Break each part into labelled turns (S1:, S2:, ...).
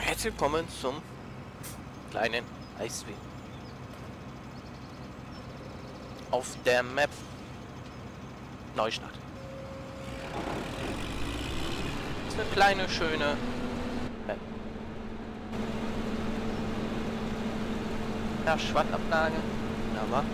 S1: Herzlich willkommen zum kleinen Eisweg. Auf der Map Neustadt. Das ist eine kleine, schöne Map. Ja, Schwattablage. Wunderbar.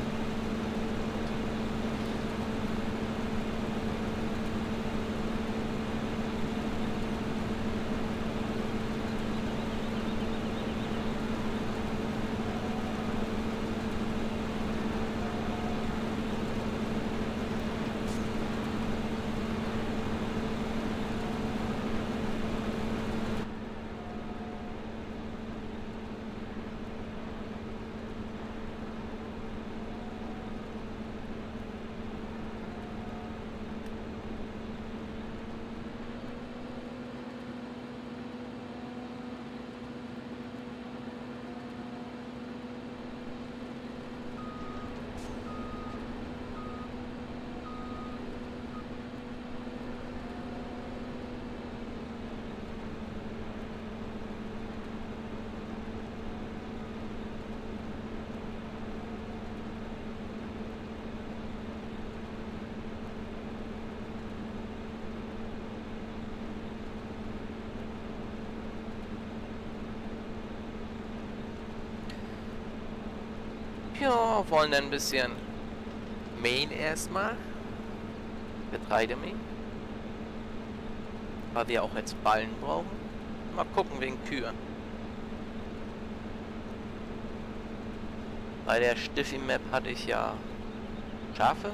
S1: Ja, wollen ein bisschen mähen erstmal. Getreide mähen. Weil wir auch jetzt Ballen brauchen. Mal gucken wegen Kühen. Bei der Stiffy Map hatte ich ja Schafe.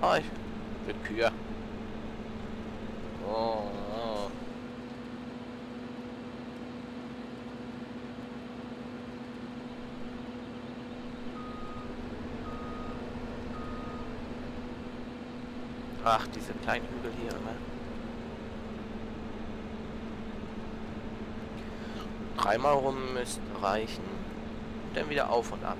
S1: Oh, ich will Kühe. Oh. Ach, diese kleinen Hügel hier immer. Dreimal rum müsste reichen. dann wieder auf und ab.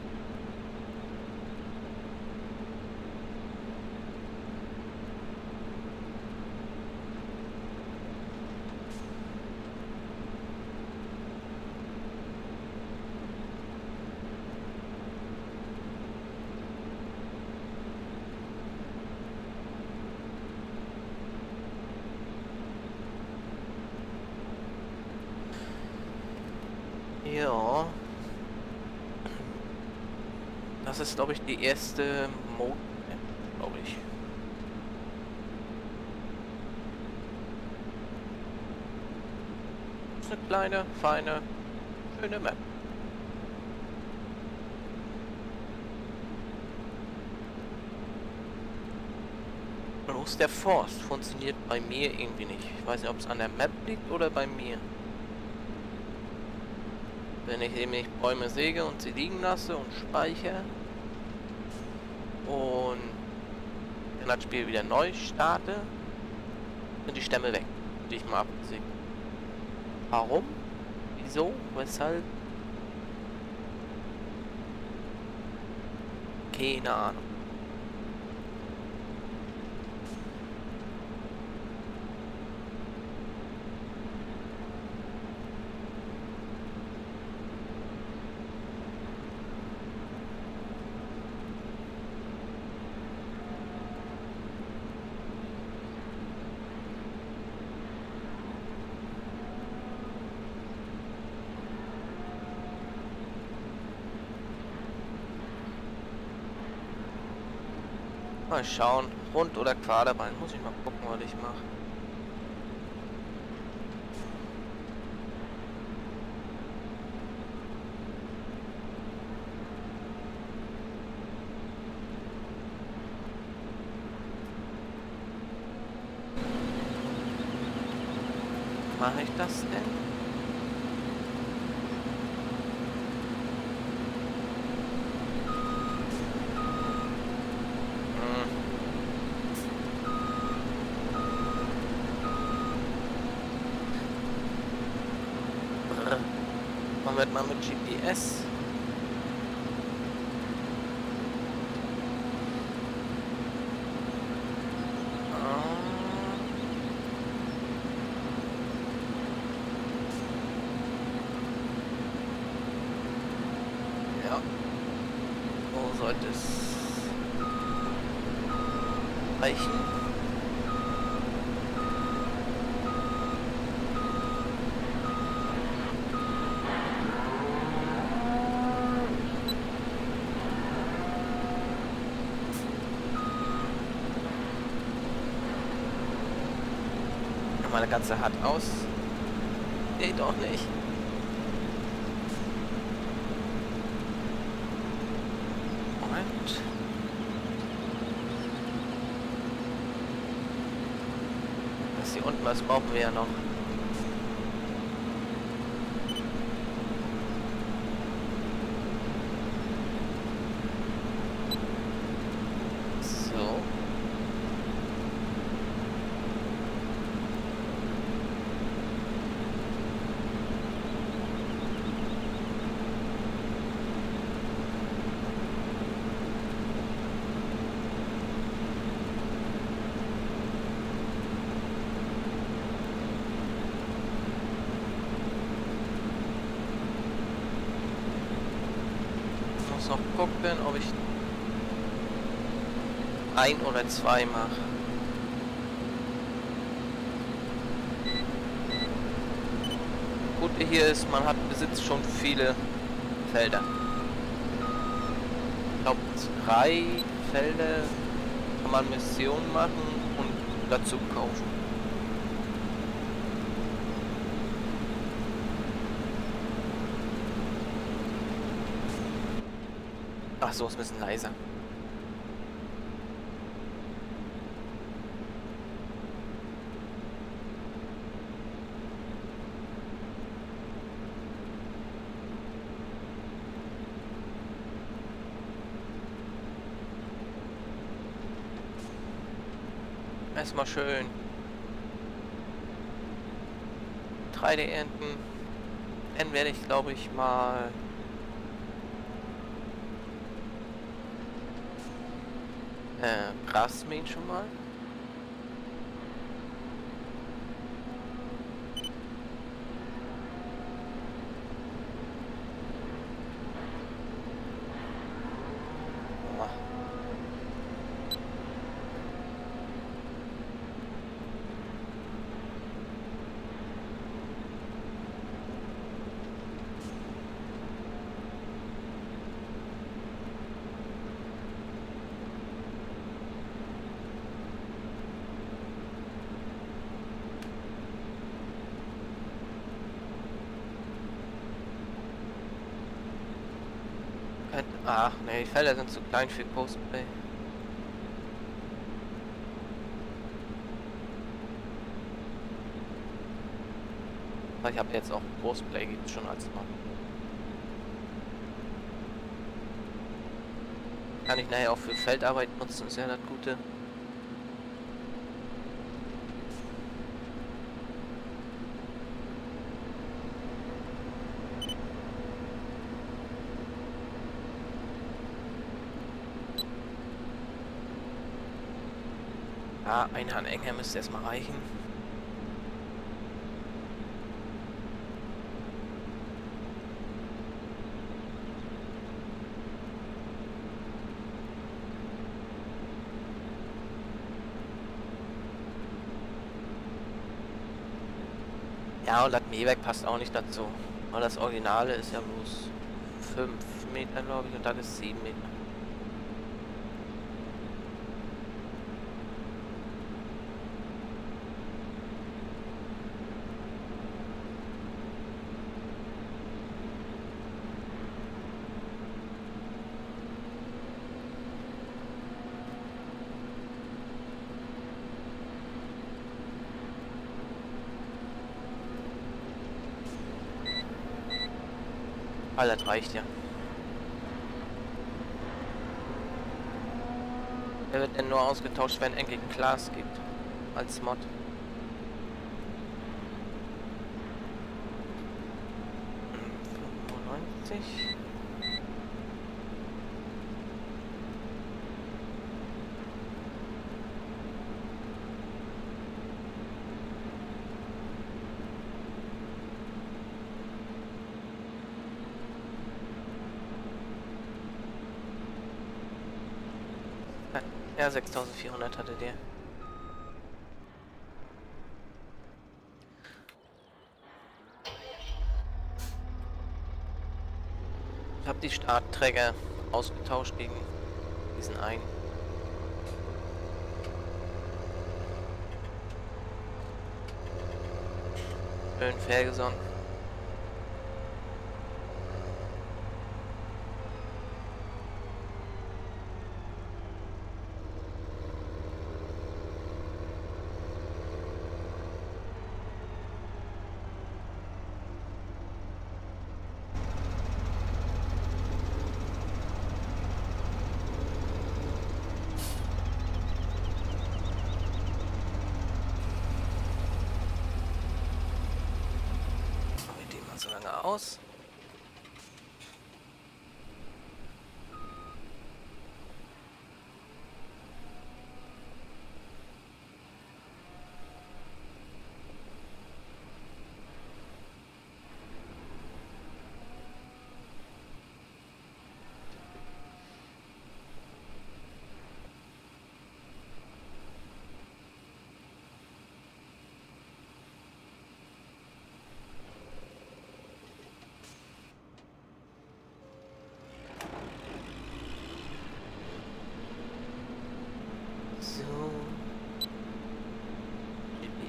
S1: Ja. Das ist, glaube ich, die erste Mode, glaube ich. Das ist eine kleine, feine, schöne Map. Bloß der Forst funktioniert bei mir irgendwie nicht. Ich weiß nicht, ob es an der Map liegt oder bei mir. Wenn ich nämlich Bäume säge und sie liegen lasse und speichere und dann das Spiel wieder neu starte, sind die Stämme weg, die ich mal abgesägt Warum? Wieso? Weshalb? Keine Ahnung. Mal schauen. Rund- oder Quaderbein. Muss ich mal gucken, was ich mache. Mache ich das denn? Machen wir mal mit GPS. Ja. Wo sollte es reichen? Meine ganze hat aus. Nee, doch nicht. Moment. Das hier unten, was brauchen wir ja noch gucken, ob ich ein oder zwei mache. Gute hier ist, man hat besitzt schon viele Felder. Ich glaube, drei Felder kann man Missionen machen und dazu kaufen. Ach so, ist ein bisschen leiser. Erstmal schön 3D ernten. Dann werde ich glaube ich mal Äh, Grasmähen schon mal? Ach ne, die Felder sind zu klein für Postplay. Ich habe jetzt auch Postplay gibt schon als Mod. Kann ich nachher auch für Feldarbeit nutzen, ist ja das Gute. Ja, ein Hahn enger müsste erstmal reichen. Ja, und das Mähwerk passt auch nicht dazu. Aber das Originale ist ja bloß 5 Meter, glaube ich, und das ist 7 Meter. Ah, das reicht ja. Er wird denn nur ausgetauscht, wenn ein Class gibt. Als Mod. 95. Ja, 6400 hatte der. Ich habe die Startträger ausgetauscht gegen diesen einen. Schön Ferguson. aus.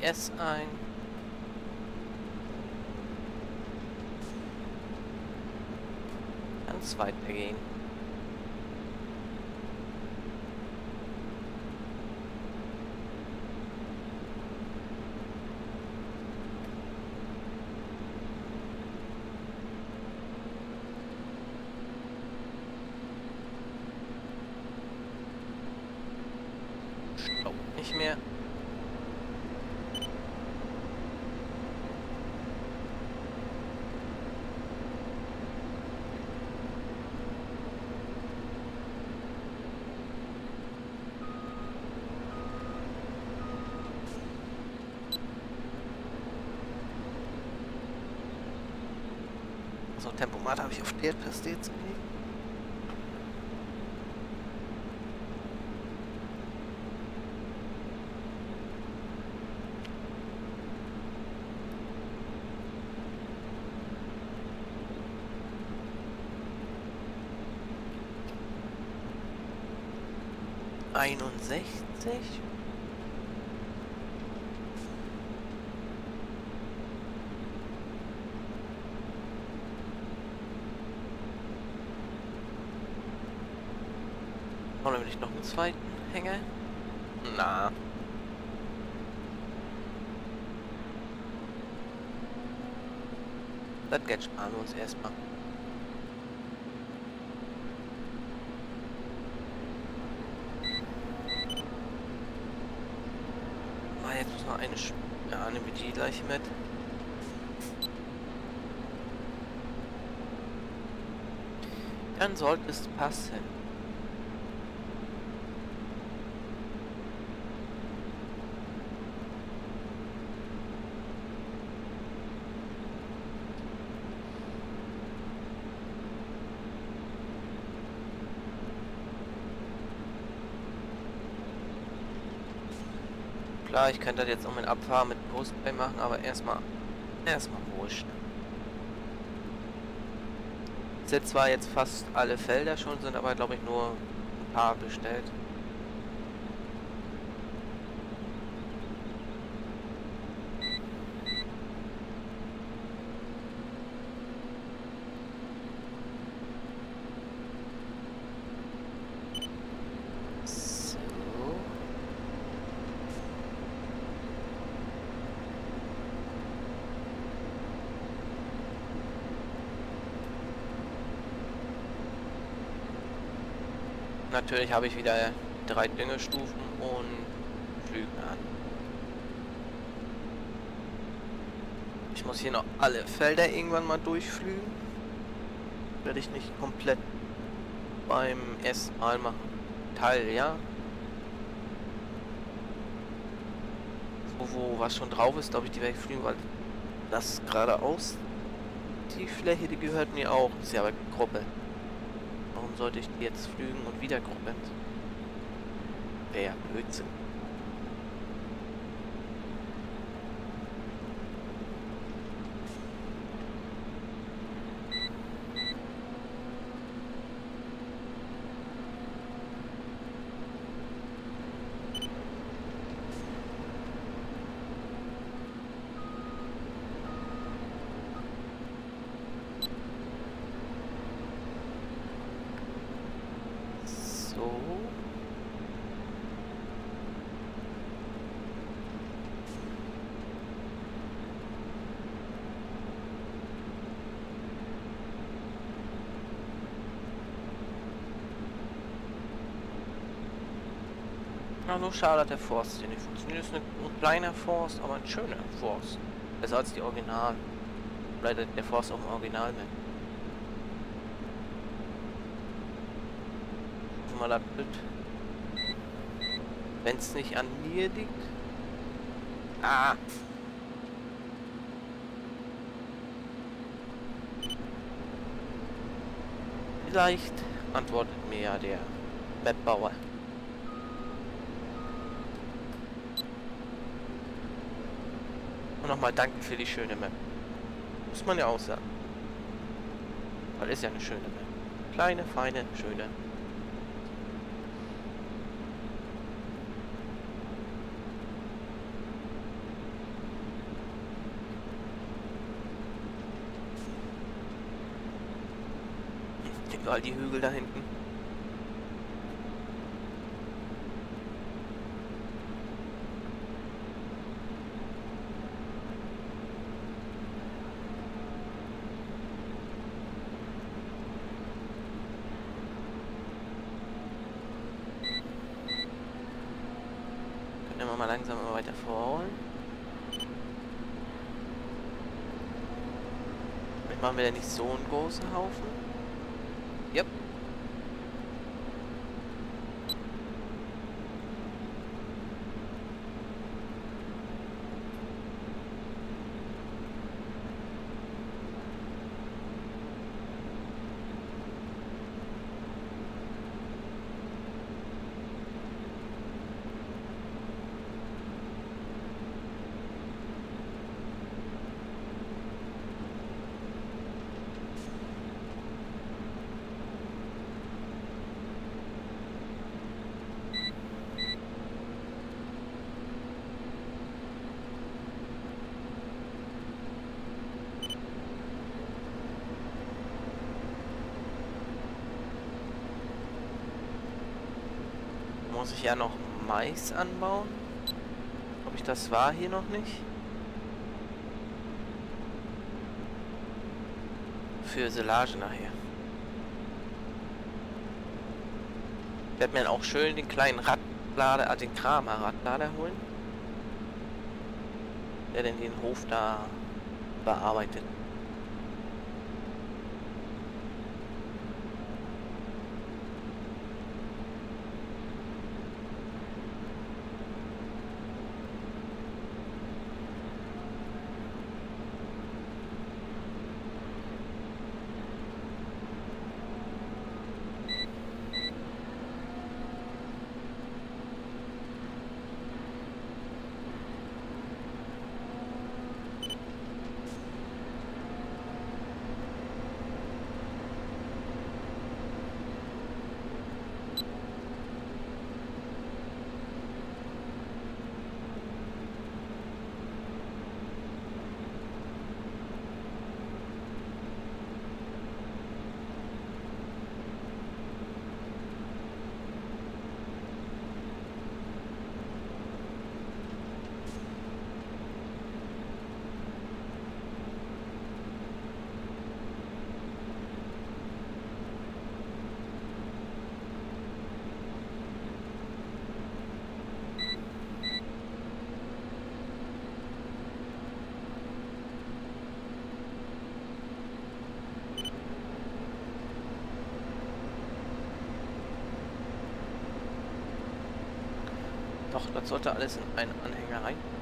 S1: GPS ein. Ganz weitergehen. Stau nicht mehr. So, Tempomat habe ich auf Taste jetzt gelegt. Einundsechzig. Wollen wir nicht noch einen zweiten Hänger? Na. Das Geld sparen wir uns erstmal. Ah, jetzt muss noch eine... Sch ja, nehmen wir die gleich mit. Dann sollte es passen. Klar, ich könnte das jetzt auch mit Abfahren mit Postplay machen, aber erstmal erstmal wurscht. Sind zwar jetzt fast alle Felder schon, sind aber glaube ich nur ein paar bestellt. Natürlich habe ich wieder drei Düngestufen und Flügen an. Ich muss hier noch alle Felder irgendwann mal durchflügen. Werde ich nicht komplett beim ersten Mal machen. Teil, ja. So, wo was schon drauf ist, glaube ich, die werde ich flügen, weil das geradeaus die Fläche, die gehört mir auch. Ist ja aber Gruppe sollte ich jetzt flügen und wieder gruppen? Wäre ja Blödsinn. Ja, nur schade, dass der Forst hier nicht funktioniert. Ist ein kleiner Forst, aber ein schöner Forst. Besser als die Original. Leider der Forst auch im Original mit. mal das Bild. Wenn es nicht an mir liegt. Ah! Vielleicht antwortet mir ja der Mapbauer. Und nochmal danke für die schöne Map. Muss man ja auch sagen. Weil ist ja eine schöne Map. Kleine, feine, schöne Überall die Hügel da hinten. Können wir mal langsam immer weiter vorholen. Machen wir ja nicht so einen großen Haufen. Yep. muss ich ja noch Mais anbauen. Ob ich das war hier noch nicht. Für Silage nachher. Ich werde mir auch schön den kleinen Radlader, äh, den Kramer Radlader holen. Der denn den Hof da bearbeitet. Doch, das sollte alles in einen Anhänger rein.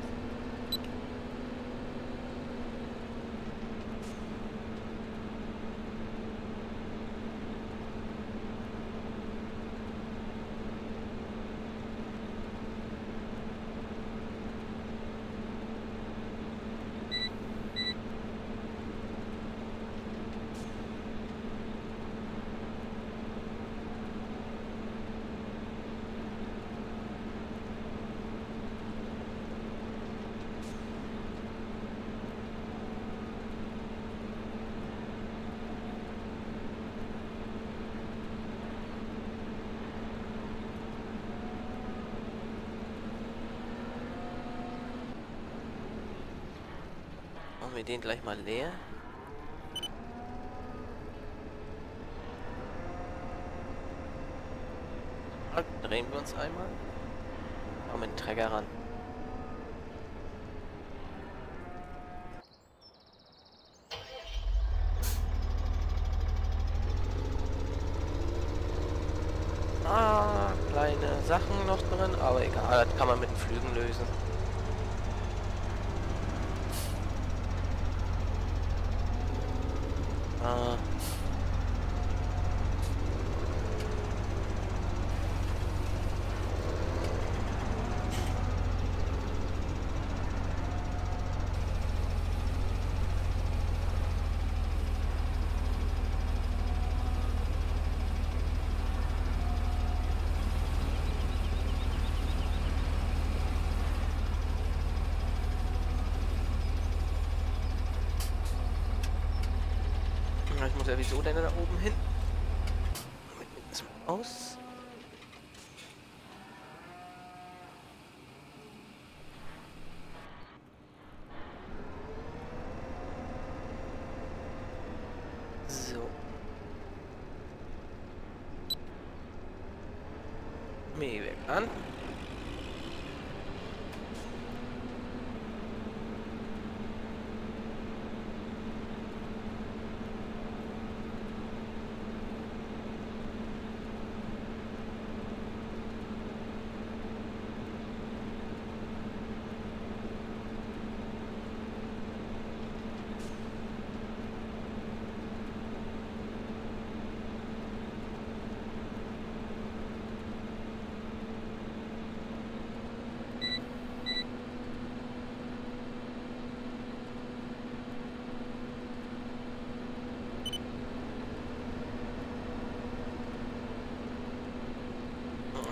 S1: Wir den gleich mal leer. Drehen wir uns einmal. Kommen den Träger ran. Ah, kleine Sachen noch drin, aber egal, das kann man mit den Flügen lösen. Ah. Ich muss ja wieso denn da oben hin? Aus. So. Mähwerk an.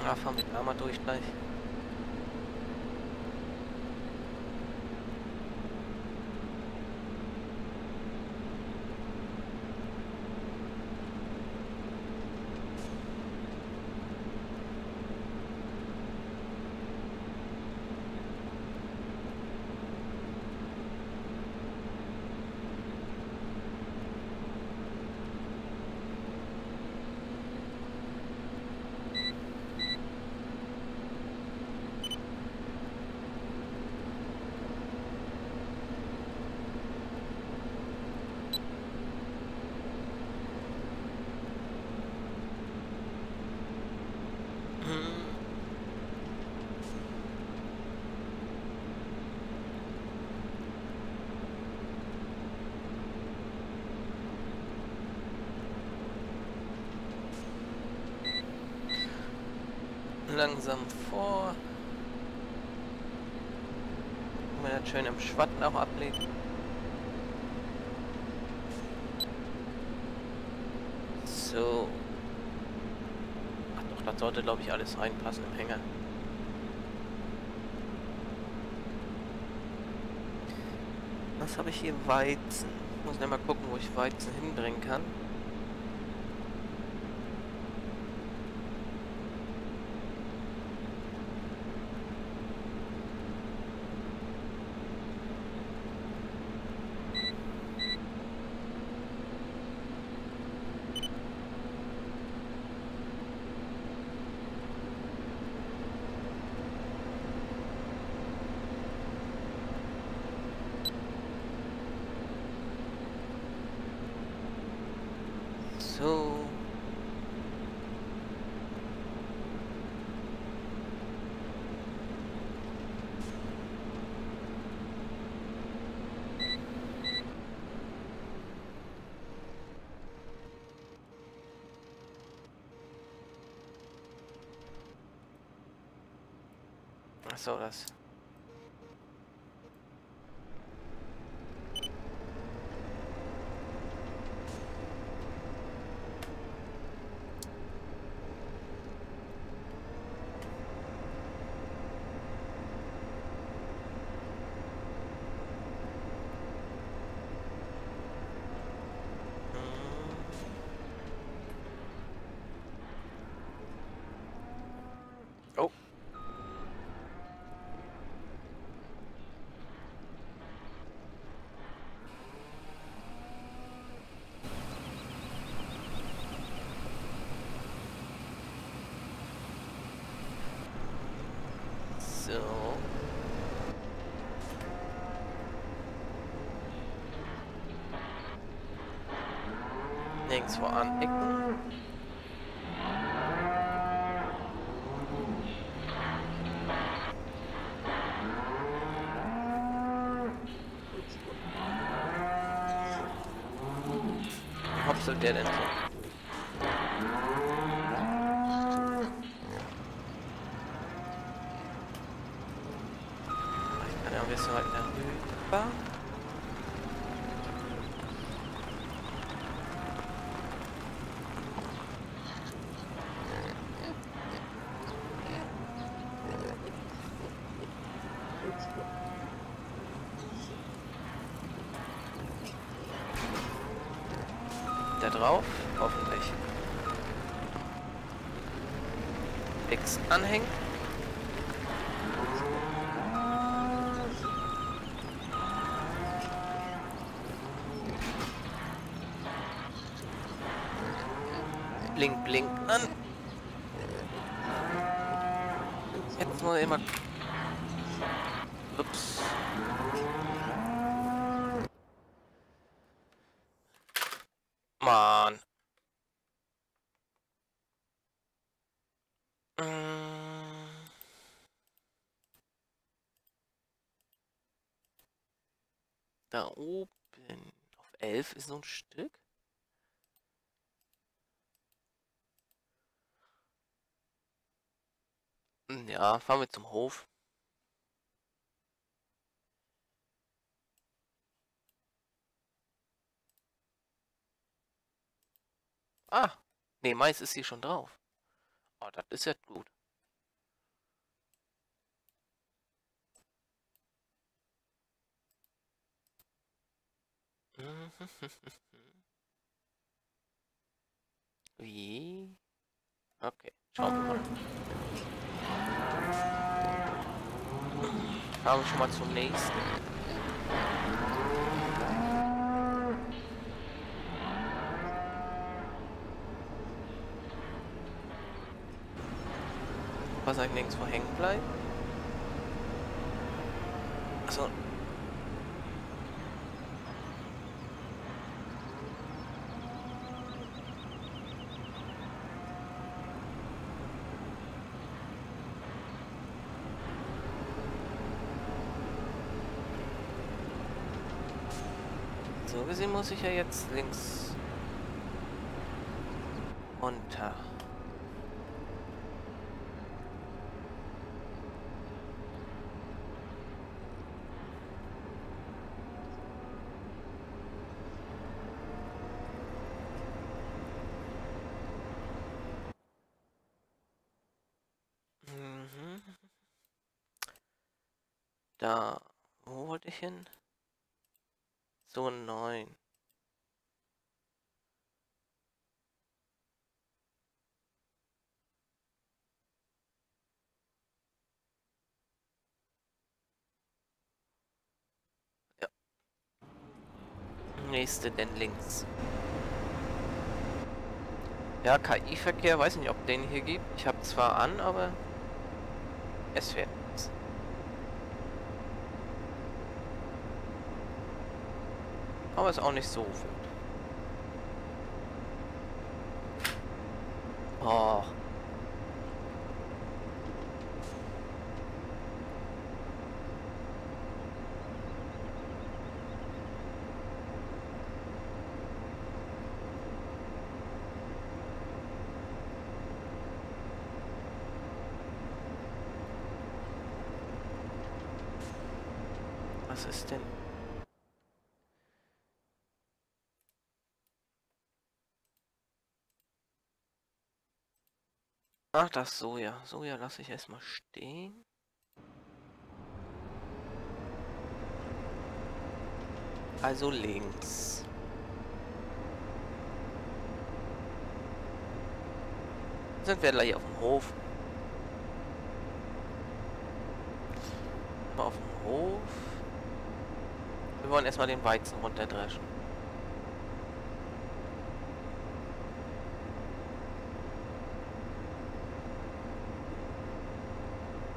S1: Ja, fahren wir einmal durch gleich. Hm. Langsam vor. Mal das schön im Schwatten auch ablegen. So. Ach doch, das sollte glaube ich alles reinpassen im Hänger. Was habe ich hier? Weizen. Ich muss mal gucken, wo ich Weizen hinbringen kann. So. Ach so, das. Oh. Nirgendwo anecken. Wo hopselt der denn so? Ich kann ja ein bisschen weiter rüber. Da drauf, hoffentlich. X anhängen. Blink, blink an. Jetzt muss ich immer... Ups. Mann. Mm. Da oben 11 ist so ein Stück. Hm, Ja, fahren wir zum Hof. Ah, nee, Mais ist hier schon drauf. Oh, das ist ja gut. Wie? Okay, schauen wir mal. Fahren wir schon mal zum nächsten. Was eigentlich nirgendwo hängen bleiben? Also. So gesehen muss ich ja jetzt links runter. Mhm. Da, wo wollte ich hin? So neun. Ja. Nächste denn links. Ja, KI-Verkehr, weiß nicht, ob den hier gibt. Ich habe zwar an, aber es fährt nichts. Aber ist auch nicht so wild. Oh. Was ist denn? Ach, das Soja. Soja lasse ich erstmal stehen. Also links. Sind wir gleich auf dem Hof. Mal auf dem Hof. Wir wollen erstmal den Weizen runterdreschen.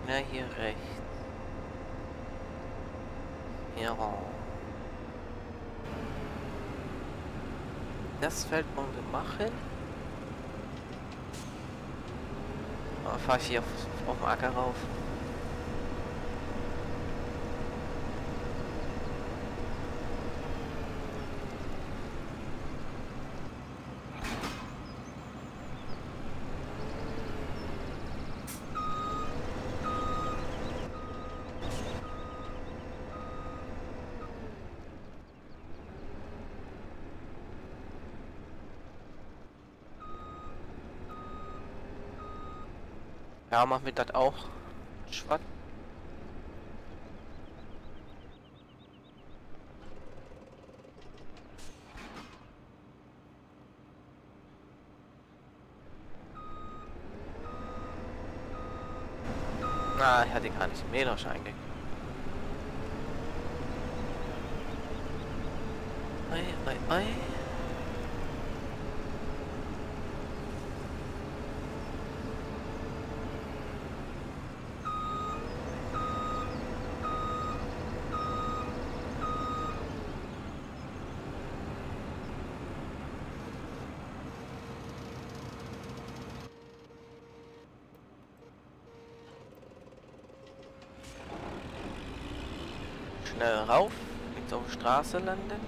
S1: Ja, hier rechts. Ja. Das Feld wollen wir machen. Oh, fahr ich hier auf, auf dem Acker rauf. Ja, machen wir das auch. Schwatt. Ah, ich hatte gar nicht Mählerschein gekriegt. Ei, ei, ei. Schnell rauf, jetzt auf der Straße landen.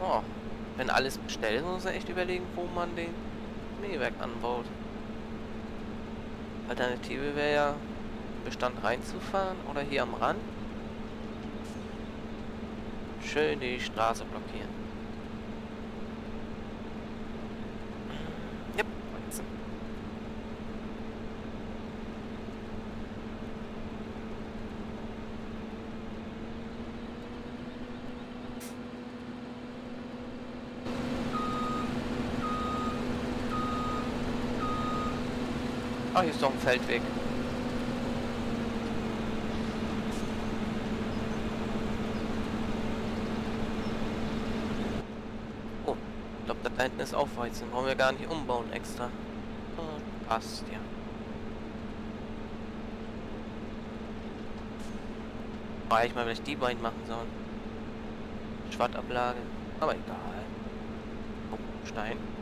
S1: Oh, wenn alles bestellt ist, muss man echt überlegen, wo man den Mähwerk anbaut. Alternative wäre ja, Bestand reinzufahren oder hier am Rand. Schön die Straße blockieren. Yep. Ah, hier ist doch ein Feldweg. Oh, ich glaube, da hinten ist Aufweizen. Brauchen wir gar nicht umbauen extra. Ah, passt, ja. War ich mal vielleicht die beiden machen sollen. Schwattablage. Aber egal. Oh, Stein.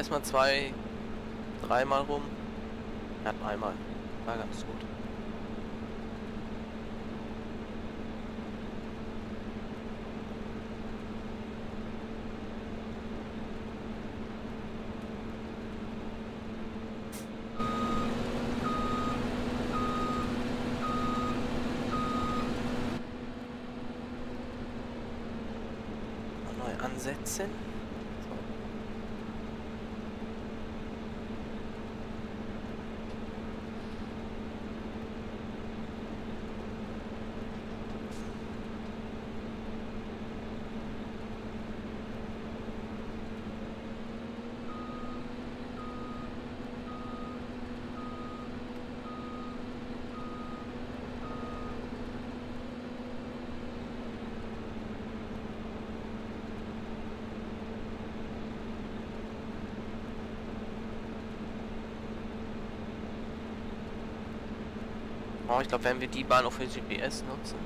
S1: Erstmal zwei, dreimal rum. Ja, dreimal. War ganz gut. Neu ansetzen. Ich glaube, wenn wir die Bahn auch für GPS nutzen.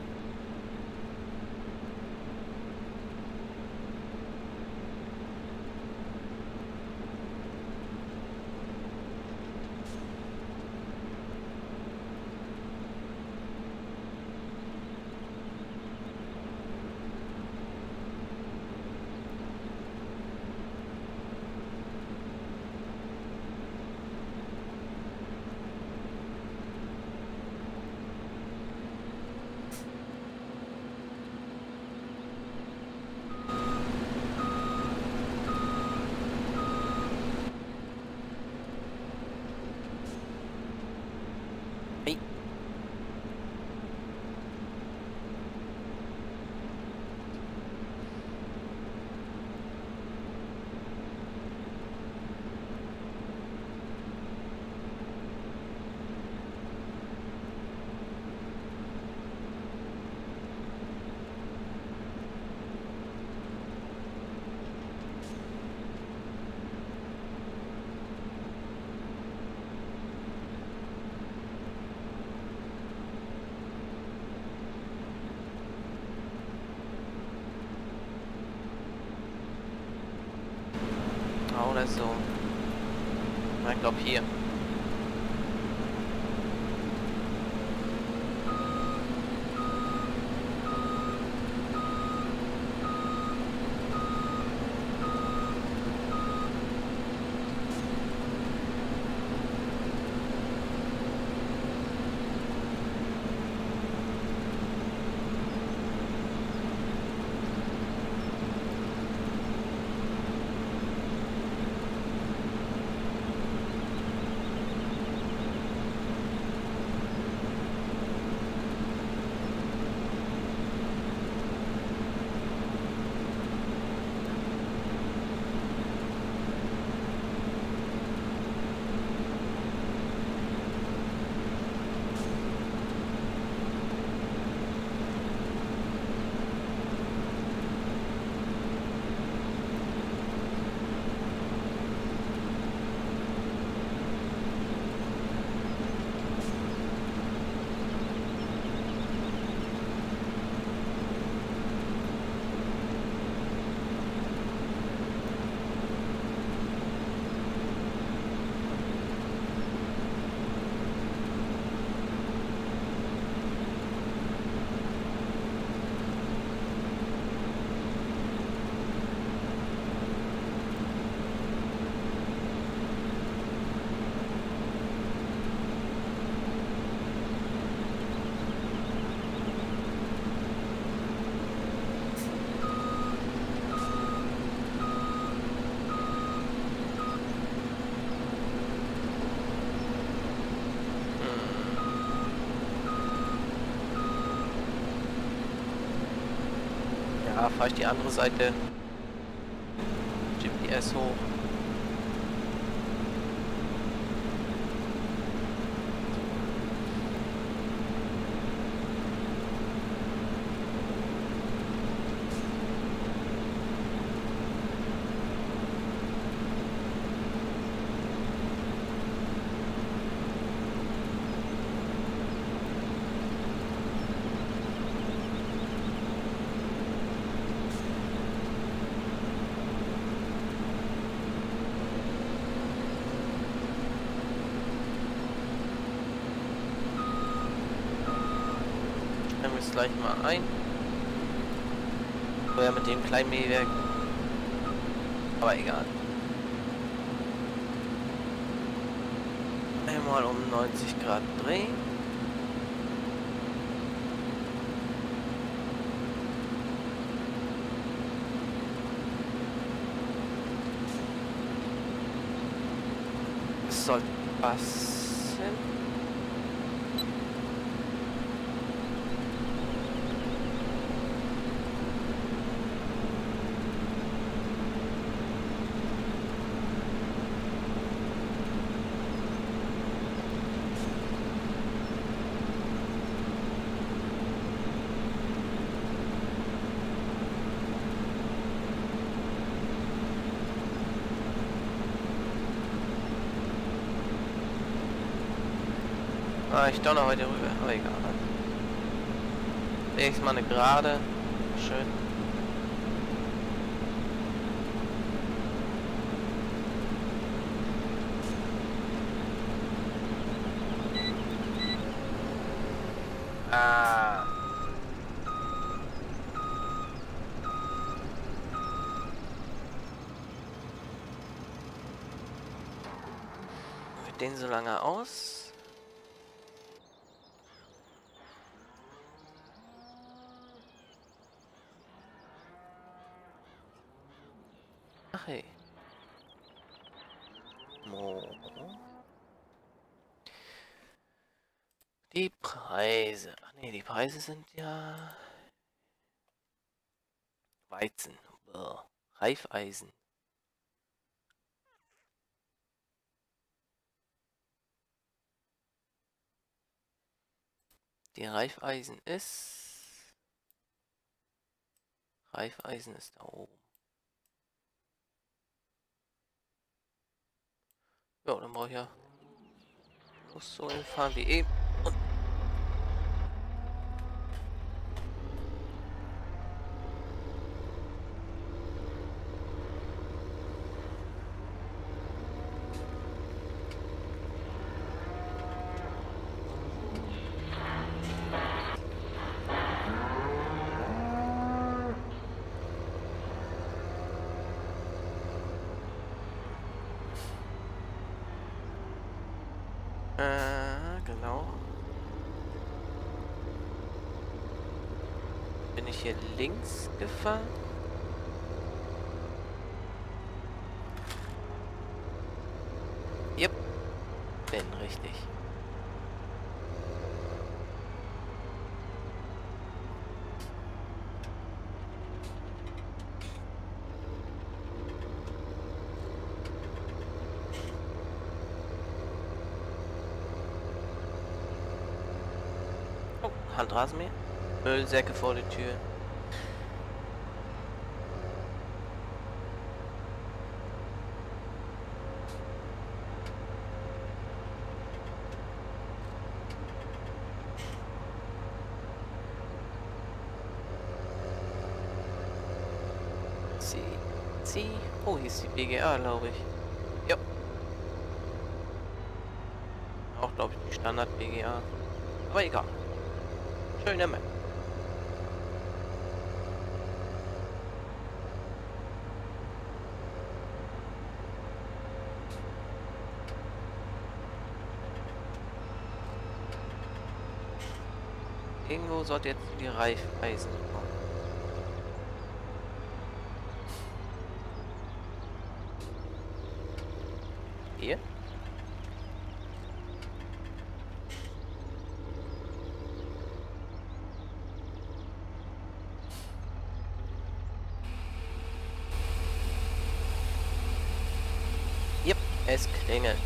S1: Oder so. Ich glaube hier. Fahre ich die andere Seite GPS hoch. Gleich mal ein. Vorher mit dem kleinen Mähwerk. Aber egal. Einmal um 90 Grad drehen. Es soll passen. Ah, ich donner heute rüber, aber egal. Nächstes Mal eine gerade. Schön. Ah. Den so lange aus? Ach hey. Mo. Die Preise. Ach nee, die Preise sind ja Weizen. Bäh. Reifeisen. Die Reifeisen ist Reifeisen ist da oben. Ja, dann brauche ich ja bloß so hinfahren wie eben. Und Äh, genau. Bin ich hier links gefahren? Yep. Bin richtig. Oh, Handrasenmäher. Müllsäcke vor der Tür. Sie, sie. Oh, hier ist die BGA, glaube ich. Ja. Auch, glaube ich, die Standard BGA. Aber egal. Schöne Map. Irgendwo sollte jetzt die Reifeisen kommen. Hier? Yep, es klingelt.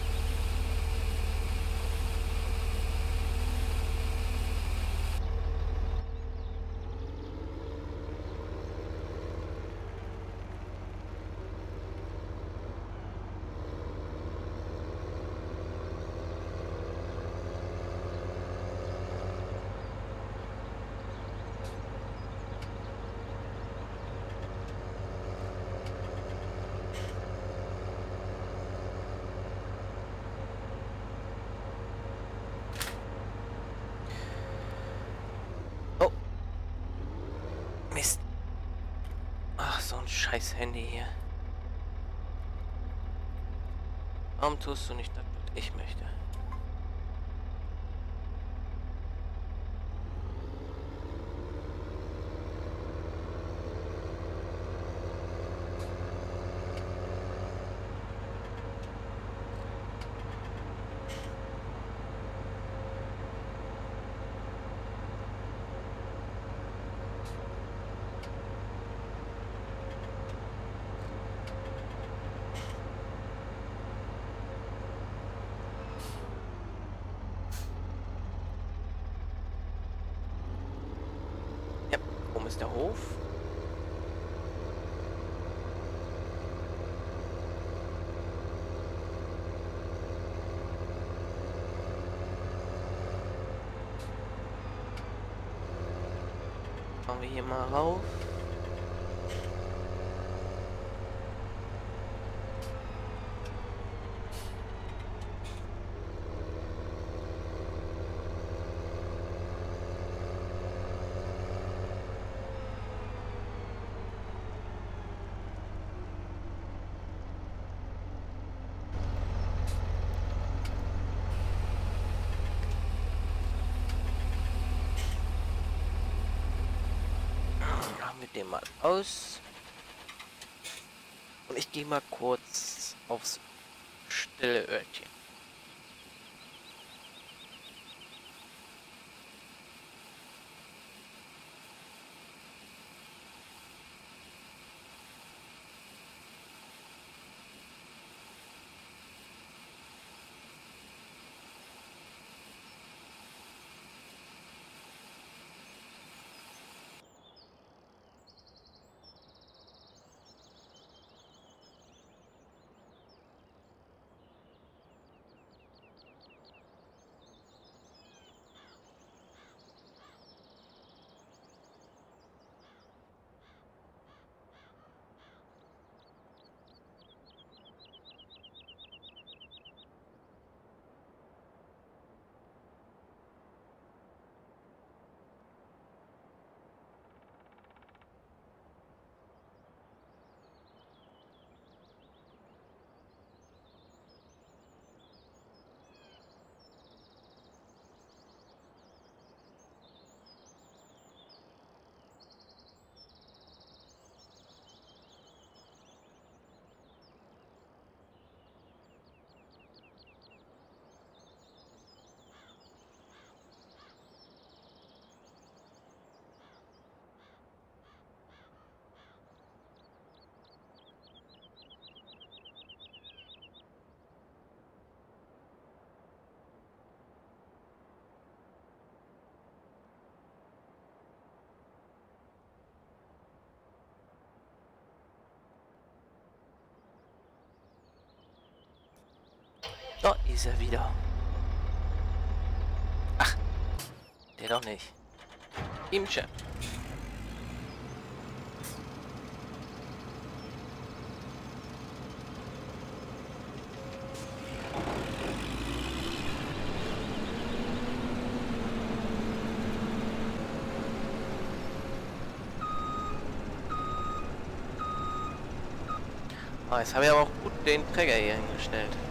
S1: Oh. Mist. Ach, so ein scheiß Handy hier. Warum tust du nicht das, was ich möchte? Ja, oben ist der Hof. Schauen wir hier mal rauf. den mal aus. Und ich gehe mal kurz aufs stille Da ist er wieder. Ach, der doch nicht. Im. Ah, jetzt habe ich aber auch gut den Träger hier hingestellt.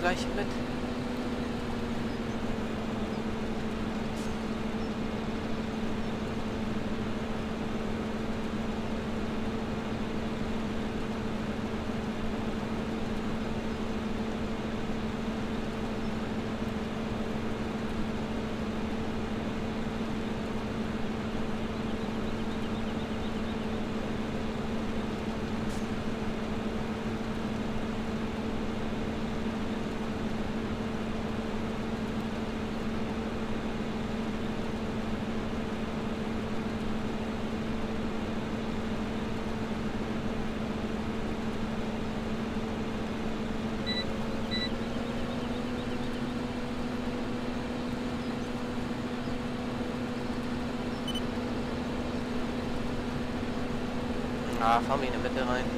S1: Gleich mit. Ah, fahren wir in die Mitte rein.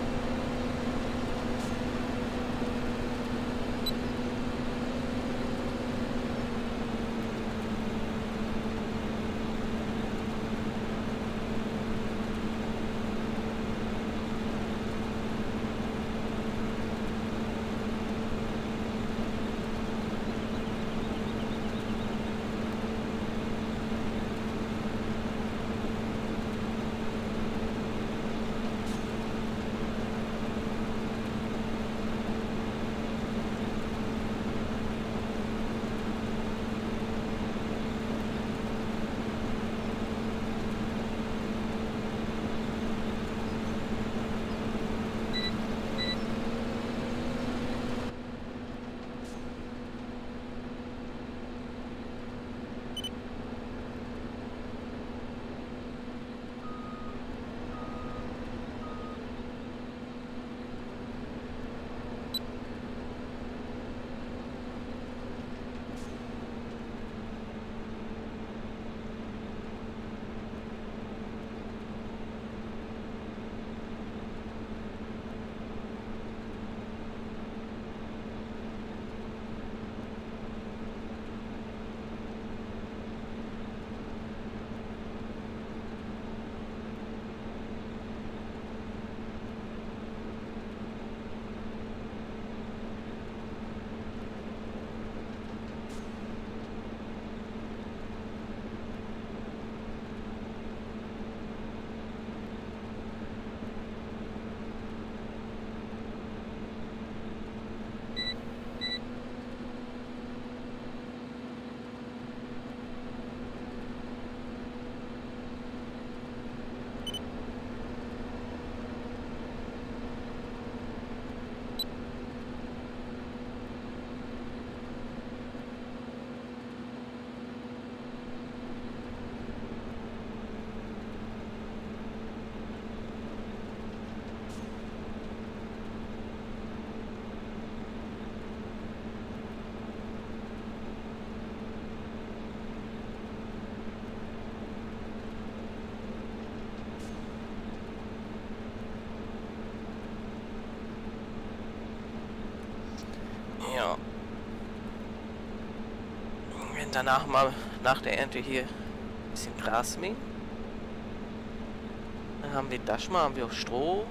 S1: Danach mal nach der Ernte hier ein bisschen Gras mähen. Dann haben wir das mal, haben wir auch Stroh,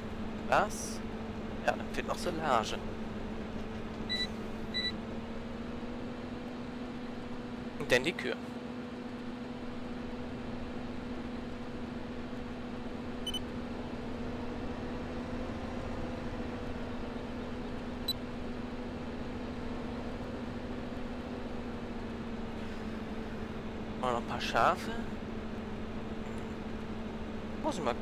S1: Gas. Ja, dann fehlt noch Silage. Und dann die Kühe. Schafe. Muss ich mal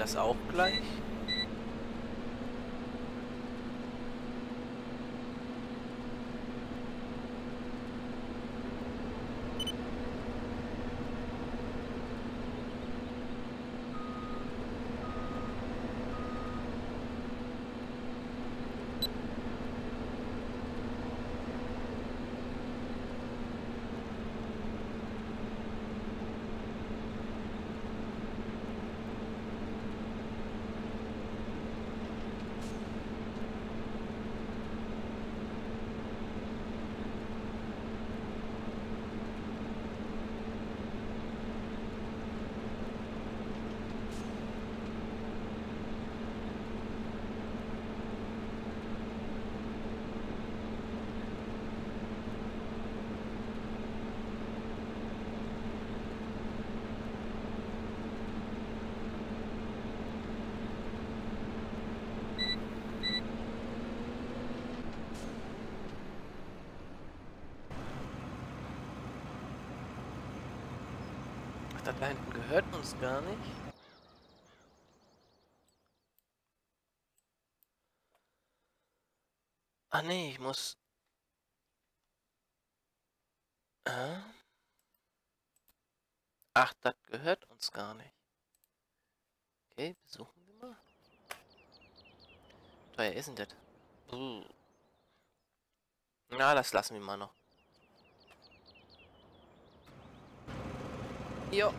S1: das auch gleich? Da hinten gehört uns gar nicht. Ah nee, ich muss... Äh? Ach, das gehört uns gar nicht. Okay, besuchen wir mal. Teuer ist denn das? Na, das lassen wir mal noch. Jo.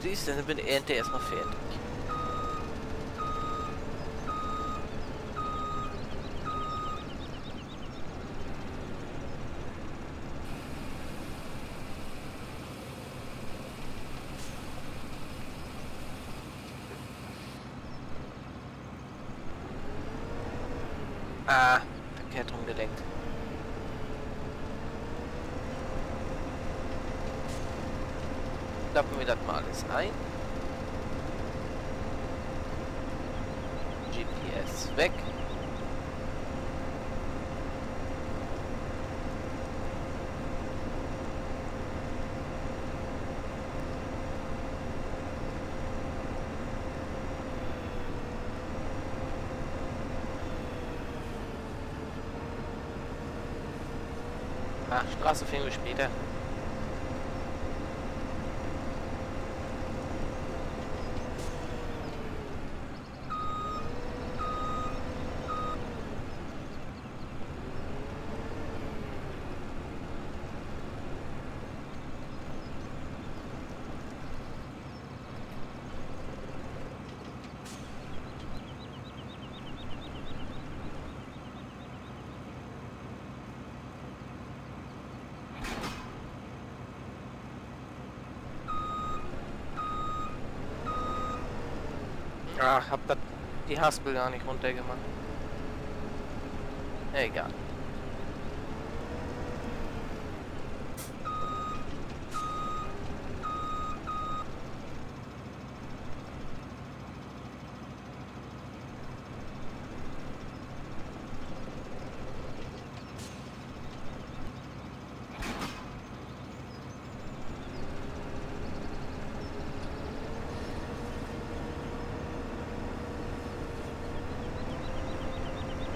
S1: Siehst du, dann bin ich erstmal fertig. Ah, verkehrt rumgelenkt. Klappen wir das mal alles ein. GPS weg. Ah, Straße finden wir später. Ach, hab dat, die Haspel gar nicht runtergemacht. Egal.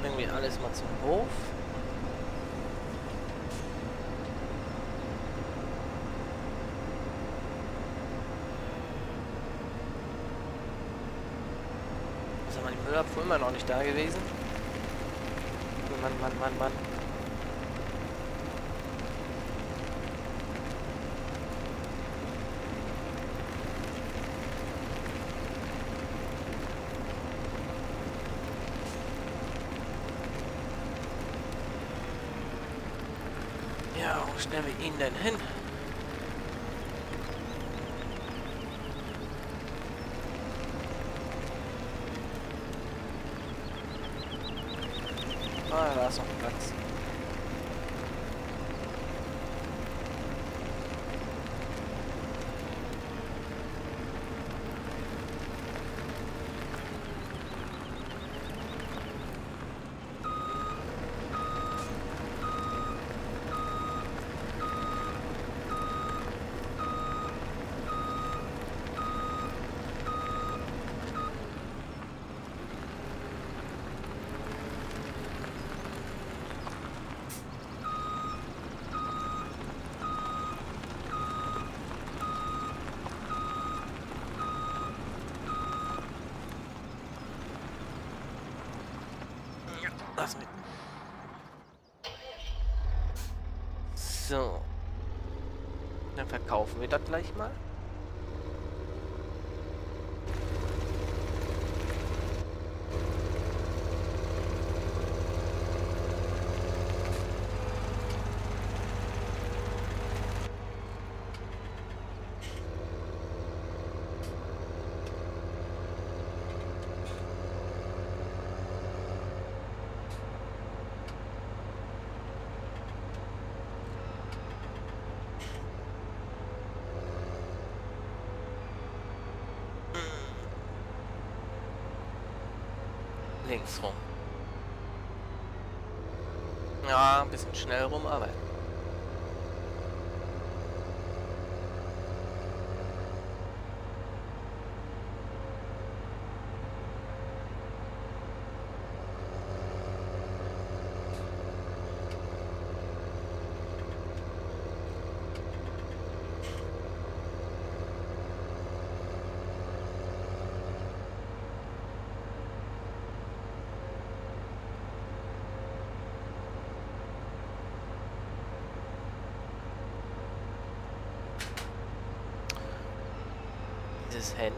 S1: Bringen wir alles mal zum Hof. Ist aber die Müllabfuhr immer noch nicht da gewesen? Mann, Mann, Mann, Mann. Ja, wo stellen wir ihn denn hin? Ah, da ist noch Platz. Lass mit. So. Wir das gleich mal. Links rum. Ja, ein bisschen schnell rum, aber...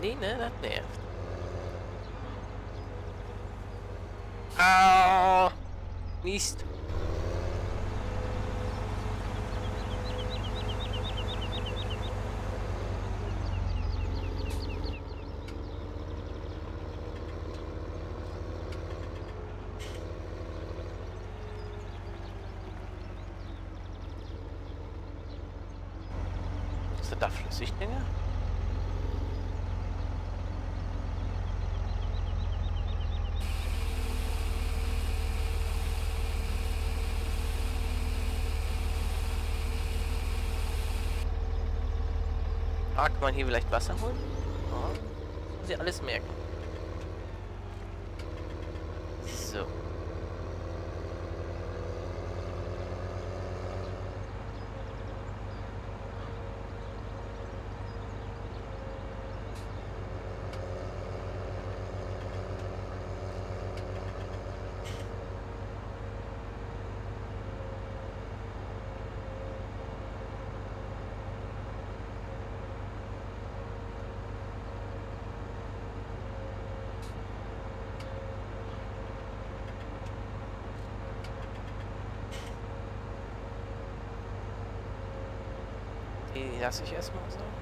S1: Dieses Handy, ne, das nervt. Ah, Mist. Ist das da Flüssigdinge? Kann man hier vielleicht Wasser holen? Oh, ich alles merken. So. Die lasse ich erstmal so. So.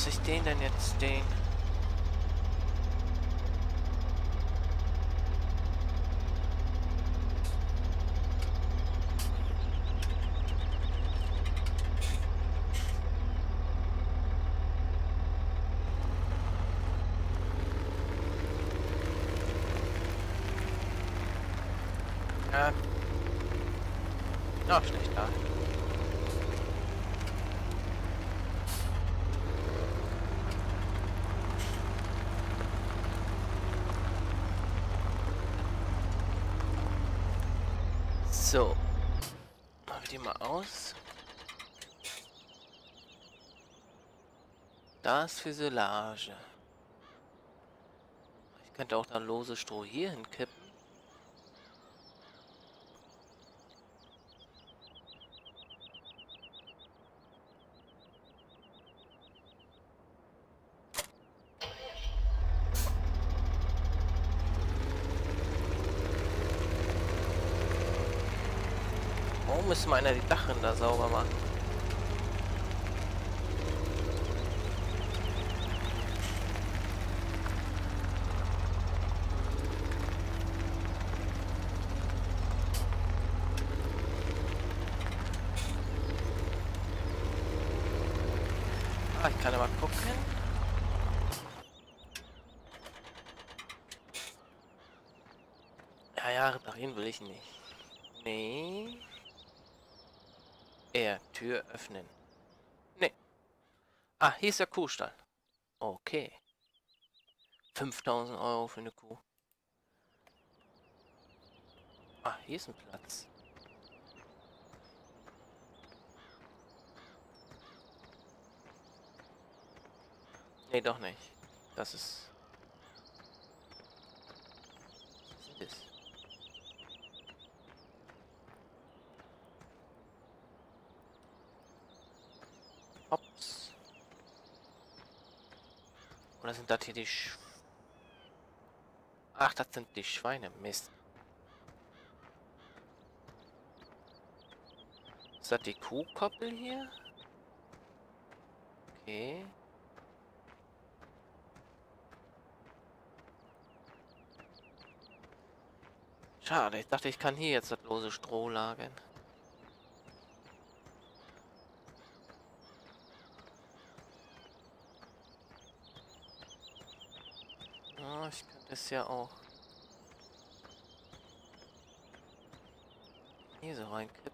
S1: Lasse ich den denn jetzt stehen? Ja. Noch schlecht da. So. Machen wir die mal aus. Das Fuselage. Ich könnte auch dann lose Stroh hier hinkippen. Warum müssen wir einer die Dachrinder sauber machen? Ah, ich kann aber gucken. Reparieren will ich nicht. Nee. Er, Tür öffnen. Nee. Ah, hier ist der Kuhstall. Okay. 5000 Euro für eine Kuh. Ah, hier ist ein Platz. Nee, doch nicht. Das ist... Was ist das? Hops. Oder sind das hier die Sch Ach, das sind die Schweine. Mist. Ist das die Kuhkoppel hier? Okay. Schade, ich dachte, ich kann hier jetzt das lose Stroh lagern. Ja, ich könnte es ja auch hier so reinkippen.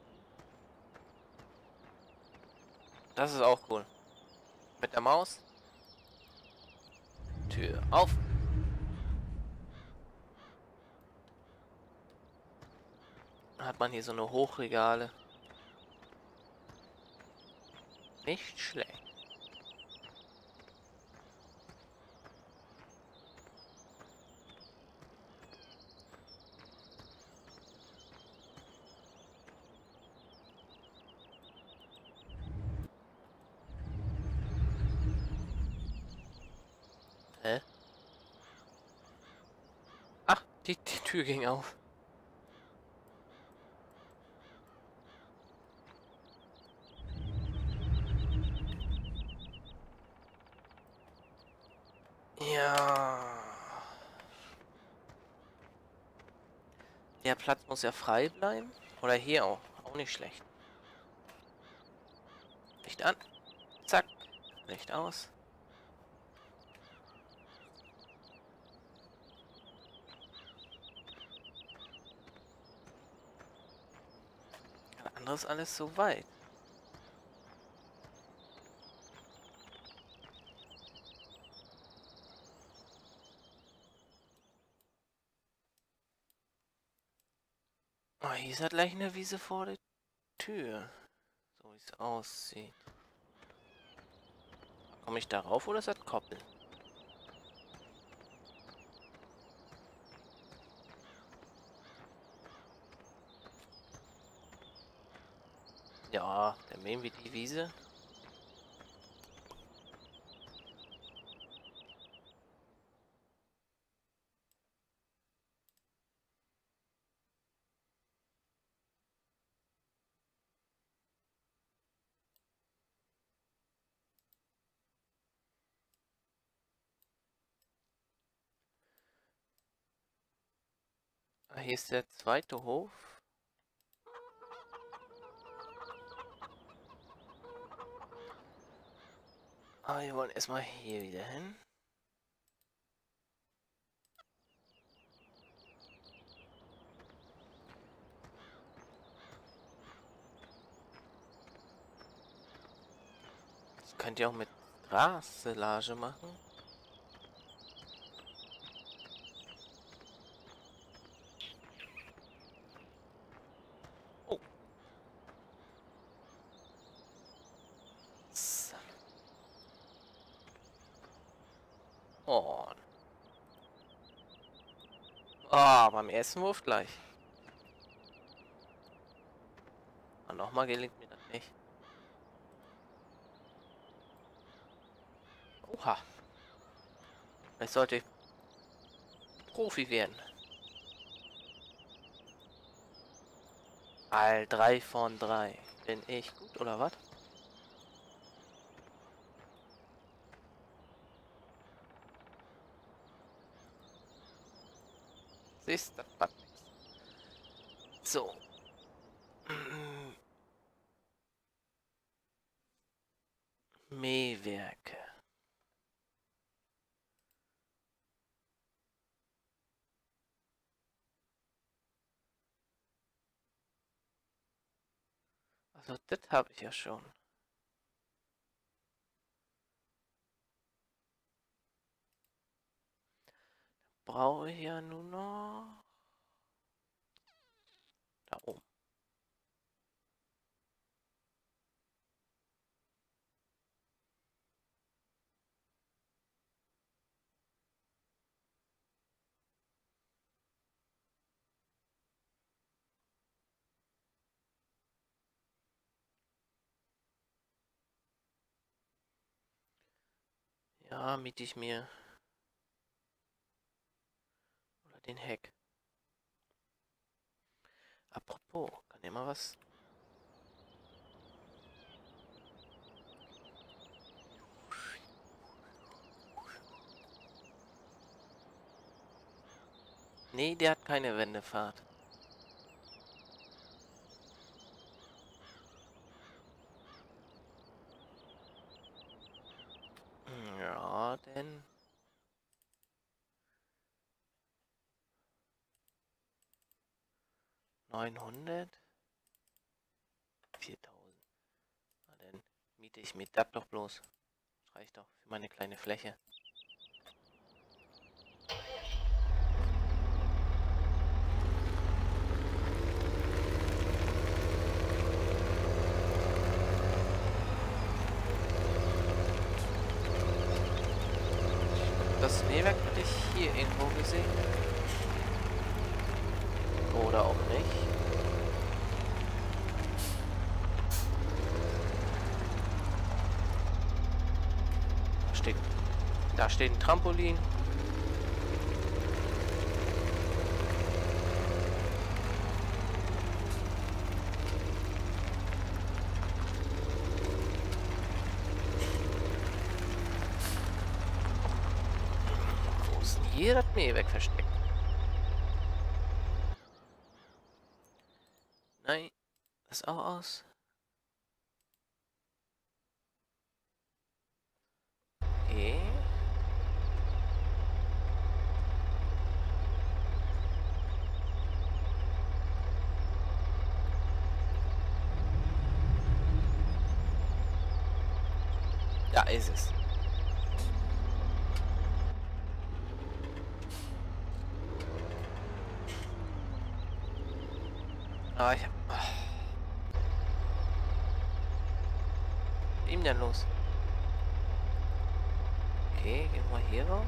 S1: Das ist auch cool. Mit der Maus. Tür auf. Hat man hier so eine Hochregale. Nicht schlecht. Hä? Ach, die, die Tür ging auf. Ja. Der Platz muss ja frei bleiben. Oder hier auch. Auch nicht schlecht. Licht an. Zack. Licht aus. Anderes alles so weit. Oh, hier ist halt gleich eine Wiese vor der Tür. So wie es aussieht. Komme ich darauf oder ist das Koppel? Ja, dann mähen wir die Wiese. Ah, Hier ist der zweite Hof. Aber wir wollen erstmal hier wieder hin. Das könnt ihr auch mit Grassilage machen. Oh. So. Oh. Ah, beim ersten Wurf gleich. Und nochmal gelingt mir das nicht. Oha. Ich sollte Profi werden. All drei von drei. Bin ich gut oder was? ist, das passt nichts. So. Mm. Mähwerke. Also das habe ich ja schon. Brauche ja nur noch da oben. Ja, miete ich mir. Oder den Heck. Apropos, kann mal was... Nee, der hat keine Wendefahrt. Ja, denn... Neunhundert? Viertausend. Na dann miete ich mir das doch bloß. Reicht doch für meine kleine Fläche. Das Mähwerk hatte ich hier irgendwo gesehen. Oder auch nicht. Da steht, da steht ein Trampolin. Wo ist hier das Mähwerk versteckt? Nein, das auch aus. Okay. Da ist es. Ah, ich hab... Ah. Was ist ihm denn los? Okay, gehen wir hier rauf.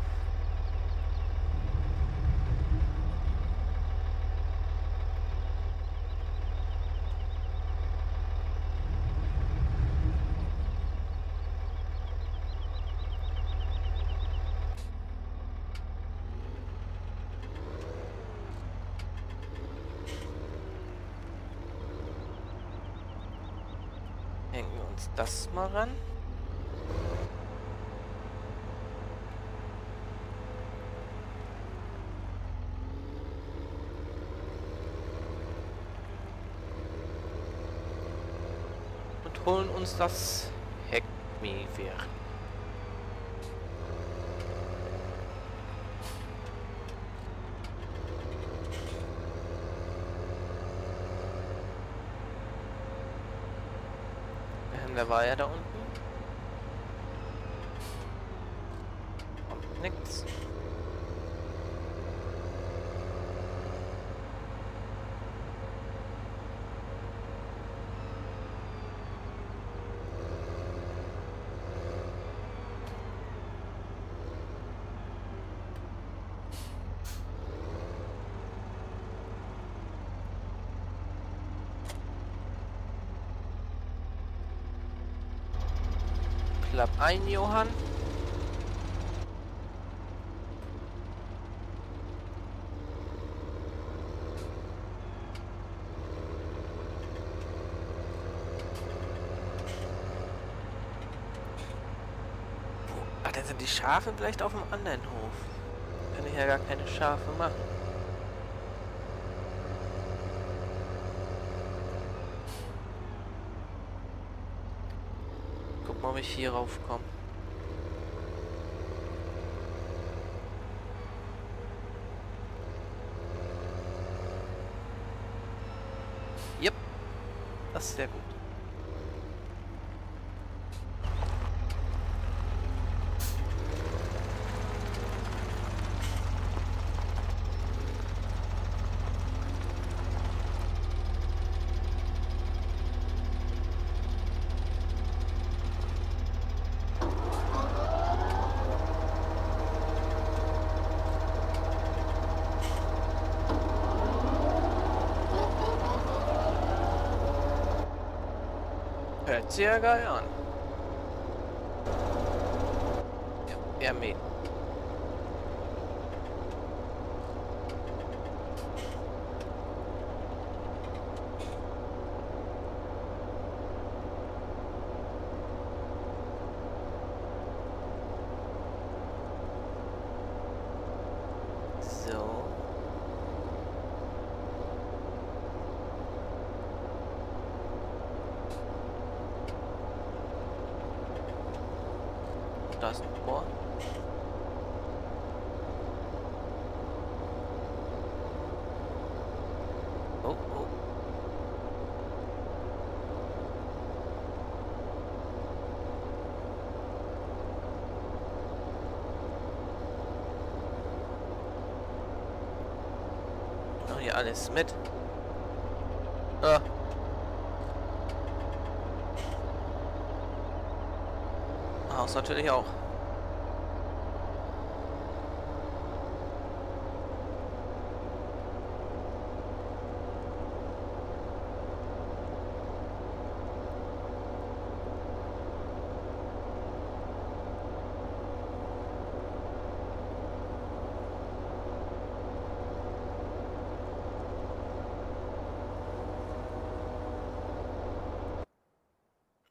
S1: Hängen wir uns das mal ran. Und holen uns das Heckmähwerk. Ähm, wer war ja da unten? Ein, Johann. Ah, dann sind die Schafe vielleicht auf dem anderen Hof. Kann ich ja gar keine Schafe machen. Guck mal, ob ich hier rauf komme. Yep. Das ist sehr gut. Hört sich ja geil an. Ja, ja, mit. So. Da ist ein Bohr. Oh, oh. Oh, hier alles mit. Ah. Haus natürlich auch.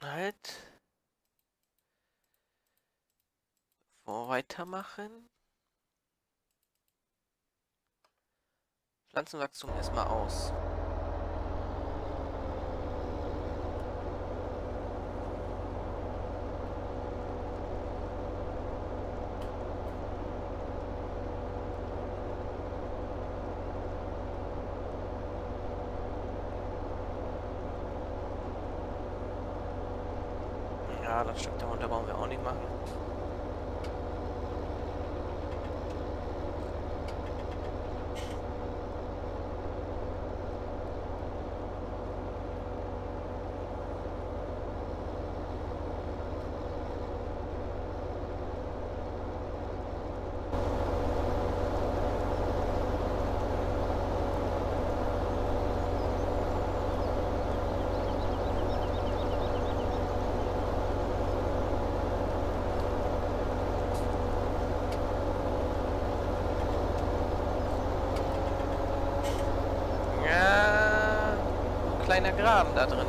S1: Halt. Vor weitermachen. Pflanzenwachstum erstmal aus. Graben da drin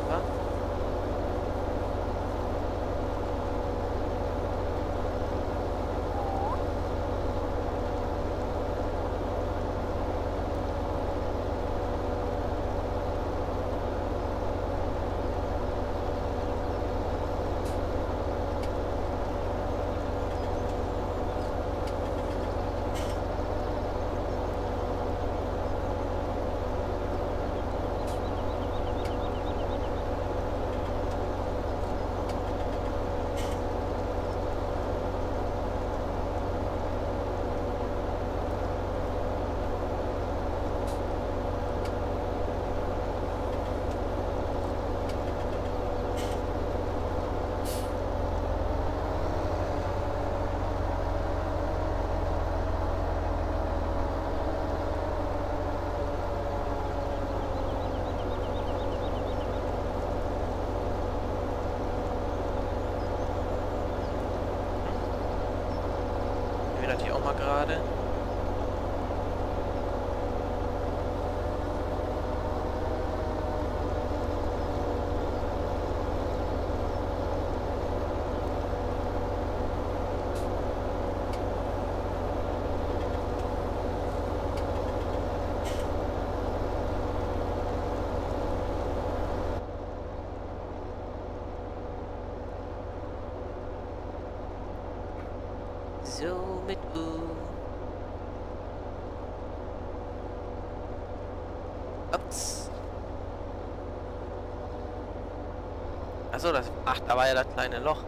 S1: Achso, das. Ach, da war ja das kleine Loch.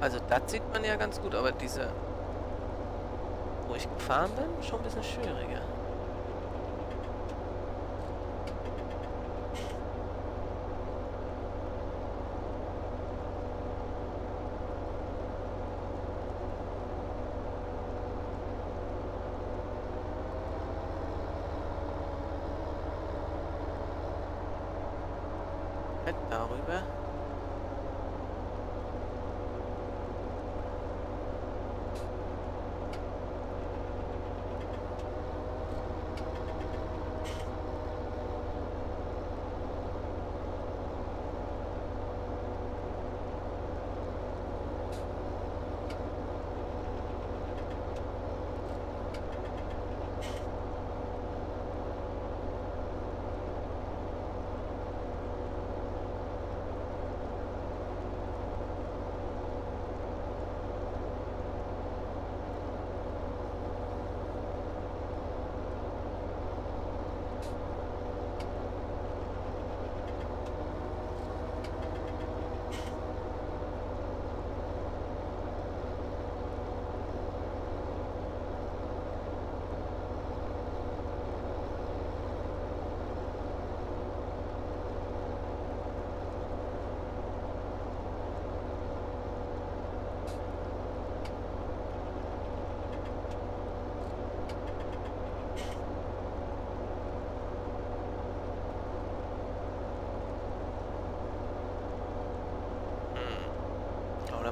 S1: Also das sieht man ja ganz gut, aber diese, wo ich gefahren bin, schon ein bisschen schwieriger. Halt darüber.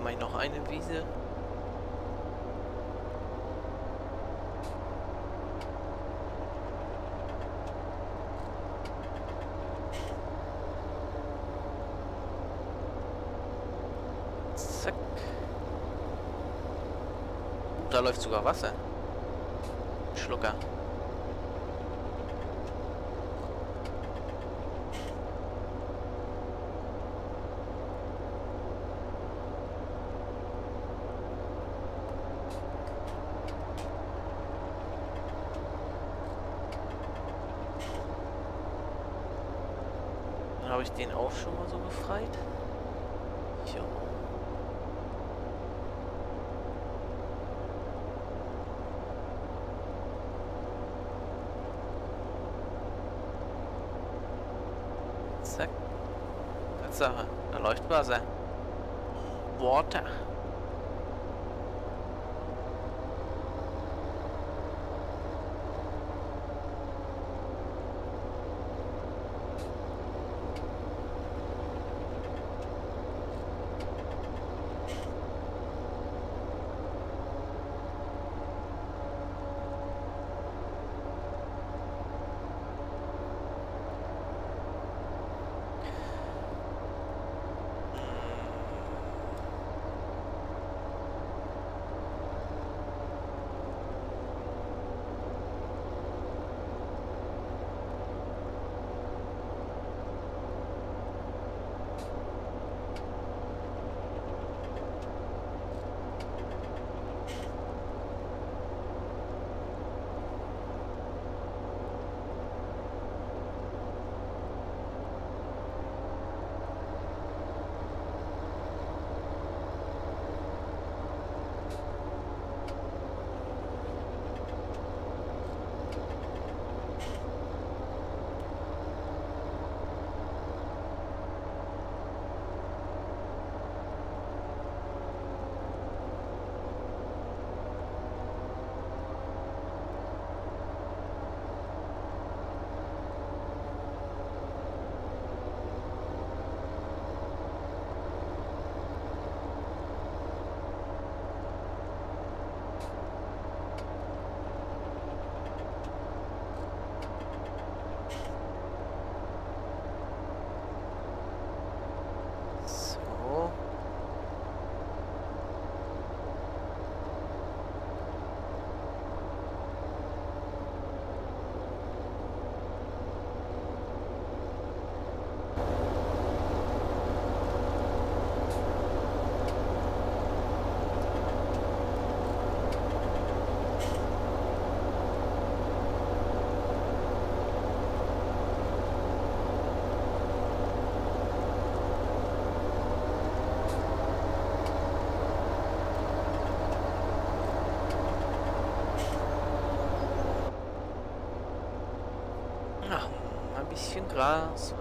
S1: Ich noch eine Wiese? Zack. Da läuft sogar Wasser. Schlucker. Dann habe ich den auch schon mal so befreit. Jo. Zack. Tatsache, da läuft Wasser. Water. Bisschen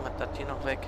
S1: Jetzt macht das hier noch weg.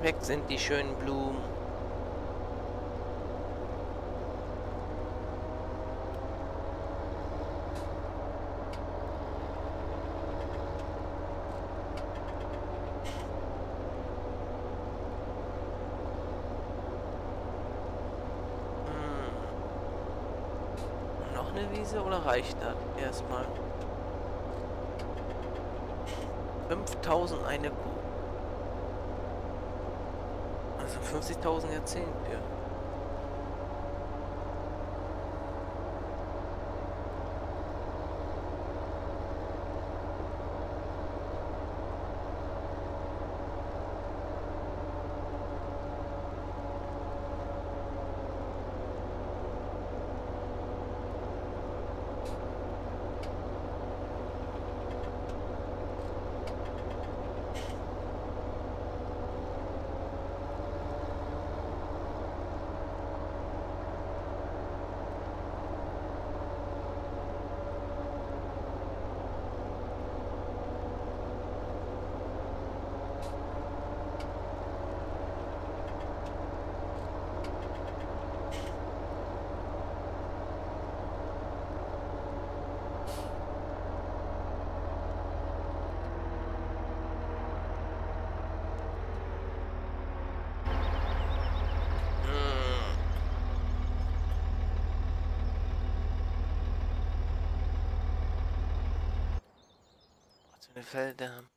S1: Weg sind die schönen Blumen. Hm. Noch eine Wiese oder reicht das erstmal? 5000 eine Kuh. Also 50.000 Jahrzehnte. Hm. Was für eine Felder.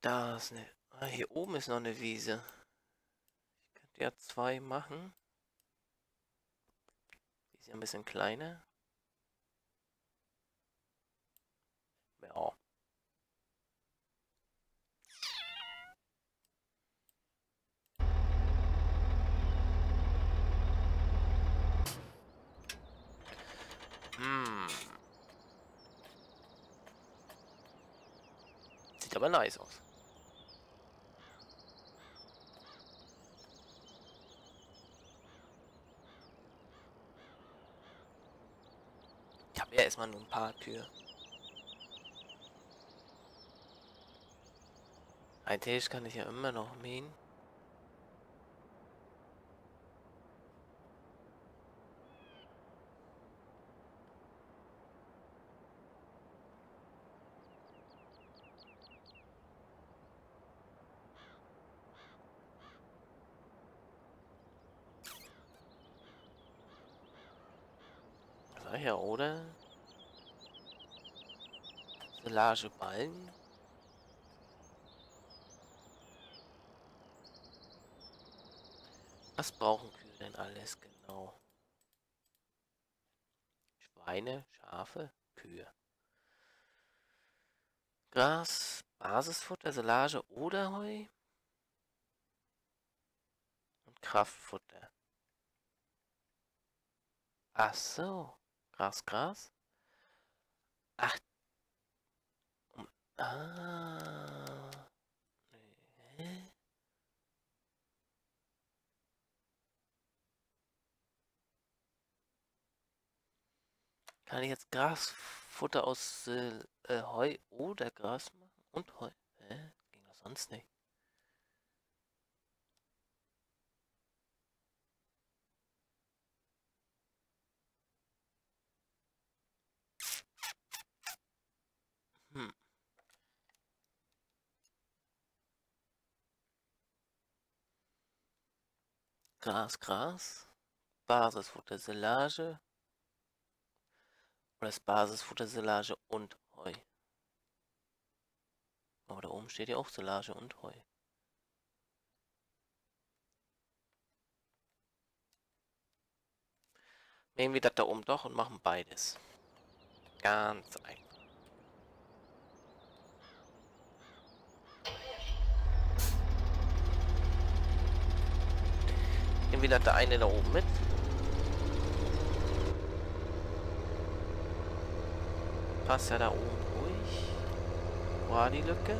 S1: Da ist eine. Ah, hier oben ist noch eine Wiese. Ich könnte ja zwei machen. Die ist ja ein bisschen kleiner. Ja. Hm. sieht aber nice aus. Ich habe ja erstmal nur ein paar Türen. Ein Tisch kann ich ja immer noch mähen. Ja, oder? Silageballen. Was brauchen Kühe denn alles genau? Schweine, Schafe, Kühe. Gras, Basisfutter, Silage oder Heu. Und Kraftfutter. Ach so. Gras, Gras. Ach. Ah. Nee. Kann ich jetzt Grasfutter aus äh, äh, Heu oder Gras machen? Und Heu? Hä? Ging das sonst nicht. Hm. Gras, Gras. Basisfutter, Silage. Oder das Basisfutter, Silage und Heu. Aber da oben steht ja auch Silage und Heu. Nehmen wir das da oben doch und machen beides. Ganz einfach. Wir das da eine da oben mit. Passt ja da oben durch. Wo war die Lücke?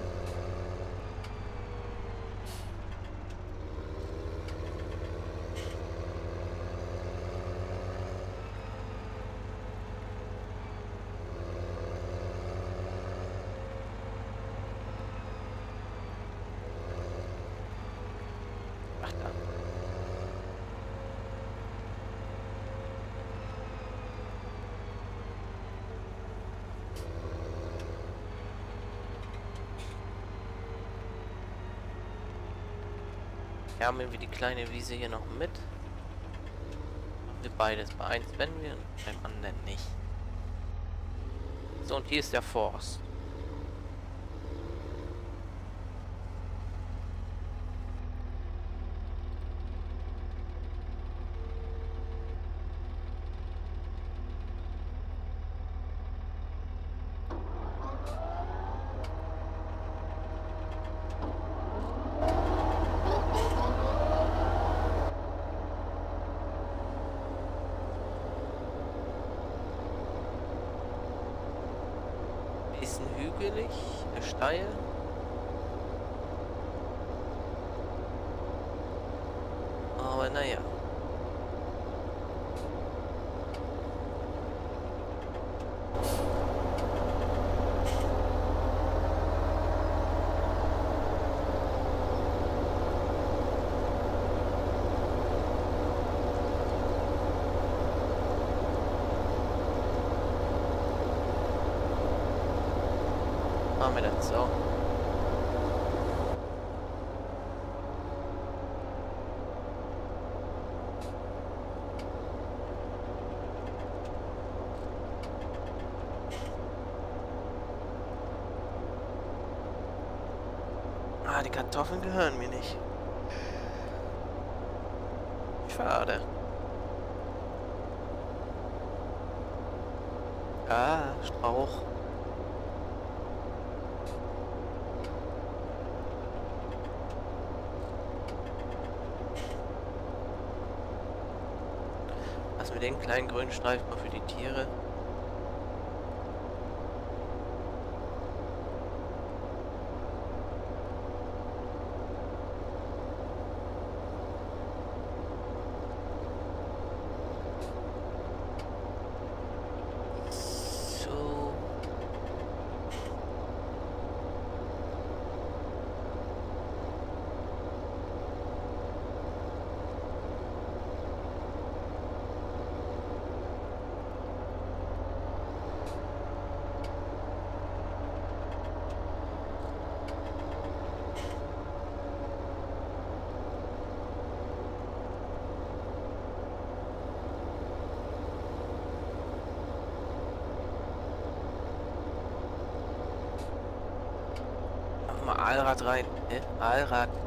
S1: Ach da. Wir haben irgendwie die kleine Wiese hier noch mit. Wir beides. Bei eins wenn wir und beim anderen nicht. So, und hier ist der Forst. Bisschen hügelig, äh, steil. Aber naja. Machen wir das so. Ah, die Kartoffeln gehören mir nicht. Schade. Ah, Strauch. Lassen wir den kleinen grünen Streifen mal für die Tiere. So. Allrad rein. Ne? Allrad.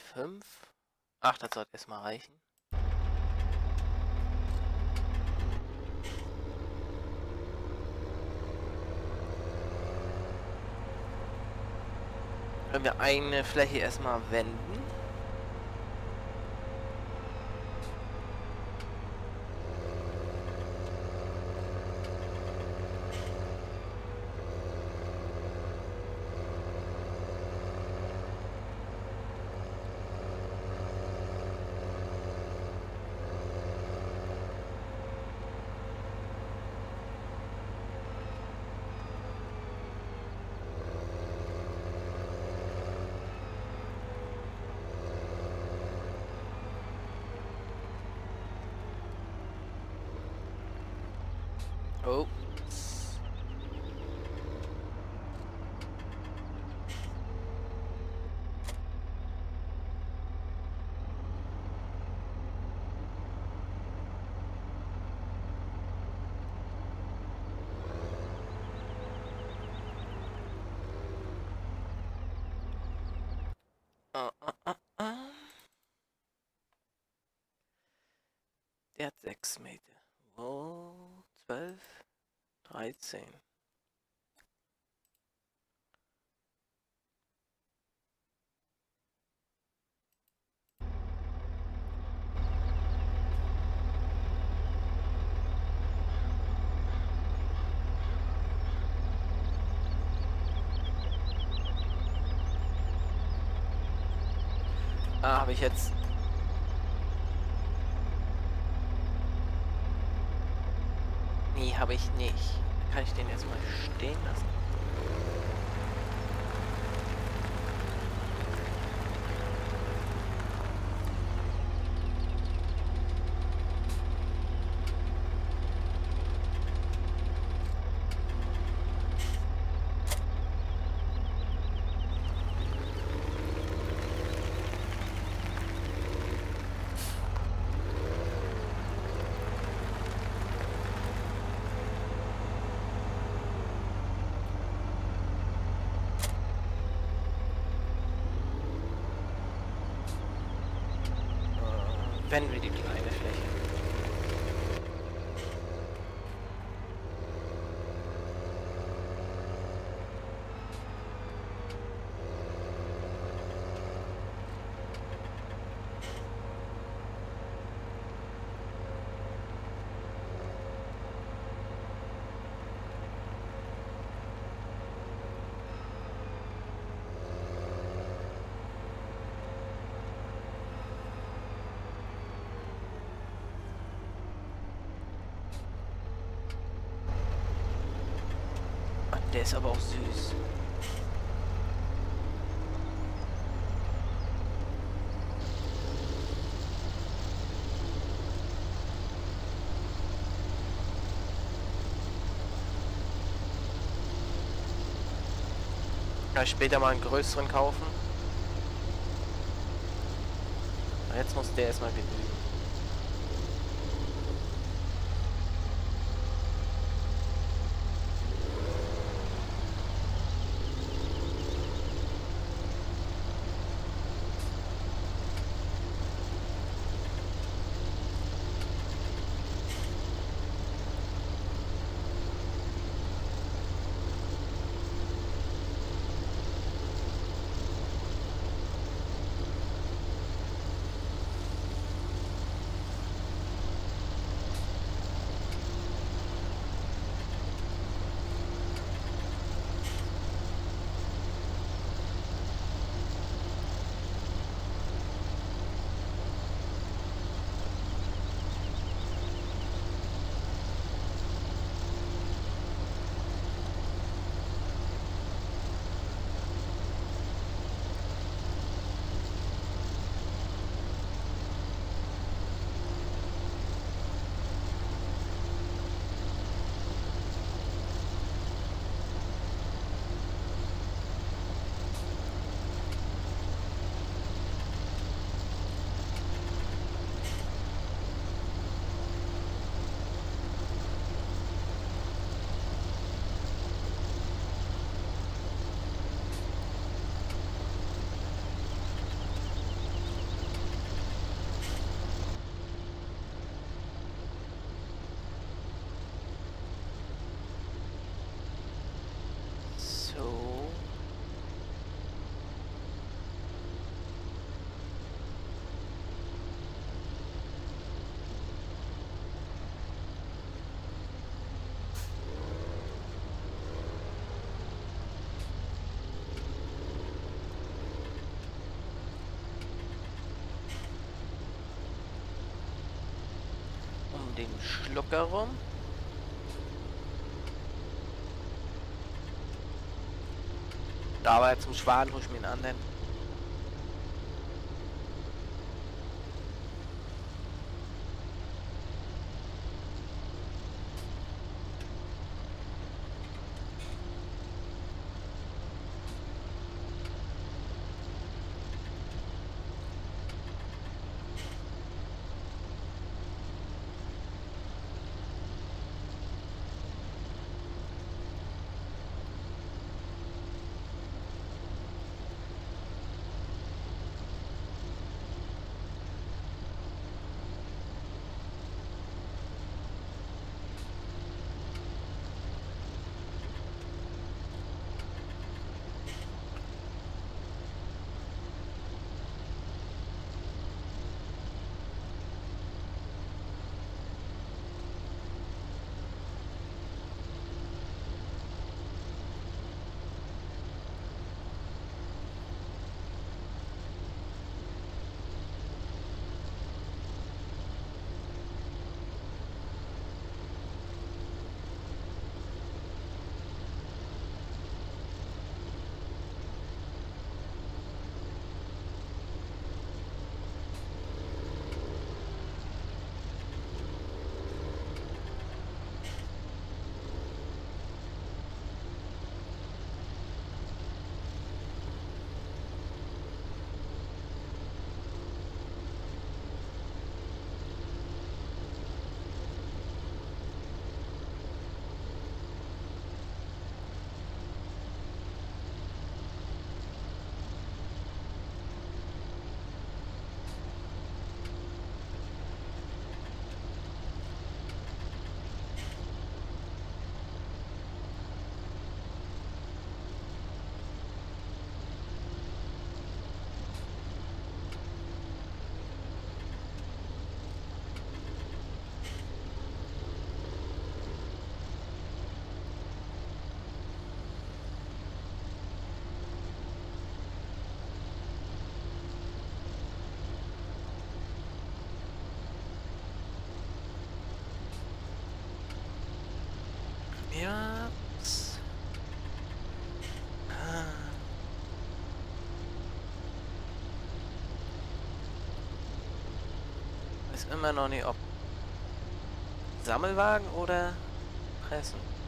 S1: Ja, die 5. Ach, das sollte erstmal reichen. Können wir eine Fläche erstmal wenden? Oh. Ah, ah, ah, ah. Der hat sechs Meter. Oh, zwölf, dreizehn. Ah, habe ich jetzt Habe ich nicht. Kann ich den jetzt mal stehen lassen? Äh, Wenn wir die kleine Fläche. Ah, Der ist aber auch süß. Kann ich später mal einen größeren kaufen? Jetzt muss der erstmal genügen. Den Schlucker rum. Da war zum Schwan, hol ich mir einen anderen. Ja. Ah. Weiß immer noch nicht, ob Sammelwagen oder Pressen.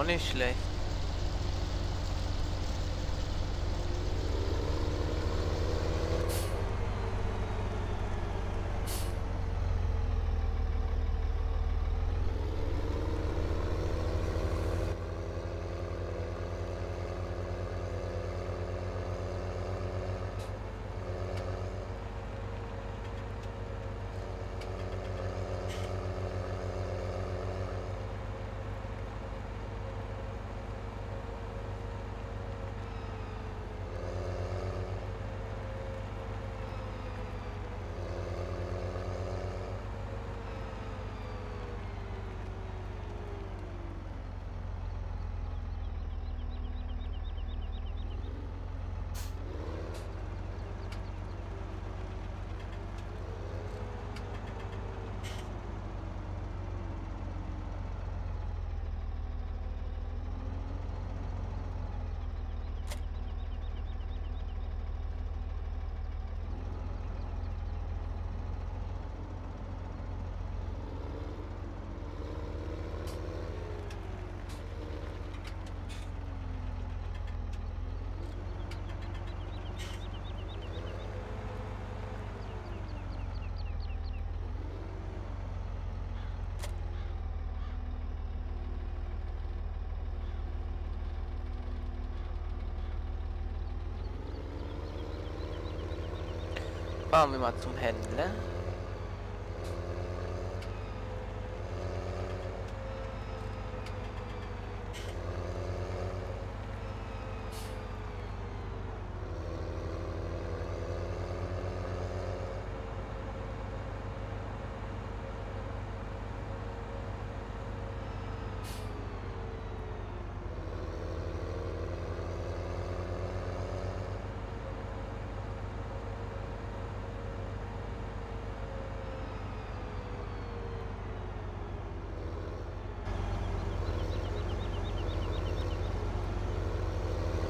S1: Auch nicht schlecht. Fahren wir mal zum Händler.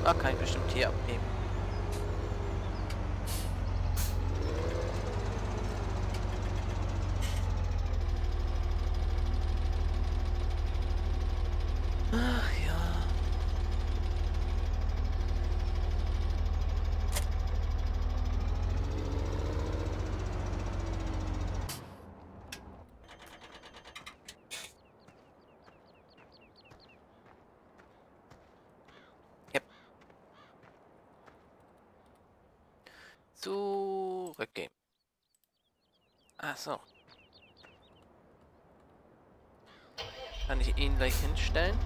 S1: Ah, kann ich bestimmt hier abnehmen. Ach ja. Yep. Zurückgehen. Ach so. Kann ich ihn gleich hinstellen?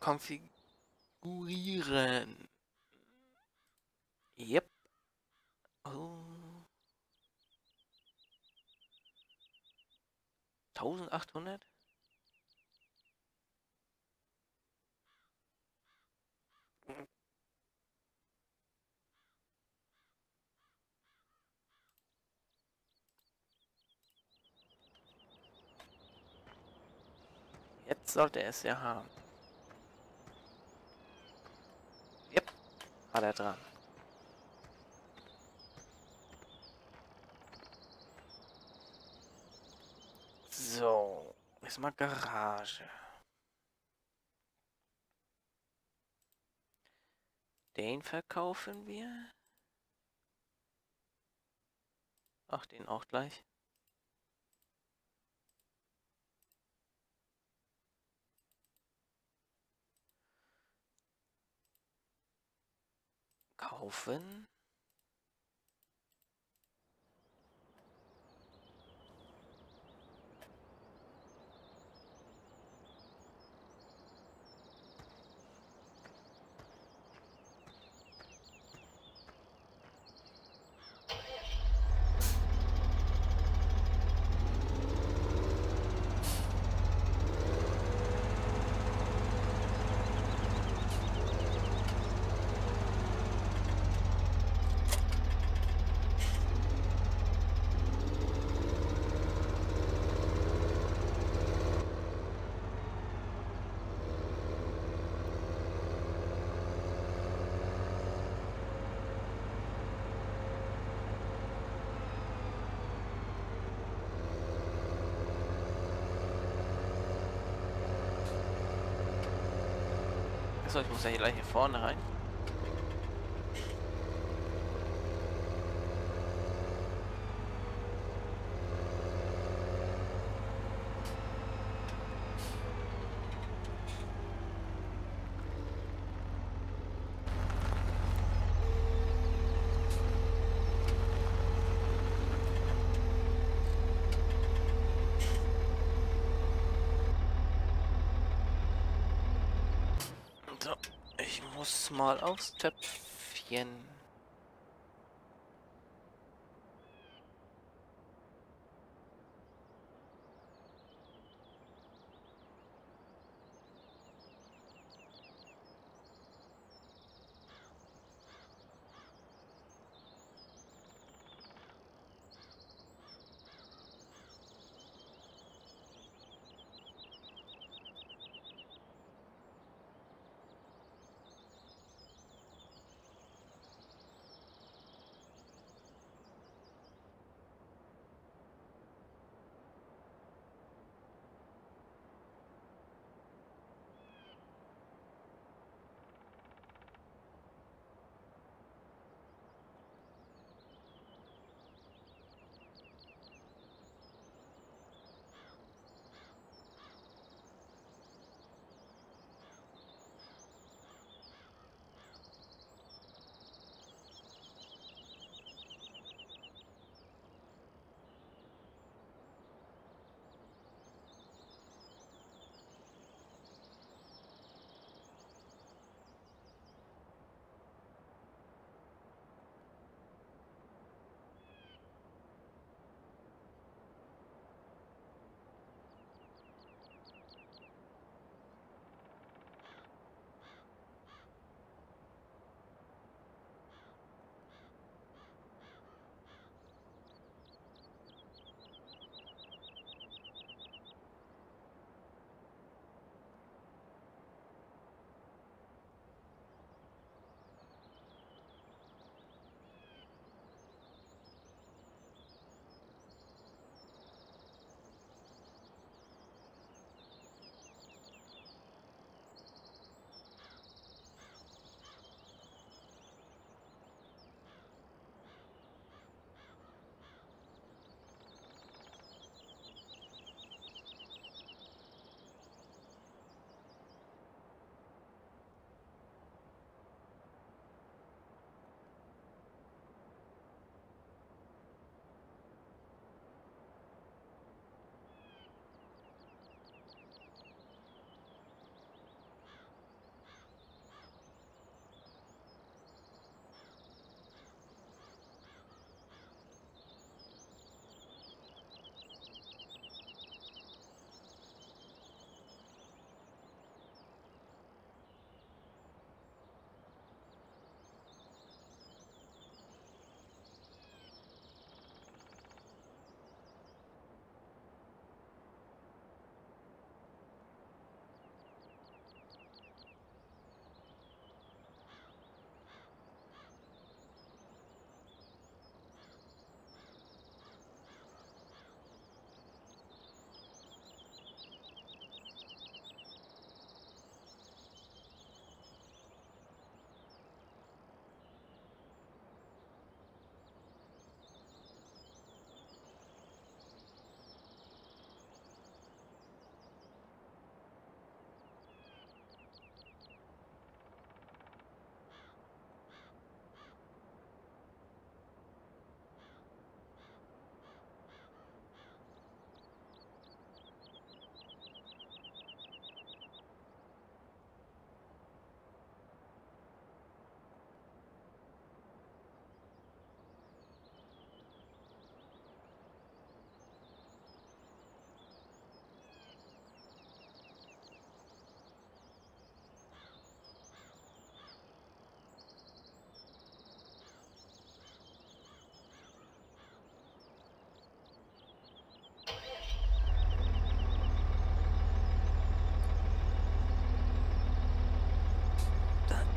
S1: Konfigurieren. Yep. Oh. 1800? Jetzt sollte er es ja haben. Yep, hat er dran. So, erstmal Garage. Den verkaufen wir. Ach, den auch gleich. Kaufen. Achso, ich muss ja hier gleich hier vorne rein. So, ich muss mal aufs Töpfchen.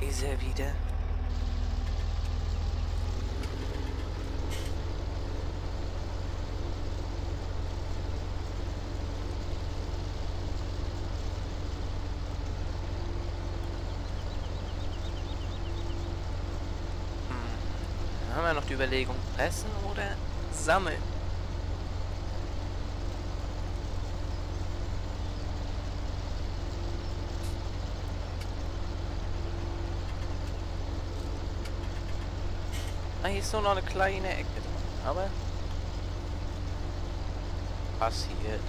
S1: Krise wieder. Hm. Haben wir noch die Überlegung, pressen oder sammeln? Hier ist nur noch eine kleine Ecke aber passiert.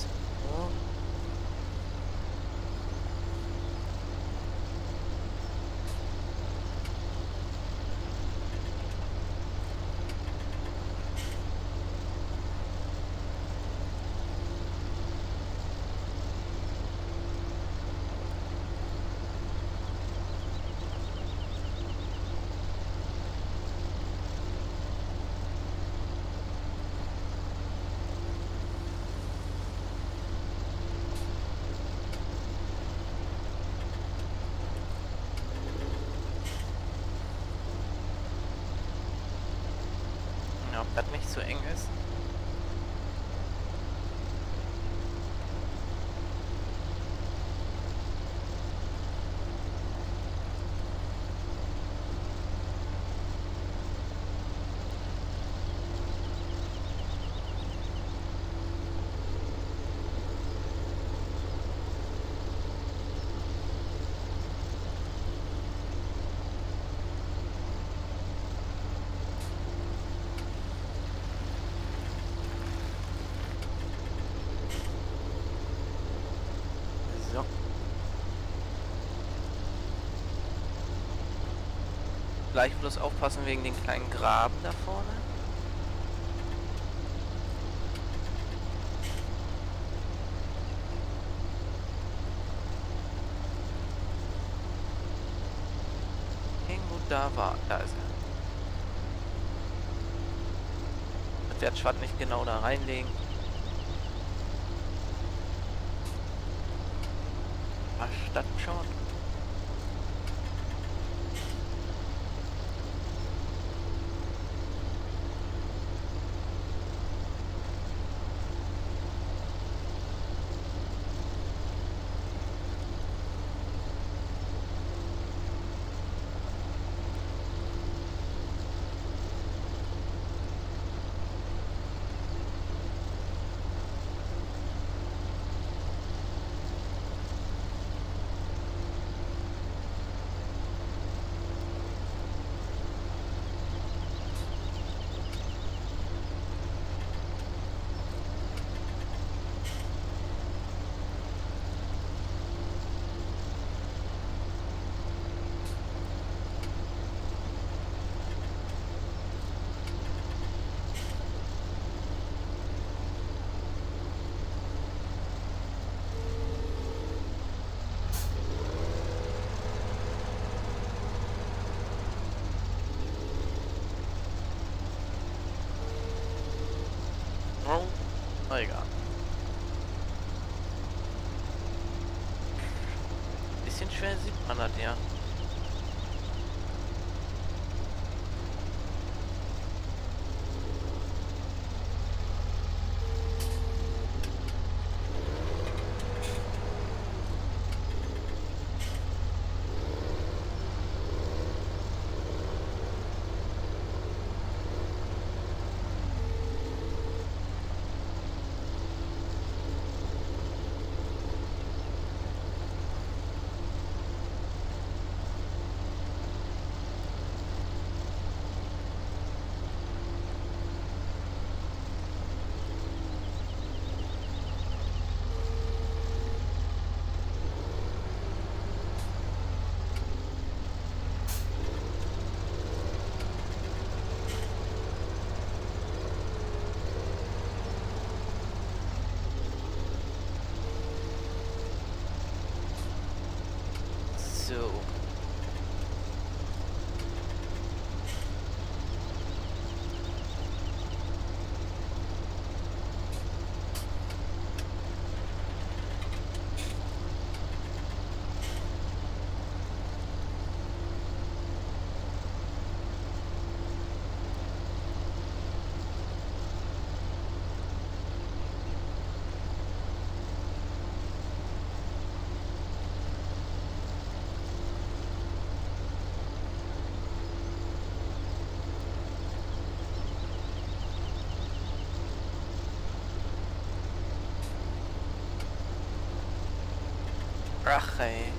S1: So. Ja, ob das nicht zu eng ist. So. Gleich bloß aufpassen wegen den kleinen Graben da vorne. Irgendwo da war, da ist er. Ich werde nicht genau da reinlegen. Sieht man das ja. Ach ey.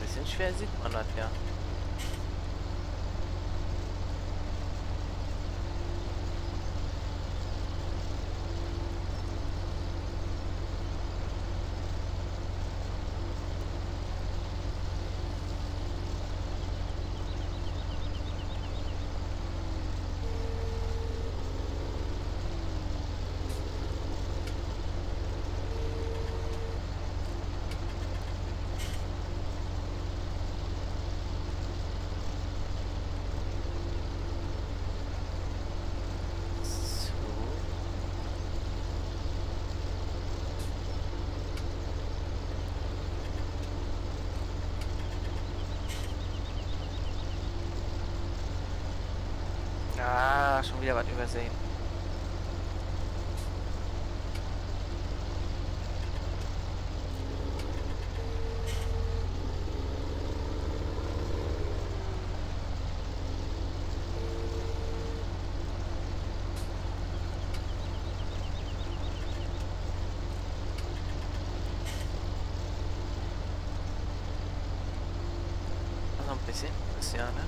S1: Bisschen schwer sieht man das ja. So. Ah, schon wieder was übersehen. Also ein bisschen, ist ja, ne?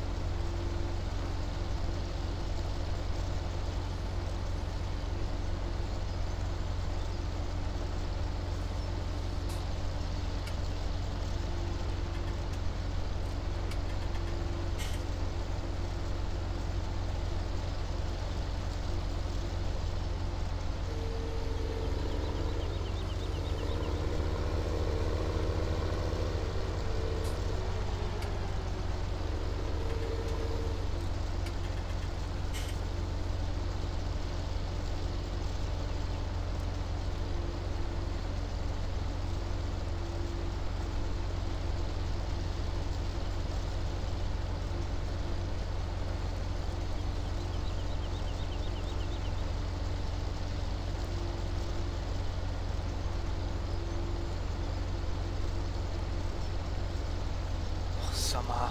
S1: Sommer.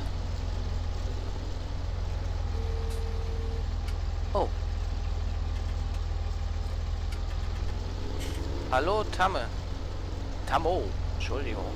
S1: Oh. Hallo, Tamme. Tammo. Entschuldigung.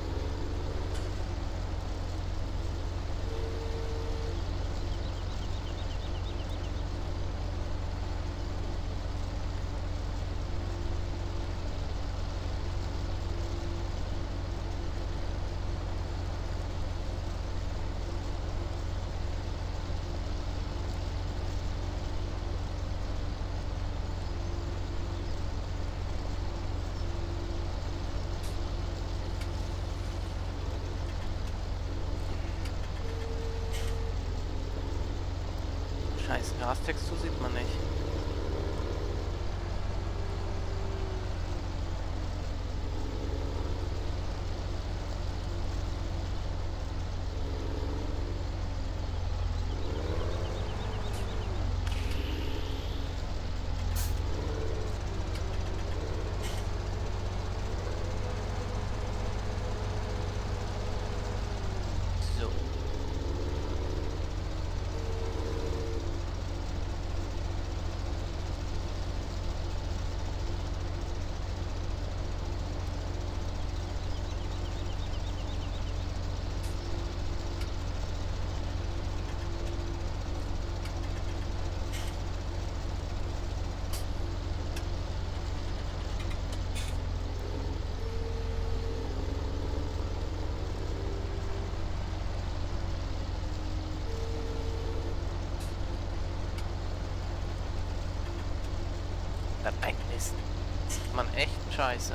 S1: Man echt scheiße.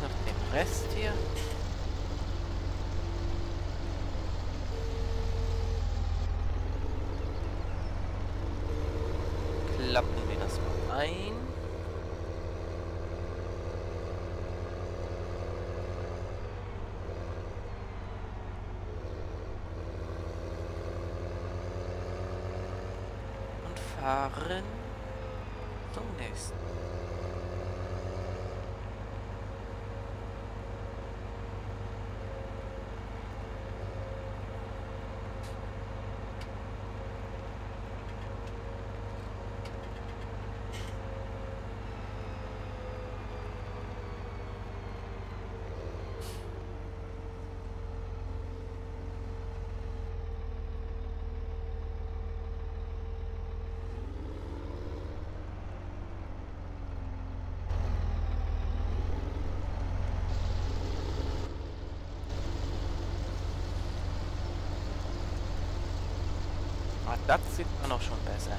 S1: So, den Rest hier. Klappen wir das mal ein. Und fahren zum nächsten. Ah, das sieht man auch schon besser.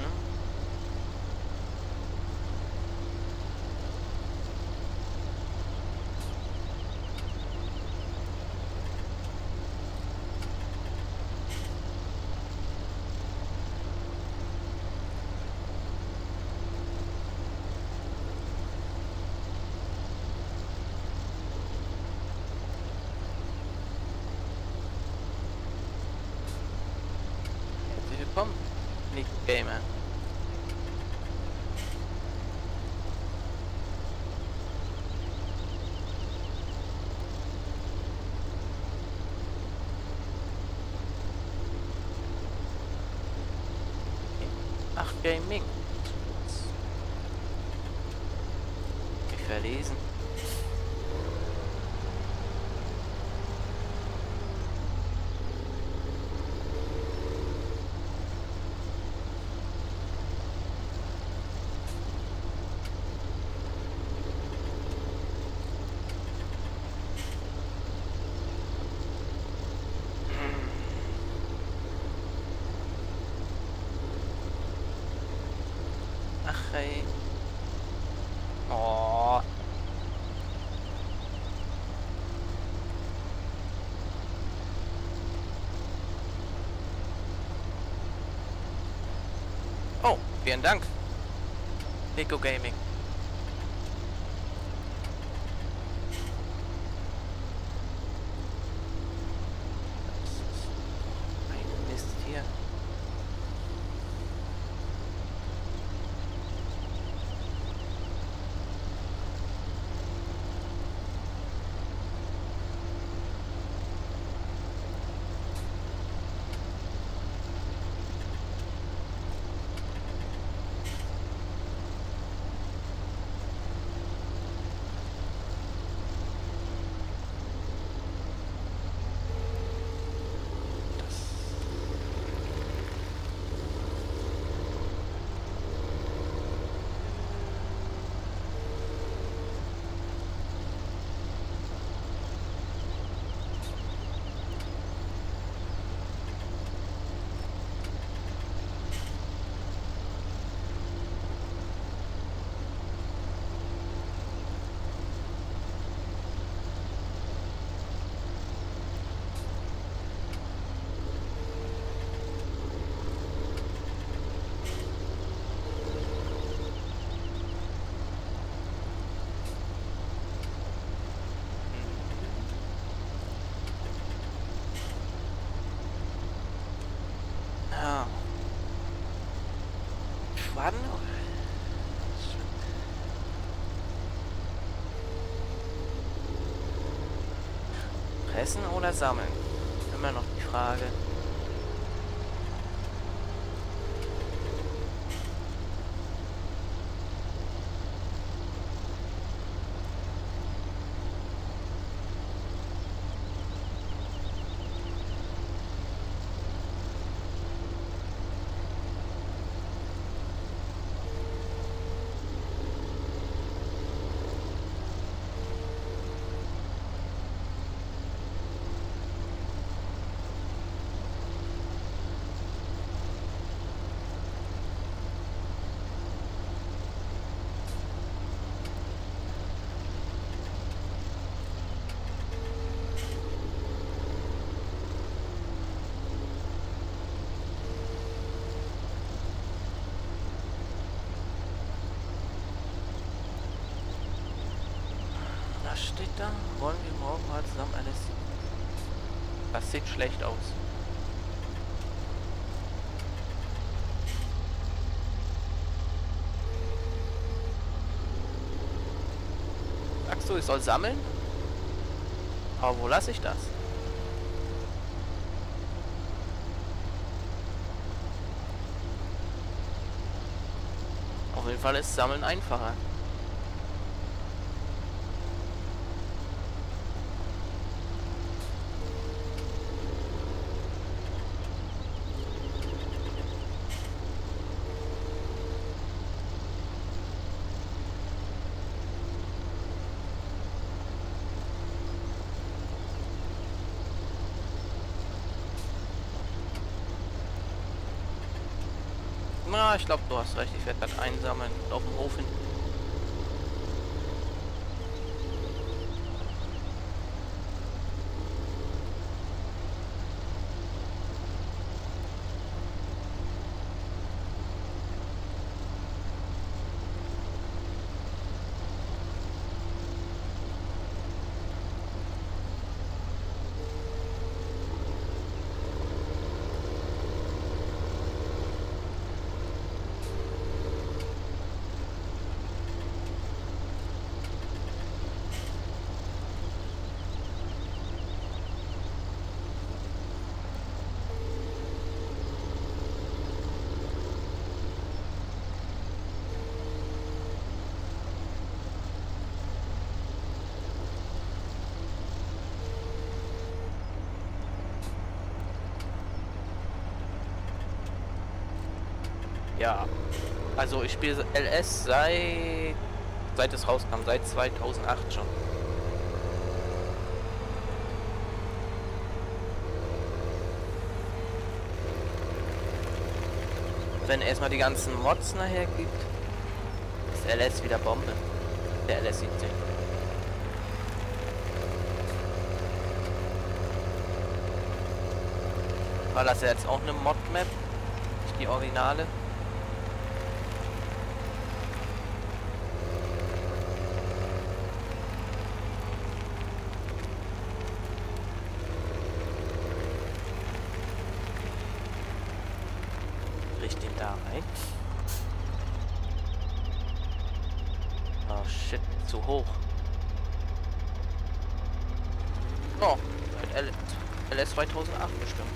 S1: Mhm. Herzlich willkommen, Nick Gamer. Ach, Gaming. Ich verlesen. Ach, ey. Oh. Oh, vielen Dank. Nico Gaming. Warten. Pressen oder sammeln? Immer noch die Frage. Was steht da? Wollen wir morgen mal zusammen alles... Das sieht schlecht aus. Sagst du, ich soll sammeln? Aber wo lasse ich das? Auf jeden Fall ist Sammeln einfacher. Na, ich glaube, du hast recht. Ich werde das einsammeln und auf dem Hof hin. Ja. Also ich spiele LS seit seit es rauskam, seit 2008 schon. Wenn erstmal die ganzen Mods nachher gibt, ist LS wieder Bombe. Der LS 17. War das jetzt auch eine Mod-Map? Nicht die Originale? ich den da rein? Oh shit, zu hoch. Oh, seit L LS 2008 bestimmt.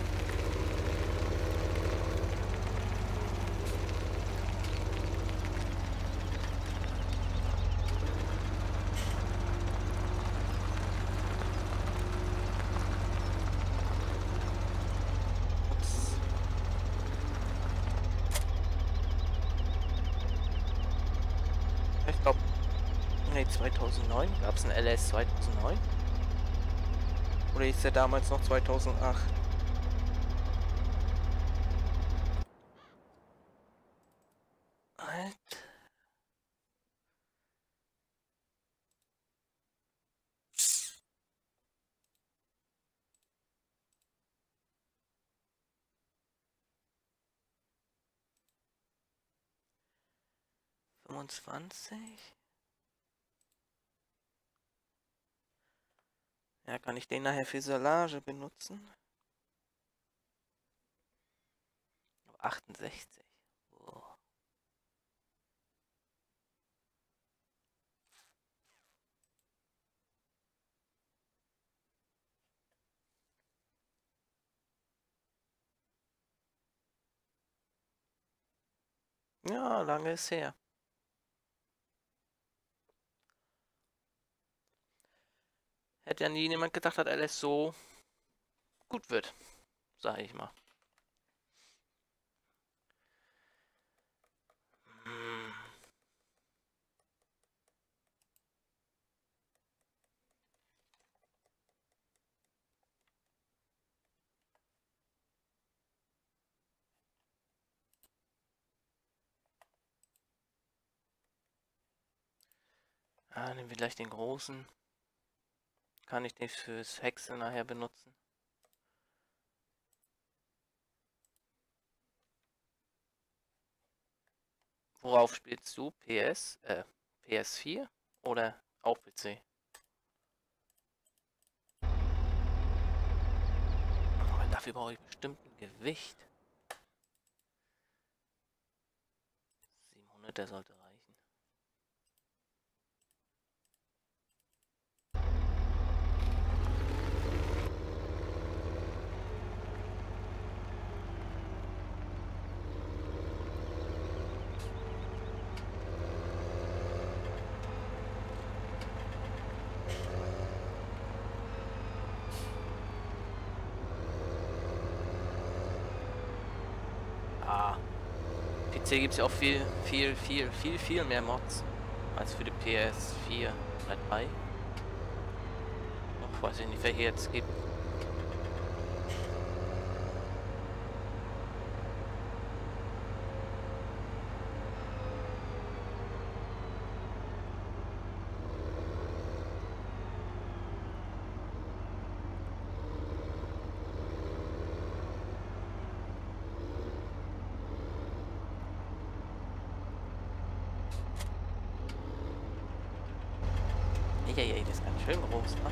S1: Ich glaube, nee, 2009 gab es ein LS 2009. Der damals noch 2008? Alt. Fünfundzwanzig. Kann ich den nachher für Solage benutzen? 68. Oh. Ja, lange ist her. Hätte ja nie jemand gedacht, dass alles so gut wird, sage ich mal. Ah, nehmen wir gleich den großen. Kann ich den fürs Hexen nachher benutzen. Worauf spielst du? PS? Äh, PS4? Oder auch PC? Aber dafür brauche ich bestimmt ein Gewicht. 700, der sollte reichen. Gibt es ja auch viel, viel, viel, viel, viel mehr Mods als für die PS4 oder 3. Ach, weiß ich nicht, welche jetzt gibt. Eieiei, das ist ganz schön groß, ne?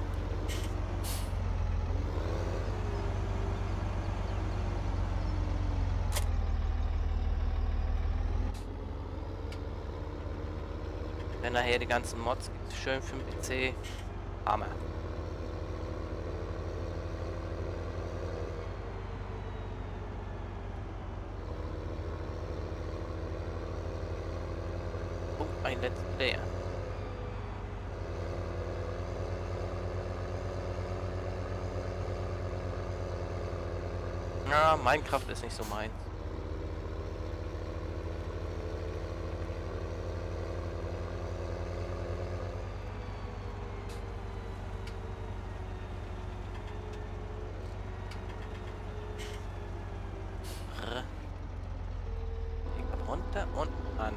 S1: Wenn nachher die ganzen Mods gibt, schön für den PC. Hammer. Oh, ein letzter Player. Ja, Minecraft ist nicht so meins. runter und an.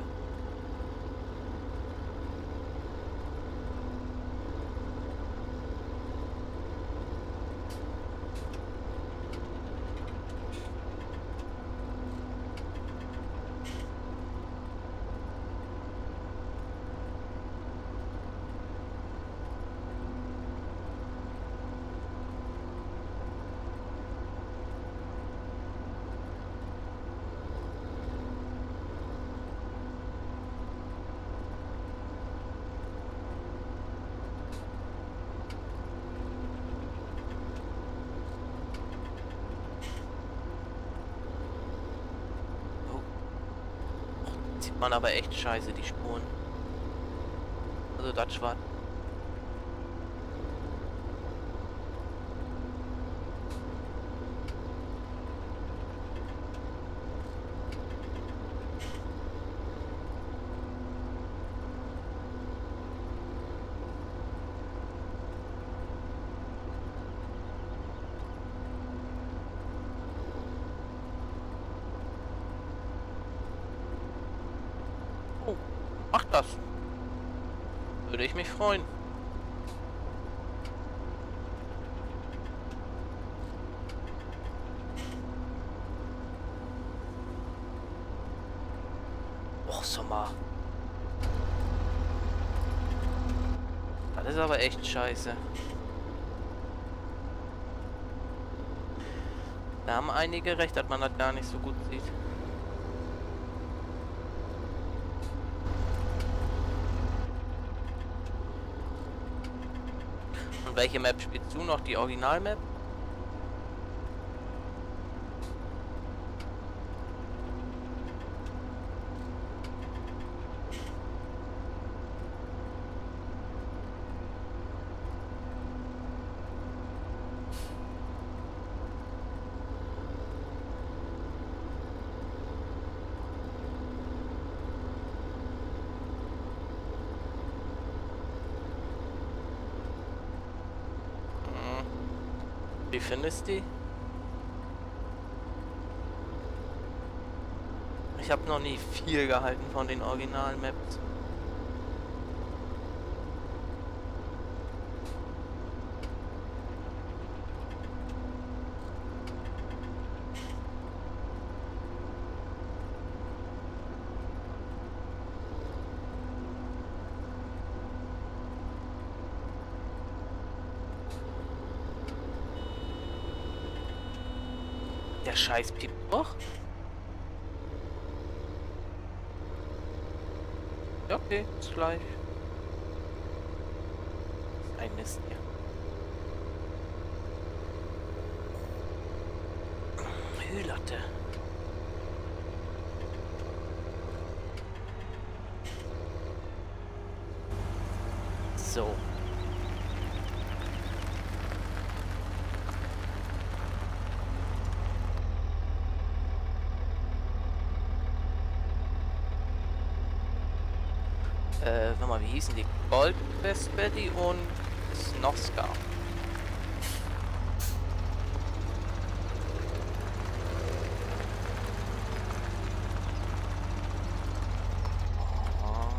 S1: sieht man aber echt scheiße, die Spuren. Also das war Oh, macht das. Würde ich mich freuen. Och, Sommer. Das ist aber echt scheiße. Da haben einige recht, dass man das gar nicht so gut sieht. Welche Map spielst du noch? Die Original-Map? Wie findest die? Ich habe noch nie viel gehalten von den Original-Maps. Der scheiß piept doch. Ja, okay, ist gleich. Ein Mist hier. Hühlatte. So. Äh, warte mal, wie hießen die? Gold Best Betty und Snoska. Oh.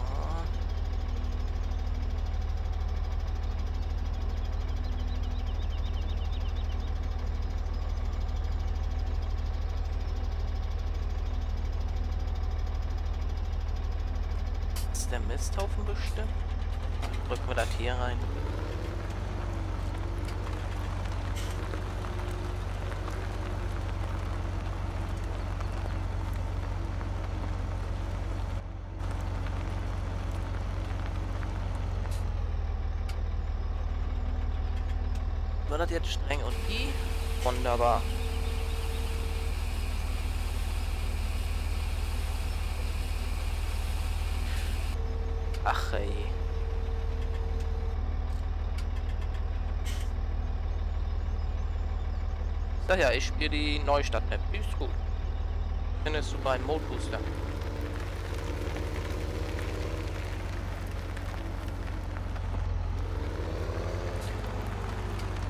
S1: ist der Misthaufen bestimmt? Drücken wir das hier rein. War das jetzt streng und I? Wunderbar. Ach ey. Ja, ich spiele die Neustadt-Map. Ist gut. Findest du beim Mode Booster.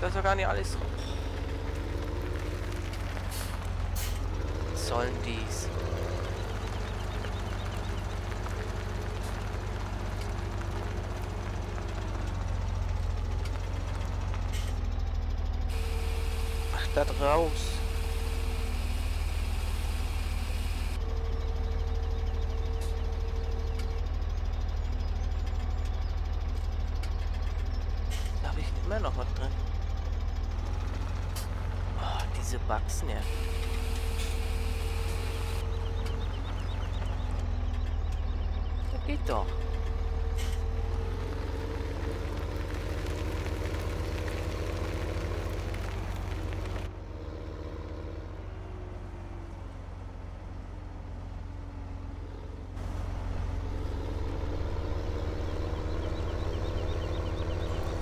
S1: Das ist doch gar nicht alles drauf. Sollen dies? Mach das raus. Da habe ich immer noch was drin. Oh, diese Bugs nerven. Das geht doch.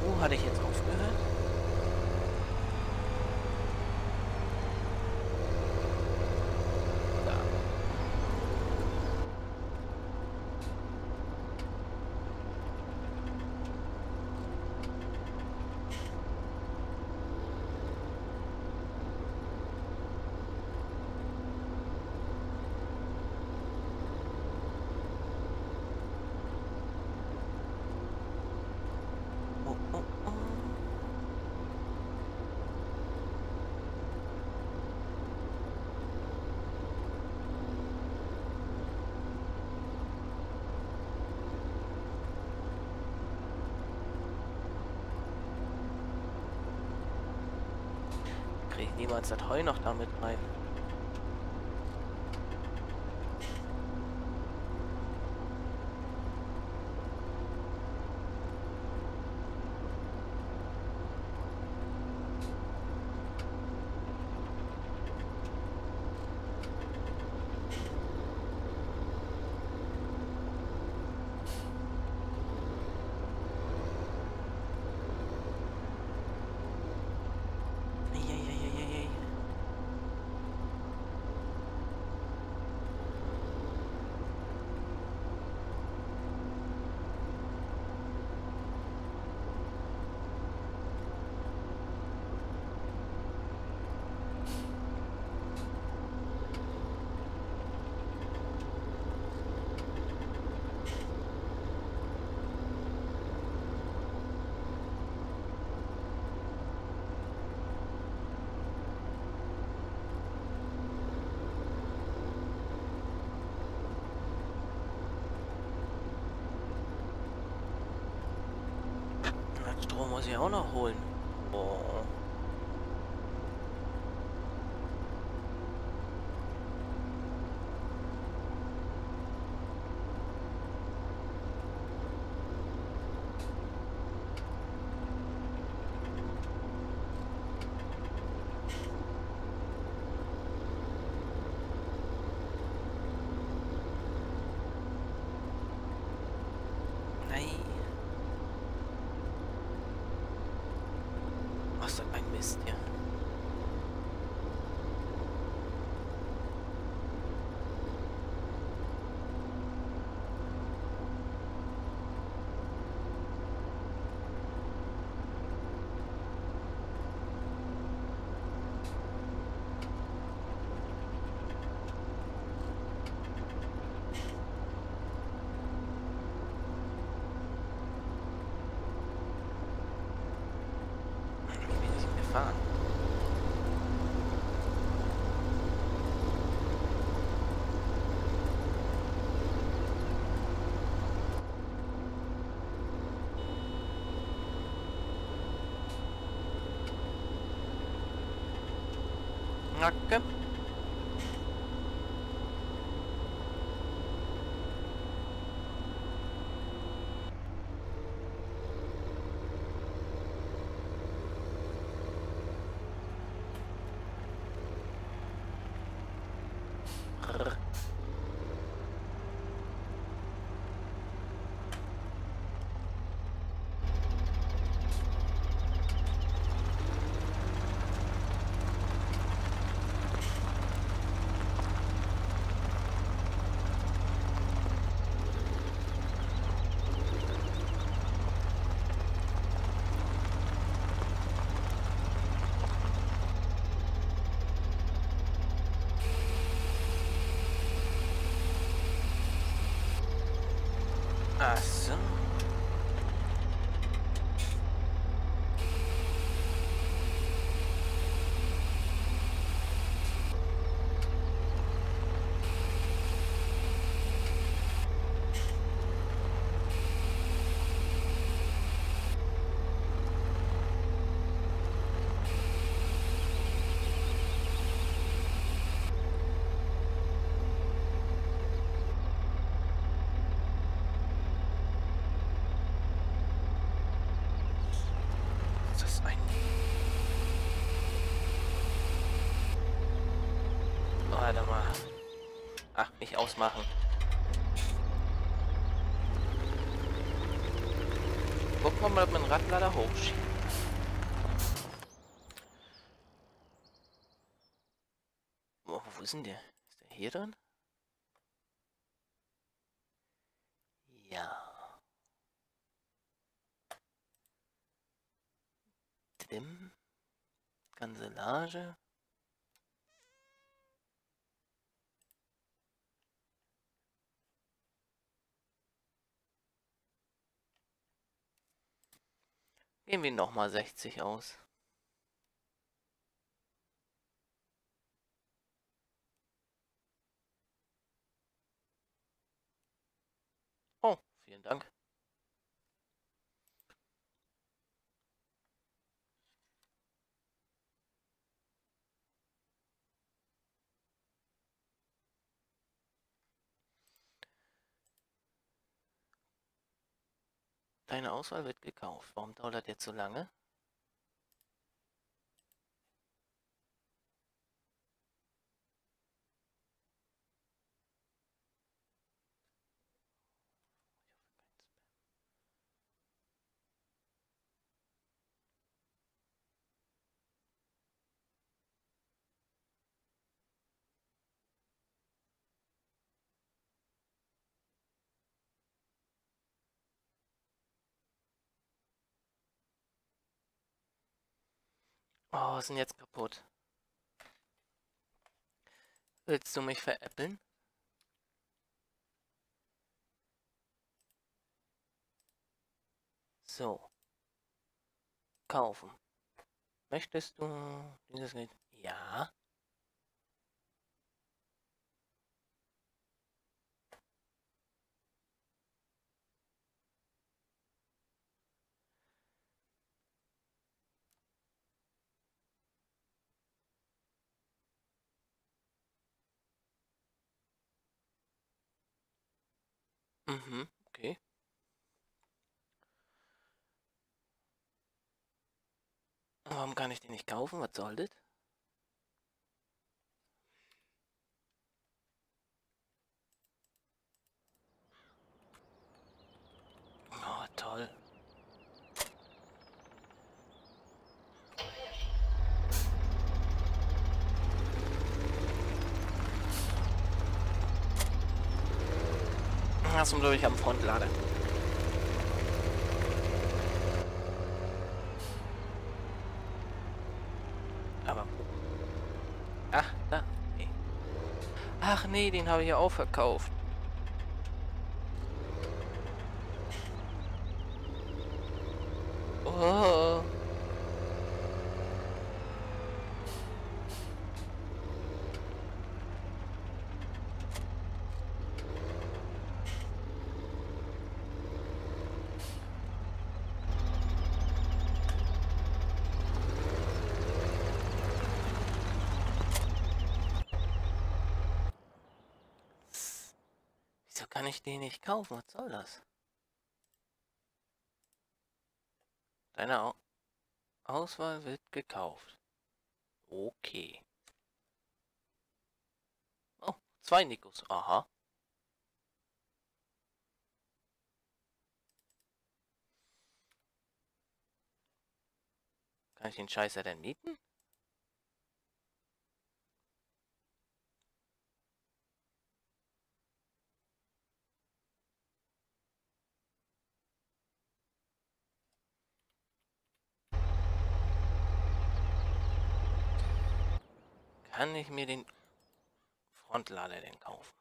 S1: Wo hatte ich jetzt aufgehört? Da. Oh, oh, oh. Krieg ich niemals das Heu noch damit rein. muss ich auch noch holen. Bin ich gefahren? Nacke. Rrr. Ach so. Ist das ein... Warte mal. Ach, nicht ausmachen. Gucken wir mal, ob man den Radlader hochschiebt. Wo, wo ist denn der? Ist der hier drin? Ja. Trim. Kanzellage. Gehen wir nochmal 60 aus. Oh, vielen Dank. Auswahl wird gekauft. Warum dauert jetzt so lange? Oh, sind jetzt kaputt. Willst du mich veräppeln? So. Kaufen. Möchtest du dieses Geld? Ja. Mhm, okay. Warum kann ich den nicht kaufen? Was soll das? Oh, toll. Hast du glaube ich am Frontlader. Aber. Ach, da. Nee. Ach nee, den habe ich ja auch verkauft. Oh. Den nicht kaufen? Was soll das? Deine Au Auswahl wird gekauft. Okay. Oh, zwei Nikos. Aha. Kann ich den Scheißer denn mieten? Kann ich mir den Frontlader denn kaufen?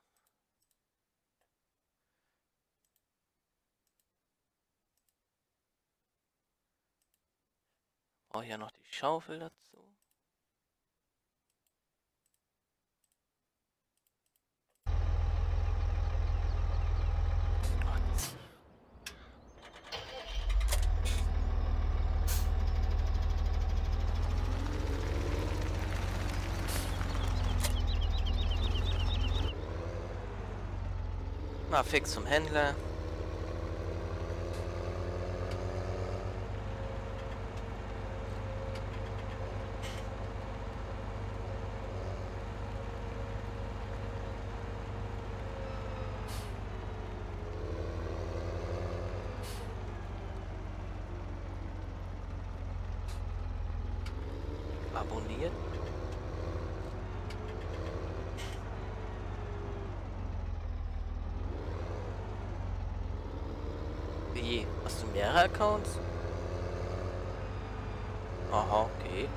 S1: Brauche ja noch die Schaufel dazu. Gott. Mal fix zum Händler. Abonnieren. Wie? Hast du mehrere Accounts? Aha, okay.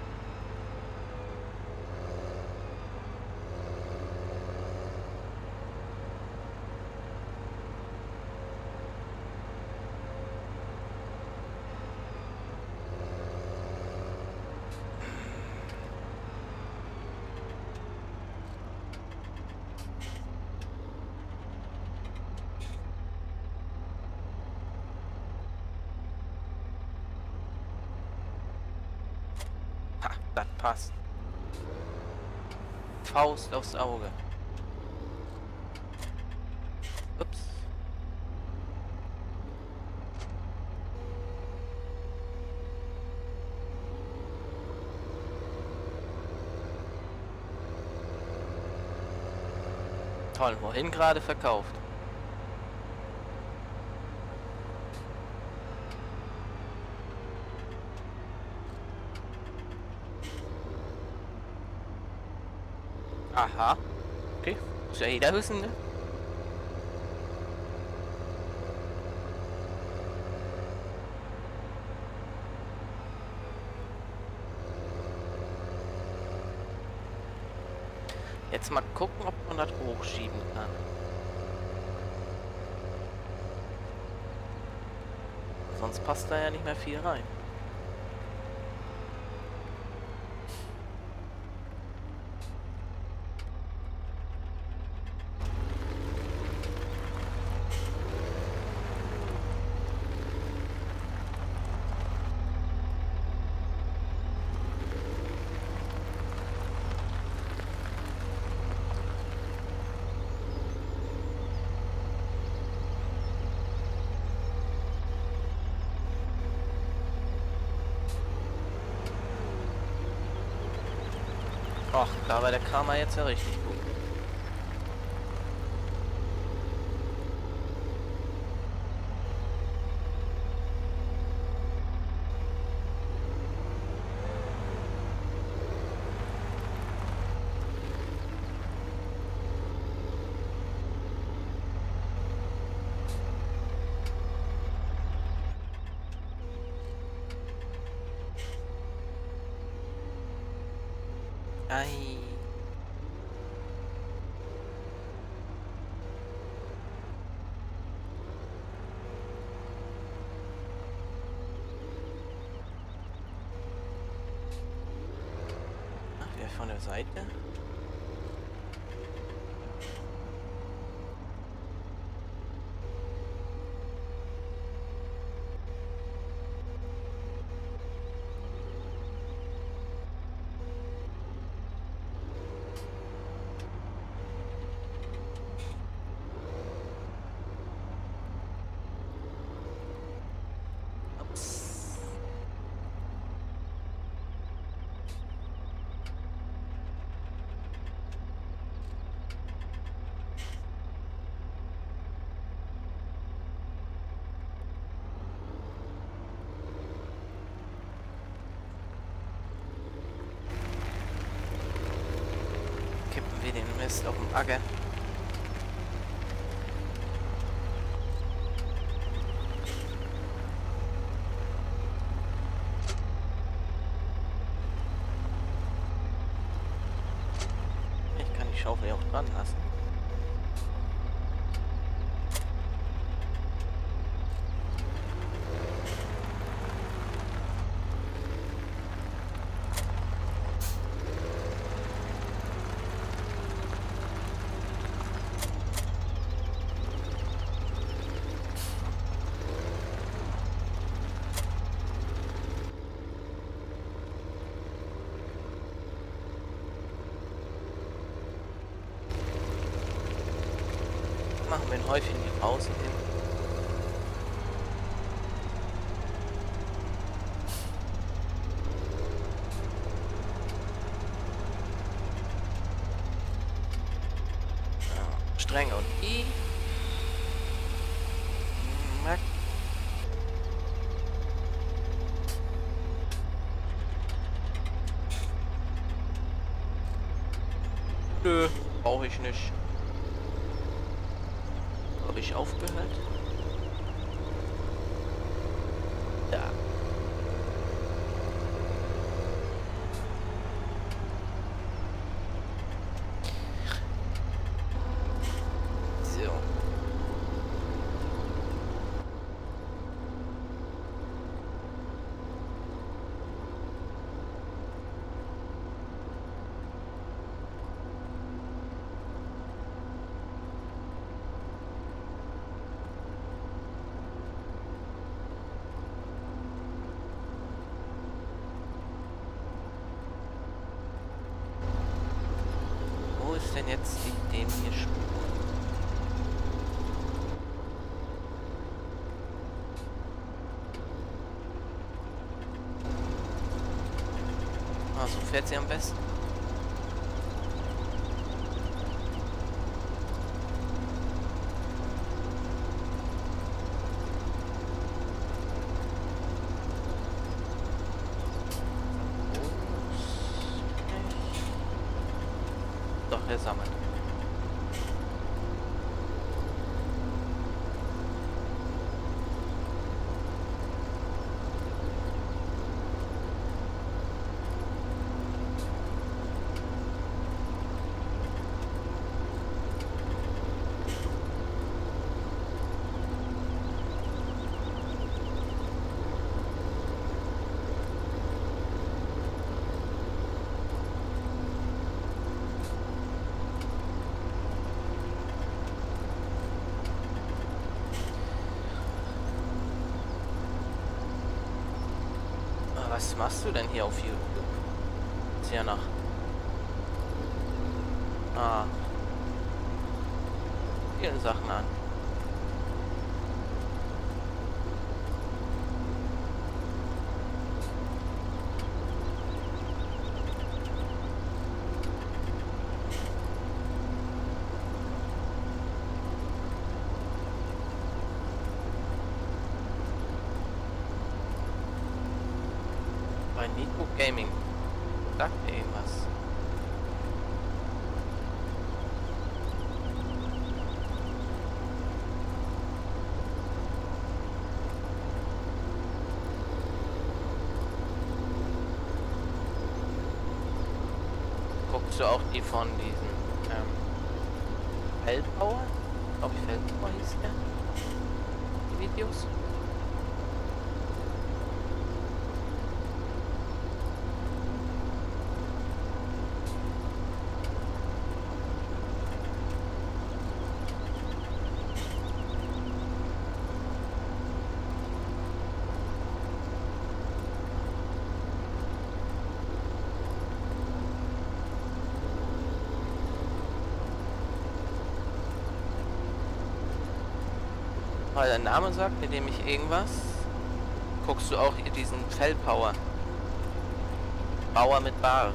S1: Ha, passt. Faust aufs Auge. Ups. Toll, wohin gerade verkauft? Aha. Wissen, ne? Jetzt mal gucken, ob man das hochschieben kann. Sonst passt da ja nicht mehr viel rein. War der Karma jetzt ja richtig gut. Ei. Ach, wer von der Seite? Ups. Kippen wir den Acker. Ich kann die Schaufel ja auch dran lassen. Machen wir ein Häufchen hier außen hin. Ja, Strenge und I. Nö, brauche ich nicht. Aufgehört? Da. So. Wo ist denn jetzt die dem hier Spur? Ah, so fährt sie am besten. Doch, er sammelt. Ah, Was machst du denn hier auf YouTube? Sehr nach. Ah. Vielen Sachen an. Gaming. Sagt mir irgendwas. Guckst du auch die von diesen ähm, Feldbauer? Glaube ich Feldbauer hieß der. Die Videos? Weil der Name sagt mir nämlich irgendwas. Guckst du auch diesen Feldpower. Bauer mit Bar.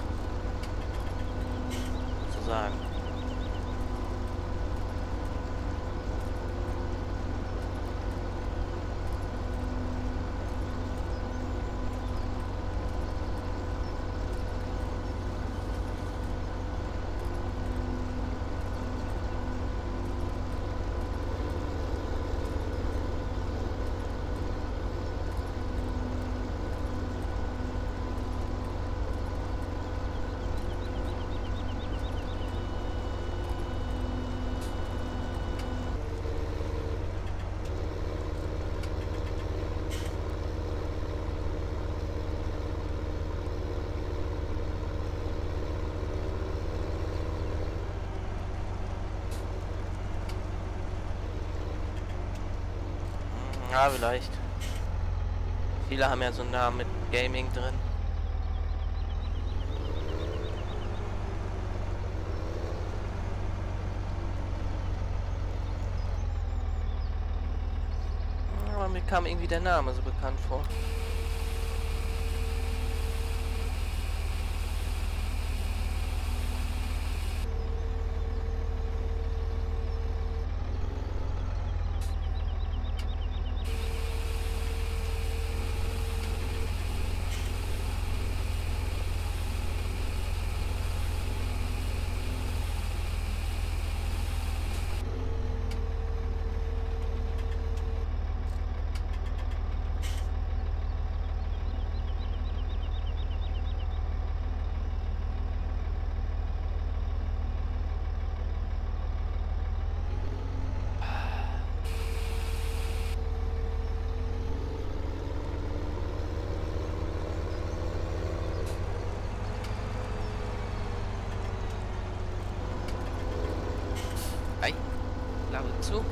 S1: Vielleicht. Viele haben ja so einen Namen mit Gaming drin. Aber mir kam irgendwie der Name so bekannt vor. Ei, Klappe zu.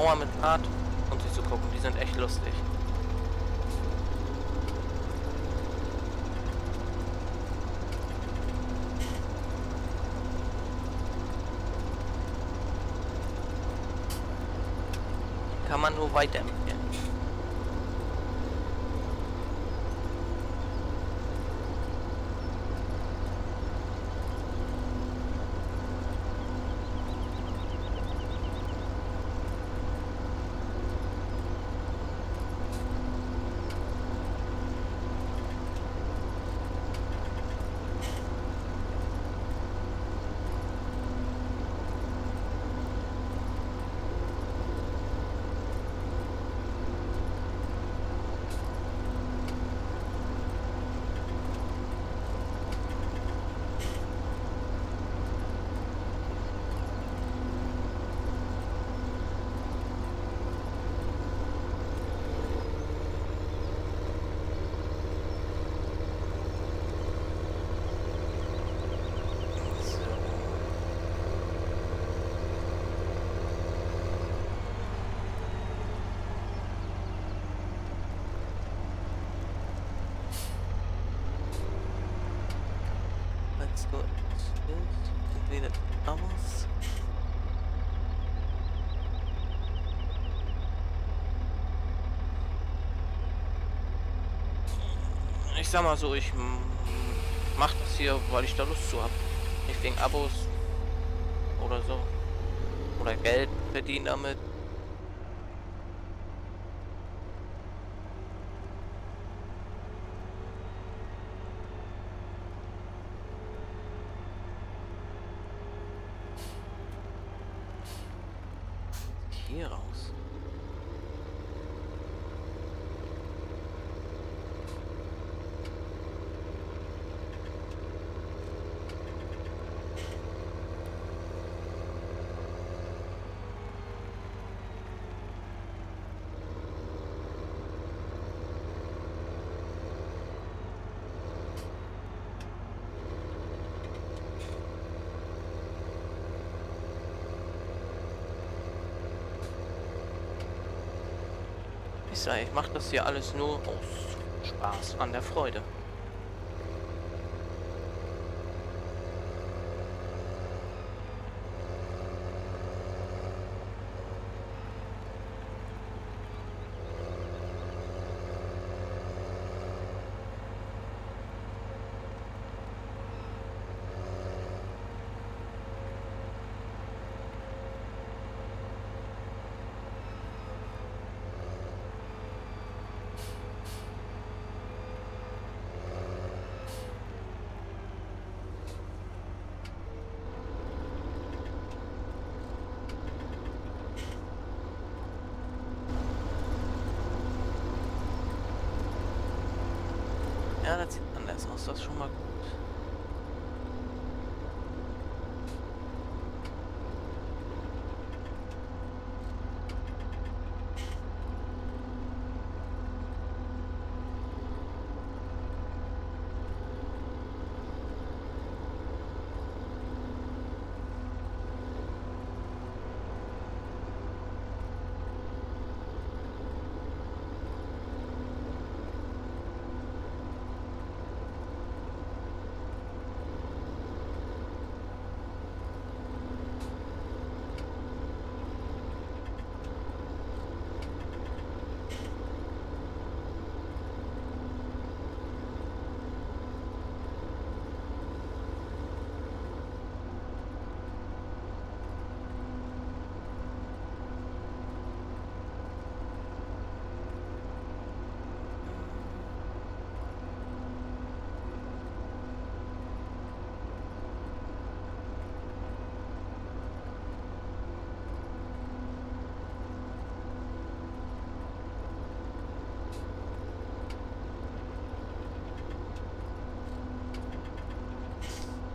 S1: Ralf, Bauer mit Bart und sie zu gucken, die sind echt lustig. Kann man nur weiterempfehlen. So. Let's go. Entweder aus. Sag mal so, ich mach das hier, weil ich da Lust zu habe. Nicht wegen Abos oder so. Oder Geld verdienen damit. Hier raus. Ich mache das hier alles nur aus Spaß an der Freude. Ja, das aus, das ist schon mal gut.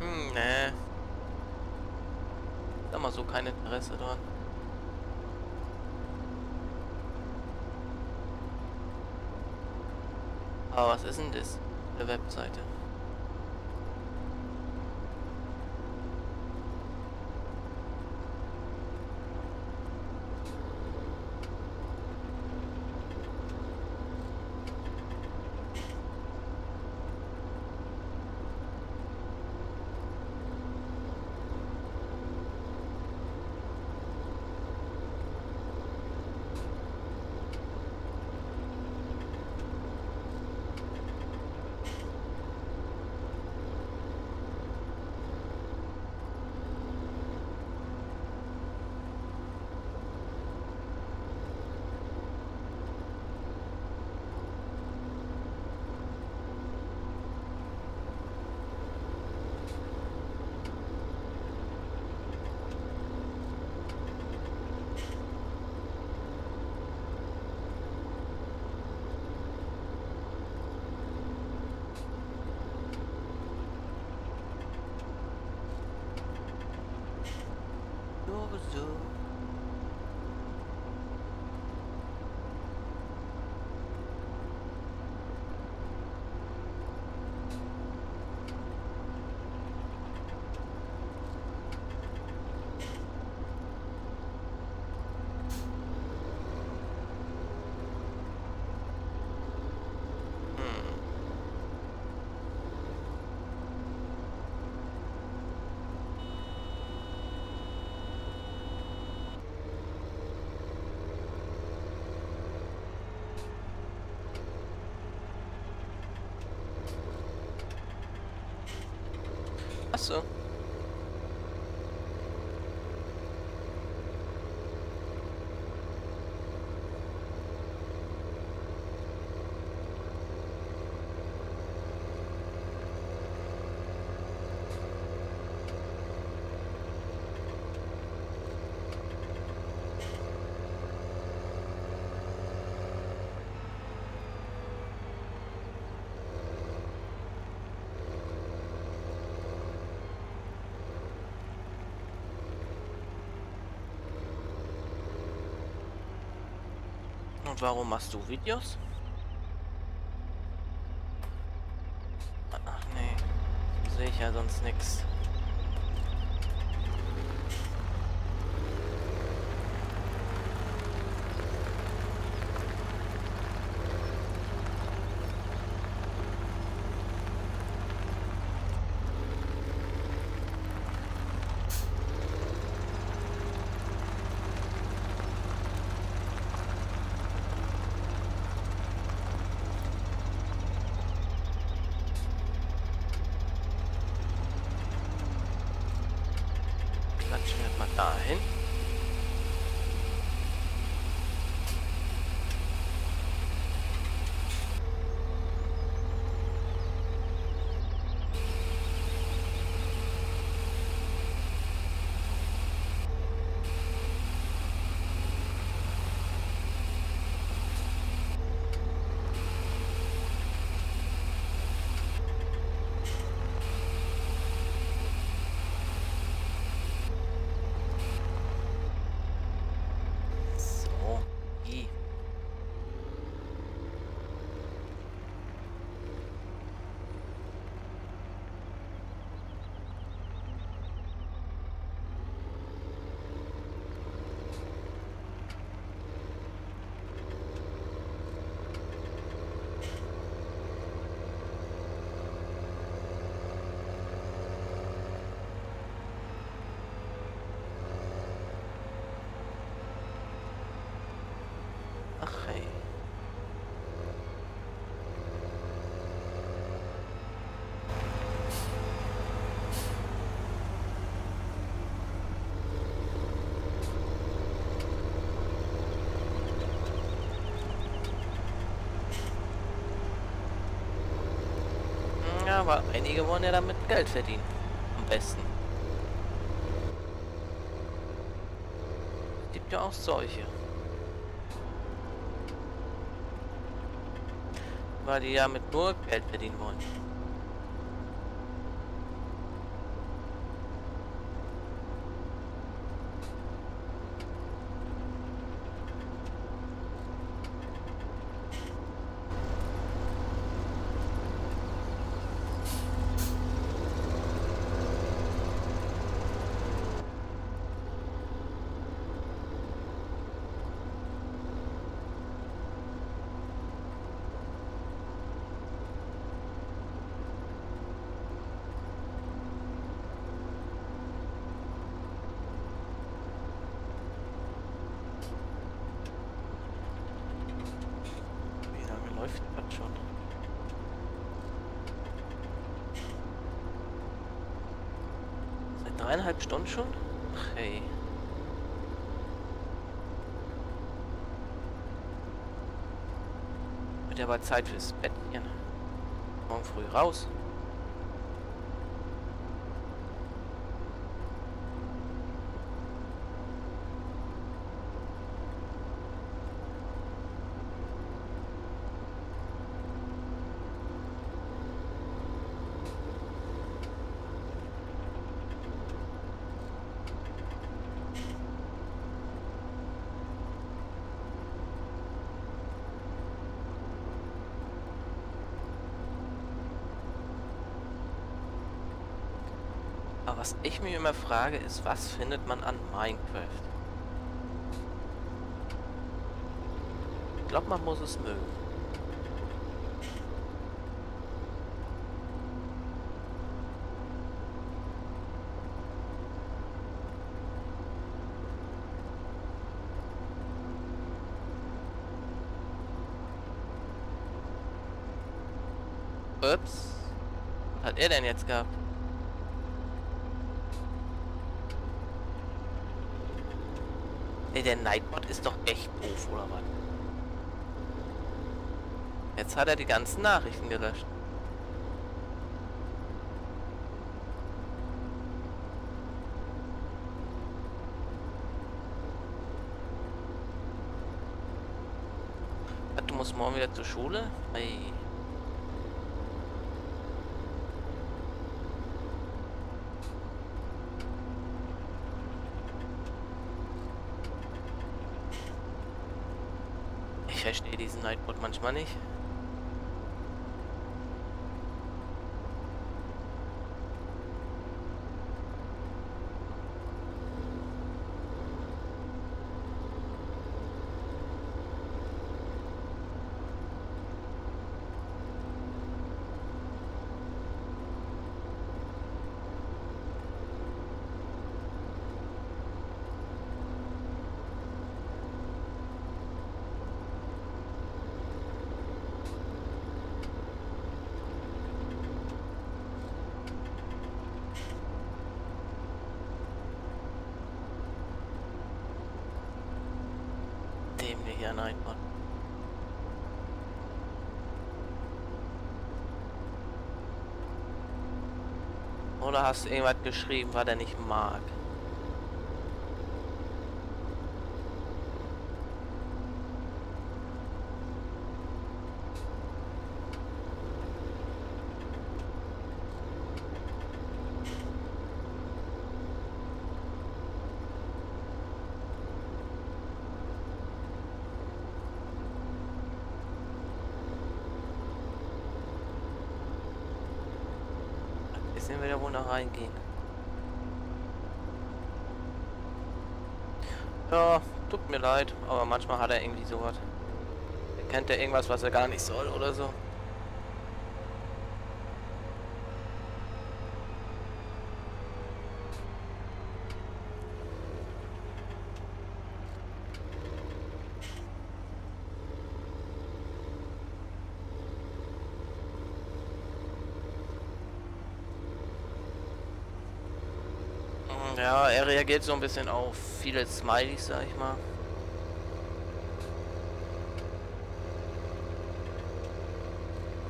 S1: Hm, nee. Sag mal so kein Interesse dran. Aber was ist denn das? Eine Webseite. Straße. Und warum machst du Videos? Ach nee, sehe ich ja sonst nichts. Aber einige wollen ja damit Geld verdienen. Am besten. Es gibt ja auch solche. Weil die ja mit nur Geld verdienen wollen. Wie lange läuft das schon? Seit dreieinhalb Stunden schon? Hey. Wird aber Zeit fürs Bettchen. Morgen früh raus. Aber was ich mir immer frage, ist, was findet man an Minecraft? Ich glaube, man muss es mögen. Ups. Was hat er denn jetzt gehabt? Ey, der Nightbot ist doch echt doof, oder was? Jetzt hat er die ganzen Nachrichten gelöscht. Du musst morgen wieder zur Schule? Hey. Ich verstehe diesen Manchmal nicht. dämlicher Nightbot. Oder hast du irgendwas geschrieben, was er nicht mag? Bisschen wieder wohl noch reingehen. Ja, tut mir leid, aber manchmal hat er irgendwie sowas. Erkennt er irgendwas, was er gar nicht soll oder so. Reagiert so ein bisschen auf viele Smileys, sag ich mal.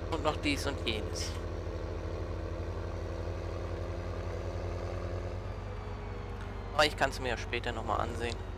S1: Und noch dies und jenes. Aber ich kann es mir ja später nochmal ansehen.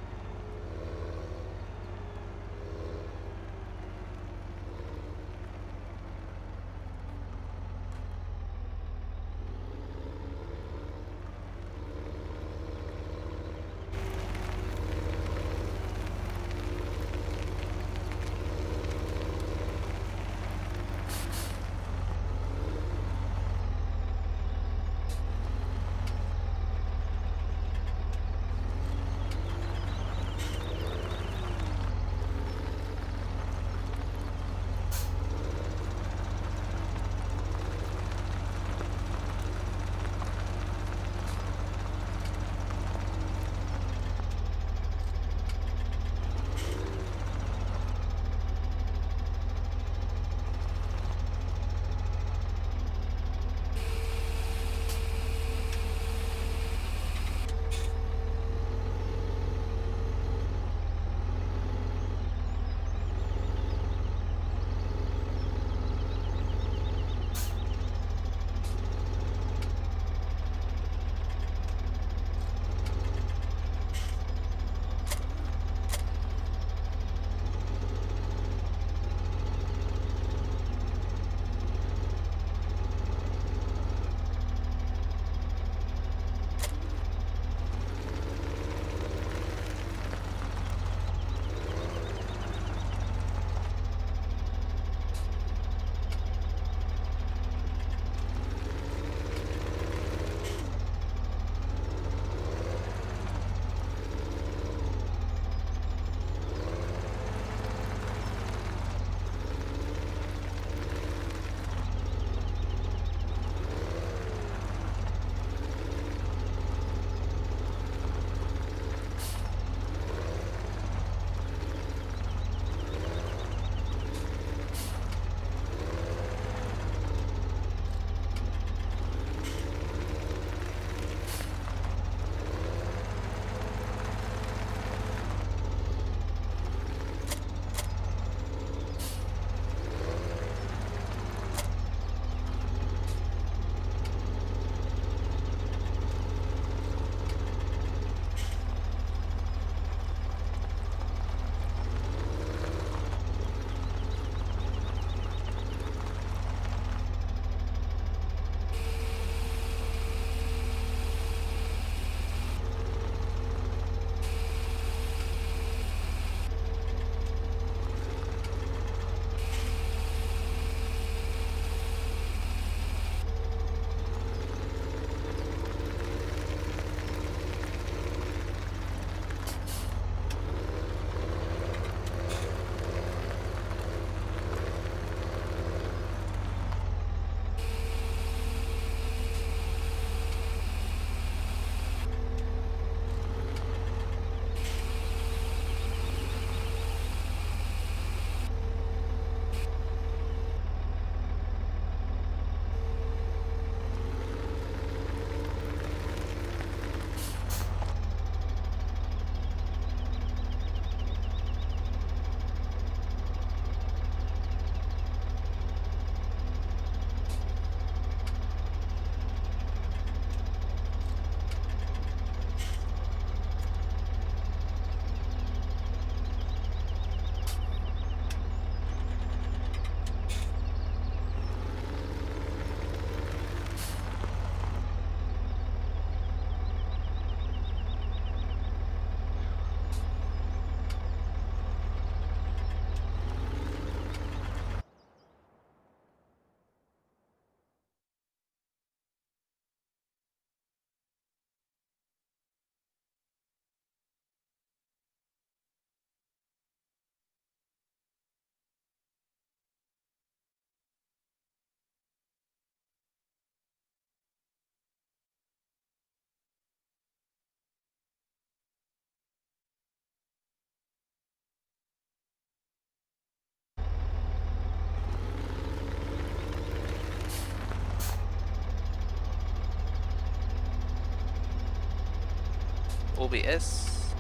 S1: OBS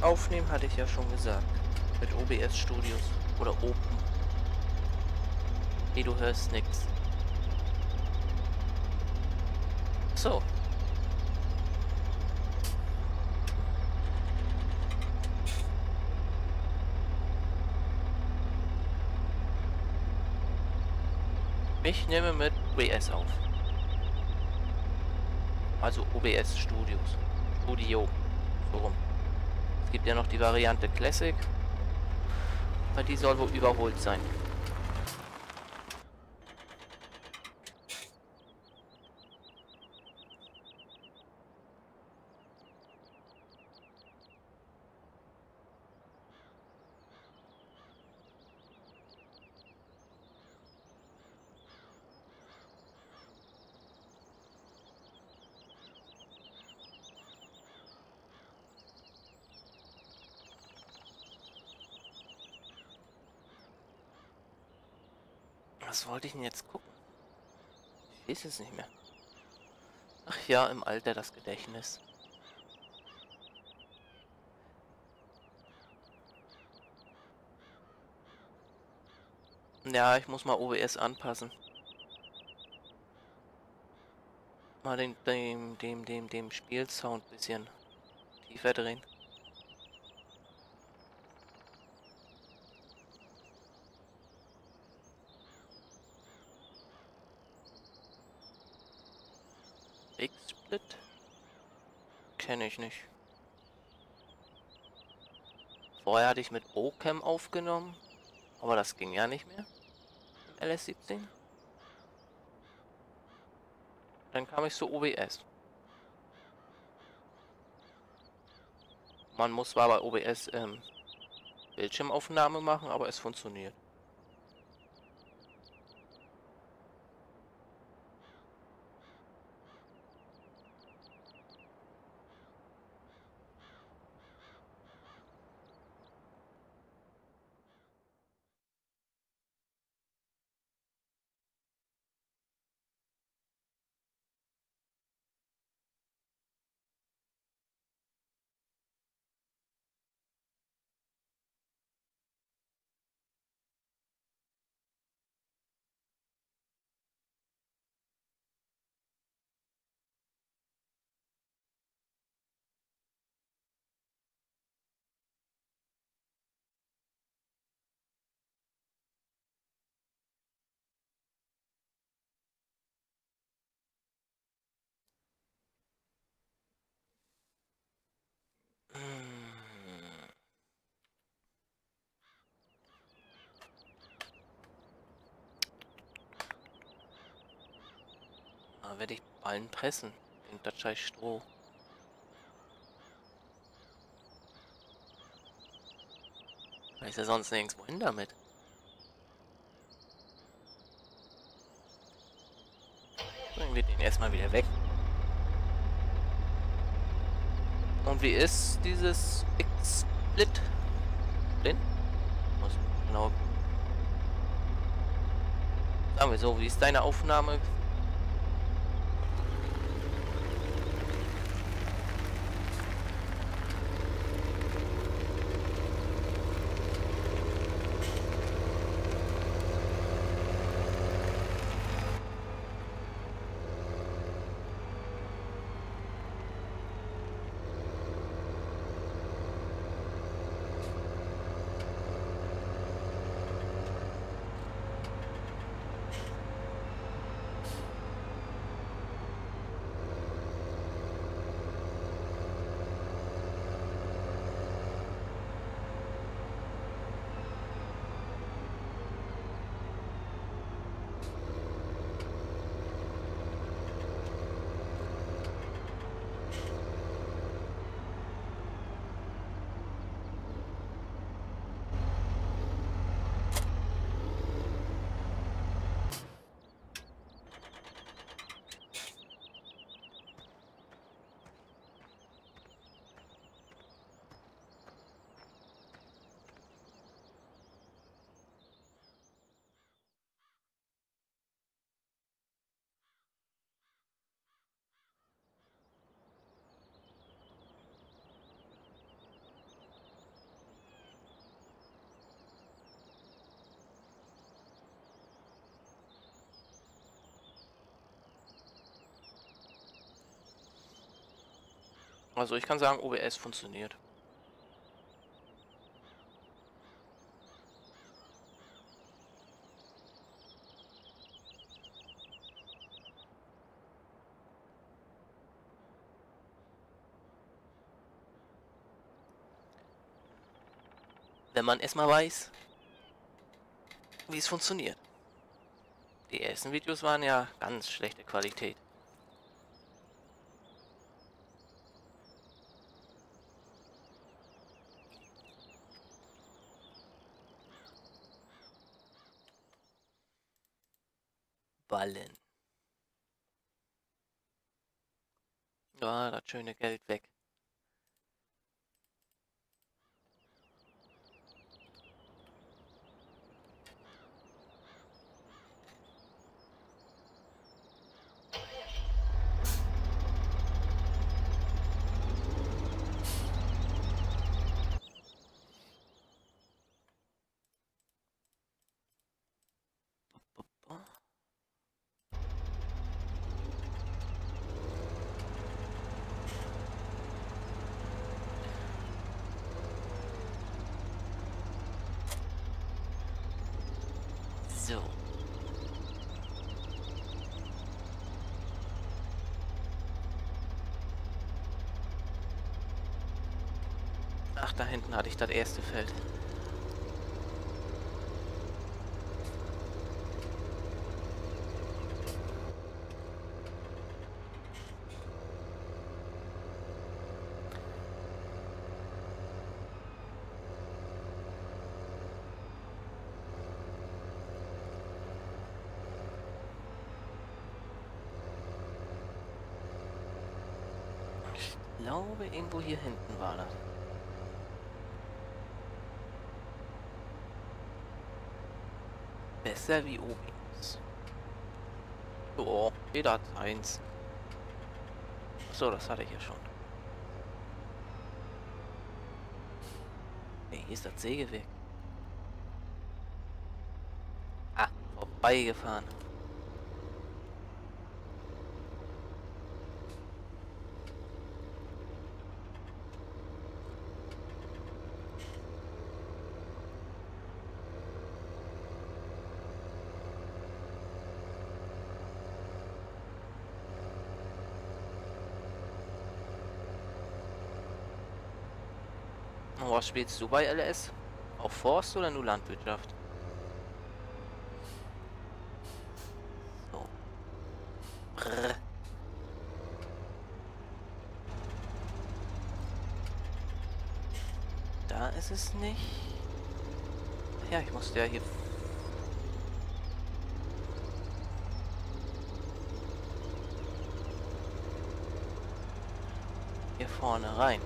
S1: aufnehmen, hatte ich ja schon gesagt. Mit OBS Studios oder Open. Nee, du hörst nichts. So. Ich nehme mit OBS auf. Also OBS Studios. Studio. So rum. Es gibt ja noch die Variante Classic. Aber die soll wohl überholt sein. Was wollte ich denn jetzt gucken? Ich weiß es nicht mehr. Ach ja, im Alter das Gedächtnis. Ja, ich muss mal OBS anpassen. Mal den, dem, dem, dem, dem Spielsound bisschen tiefer drehen. X-Split? Kenne ich nicht. Vorher hatte ich mit Ocam aufgenommen, aber das ging ja nicht mehr. Im LS17. Dann kam ich zu OBS. Man muss zwar bei OBS ähm, Bildschirmaufnahme machen, aber es funktioniert. Werde ich Ballen pressen. Den das scheiß Stroh. Weiß ja sonst nirgendwo hin damit. Bringen wir den erstmal wieder weg. Und wie ist dieses X-Split? Split? Muss genau. Sagen wir so, wie ist deine Aufnahme Also ich kann sagen, OBS funktioniert. Wenn man erstmal weiß, wie es funktioniert. Die ersten Videos waren ja ganz schlechte Qualität. Ballen. Ja, das schöne Geld weg. So. Ach, da hinten hatte ich das erste Feld. Ich glaube, irgendwo hier hinten war das. Besser wie OBS. Oh, jeder hat eins. So, das hatte ich ja schon. Hey, hier ist das Sägewerk. Ah, vorbeigefahren. Spielst du bei LS? Auch Forst oder nur Landwirtschaft? So. Brrr. Da ist es nicht. Ja, ich musste ja hier... Hier vorne rein.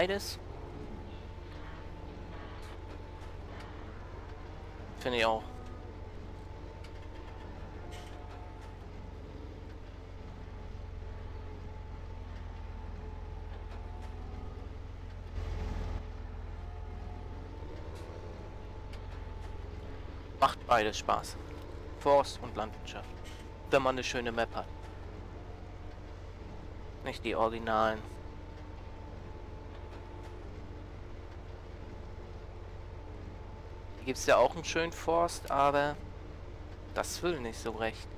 S1: Beides. Finde ich auch. Macht beides Spaß. Forst und Landwirtschaft. Wenn man eine schöne Map hat. Nicht die Originalen. Gibt es ja auch einen schönen Forst, aber das will nicht so recht.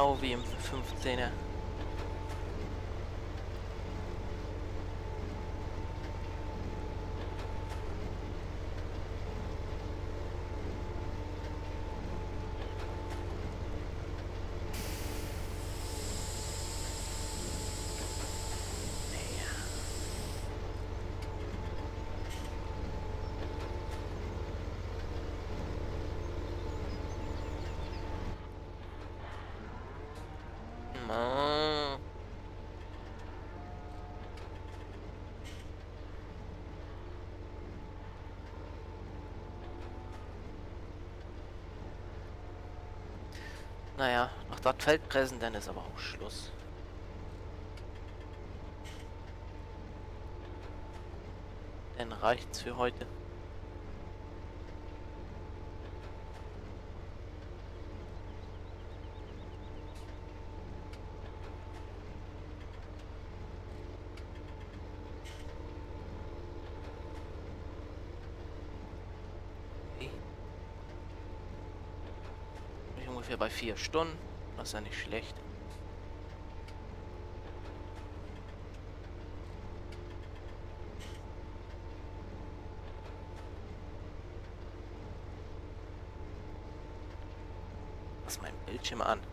S1: Genau wie im 15er. Ah. Dort Feldpressen, dann ist aber auch Schluss. Dann reicht's für heute. Bei vier Stunden. Das ist ja nicht schlecht. Lass mein Bildschirm an.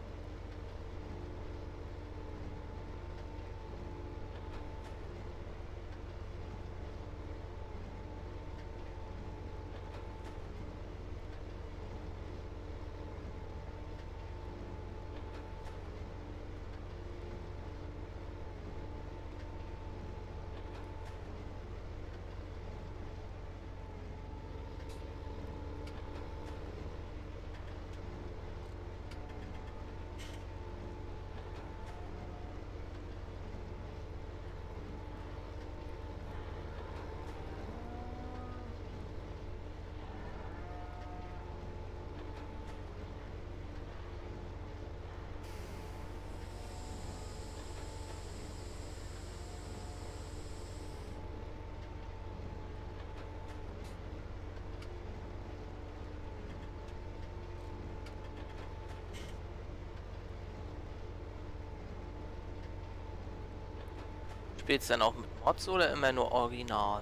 S1: Spielst dann auch mit Mods oder immer nur Original?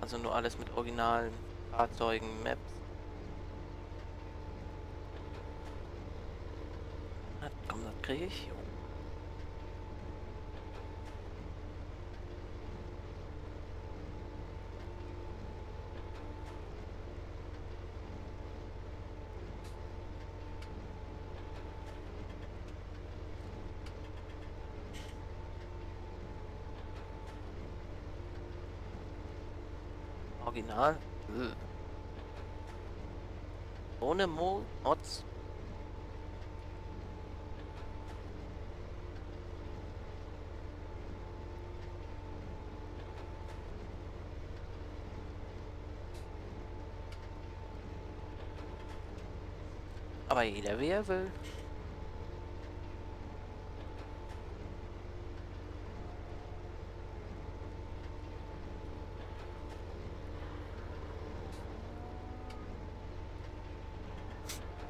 S1: Also nur alles mit originalen Fahrzeugen, Maps. Komm, das kriege ich. Jo. Original. Ugh. Ohne Mo Mods. Aber jeder wie er will.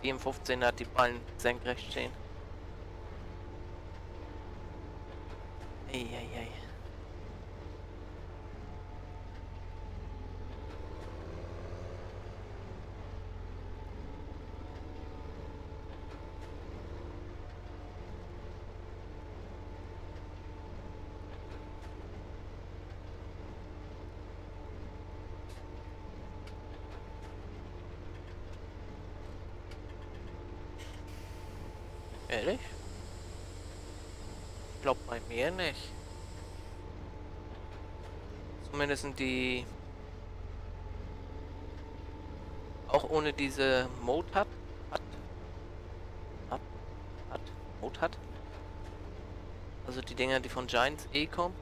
S1: Im 15 hat die Ballen senkrecht stehen. Eieiei. Ehrlich? Ich glaube bei mir nicht. Zumindest die auch ohne diese Mode hat hat hat hat Mode hat. Also die Dinger, die von Giants eh kommen.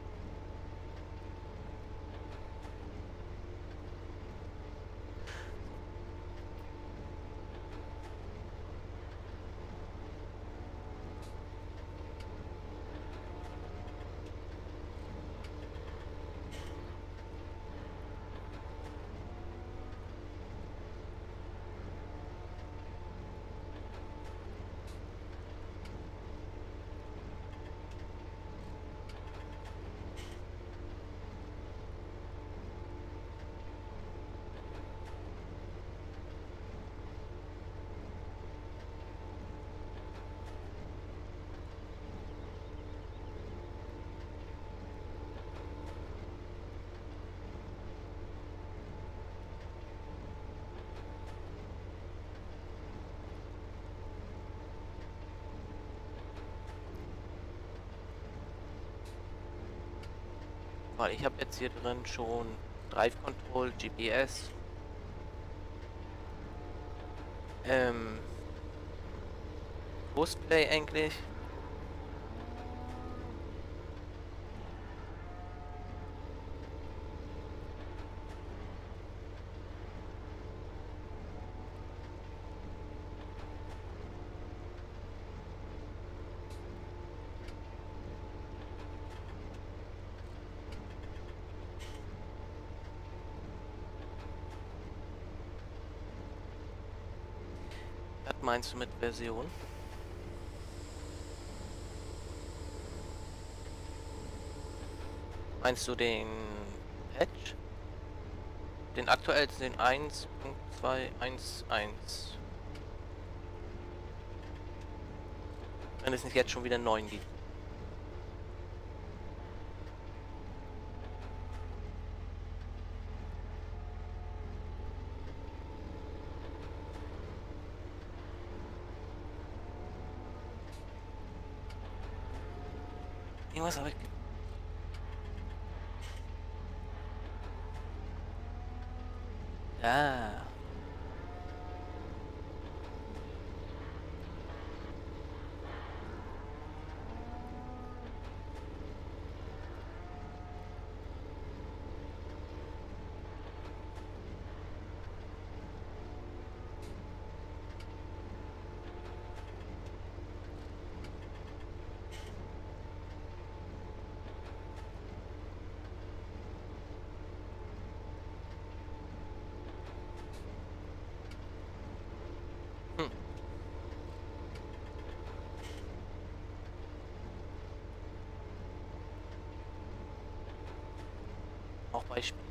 S1: Weil ich habe jetzt hier drin schon Drive Control, GPS, ähm, Postplay eigentlich. Was meinst du mit Version? Meinst du den Patch? Den aktuellsten, den 1.211. Wenn es nicht jetzt schon wieder 9 gibt. Irgendwas habe ich... Ja.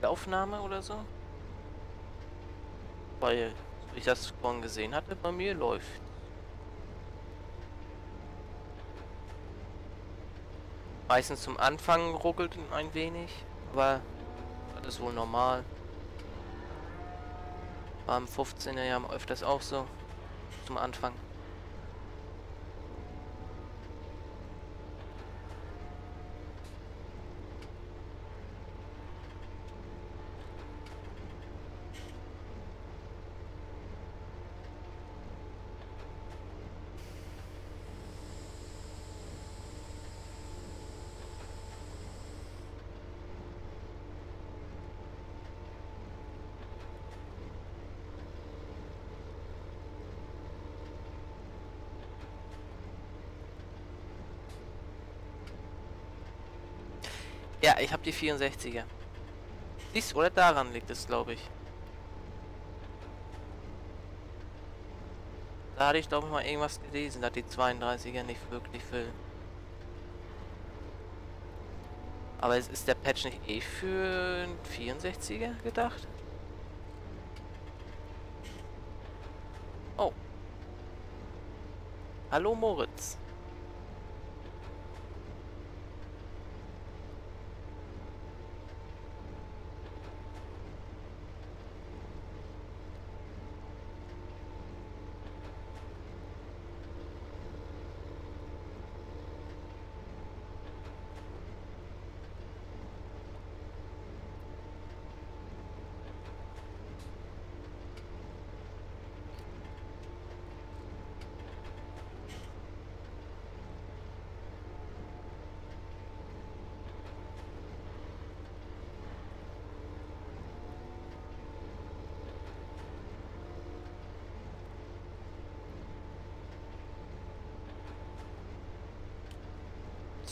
S1: Auch bei Spielaufnahme oder so? Weil, ich das vorhin gesehen hatte, bei mir läuft. Meistens zum Anfang ruckelt ein wenig, aber das ist wohl normal. War im 15er Jahr öfters auch so. Zum Anfang. Ja, ich habe die 64er. Siehst oder daran liegt es, glaube ich. Da hatte ich glaube ich mal irgendwas gelesen, dass die 32er nicht wirklich will. Aber ist, ist der Patch nicht eh für einen 64er gedacht? Oh. Hallo Moritz.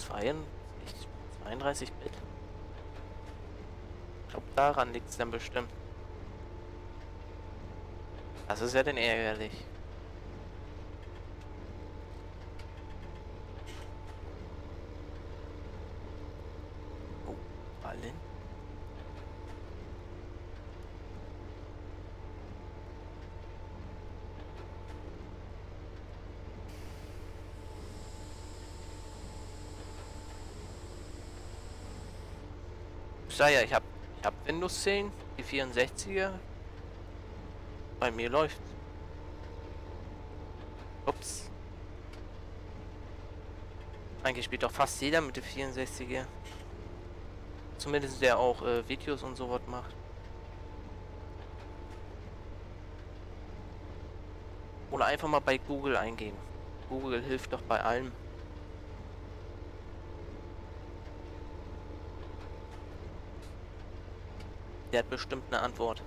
S1: Zwei, 32 Bit. Ich glaube, daran liegt es dann bestimmt. Das ist ja dann ärgerlich. Oh, Ballen. sag ja, ich habe ich hab Windows 10, die 64er. Bei mir läuft. Ups. Eigentlich spielt doch fast jeder mit der 64er. Zumindest der auch äh, Videos und sowas macht. Oder einfach mal bei Google eingeben. Google hilft doch bei allem. Der hat bestimmt eine Antwort.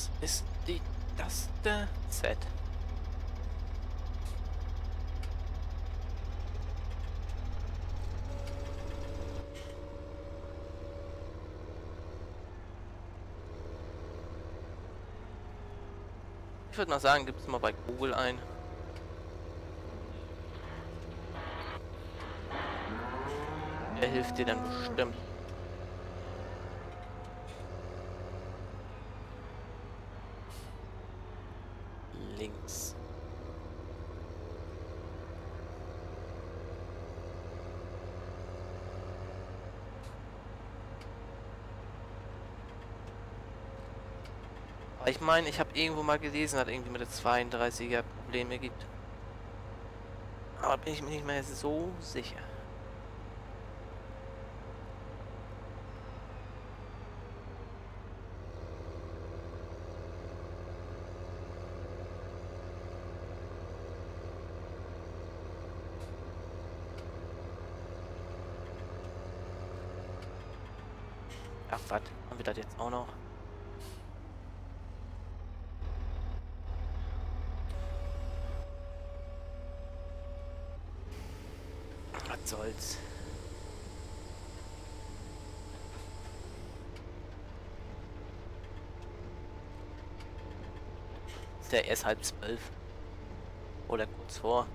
S1: Das ist die Taste Z. Ich würde mal sagen, gibt es mal bei Google ein. Der hilft dir dann bestimmt. links. Aber ich meine, ich habe irgendwo mal gelesen, dass irgendwie mit der 32er Probleme gibt. Aber bin ich mir nicht mehr so sicher. Ach was, haben wir das jetzt auch noch? Was soll's? Ist der erst halb zwölf? Oder kurz vor?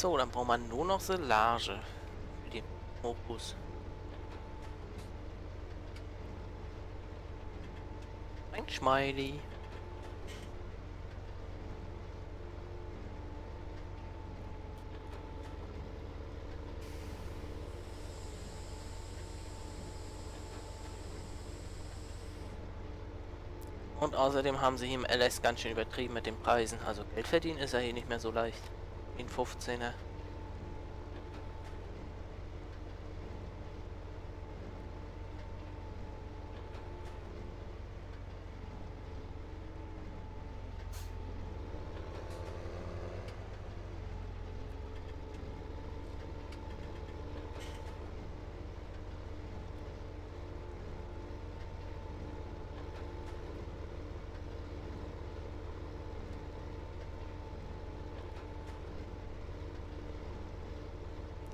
S1: So, dann braucht man nur noch Silage für den Mokus. Ein Schmeili. Und außerdem haben sie hier im LS ganz schön übertrieben mit den Preisen. Also Geld verdienen ist ja hier nicht mehr so leicht. 15.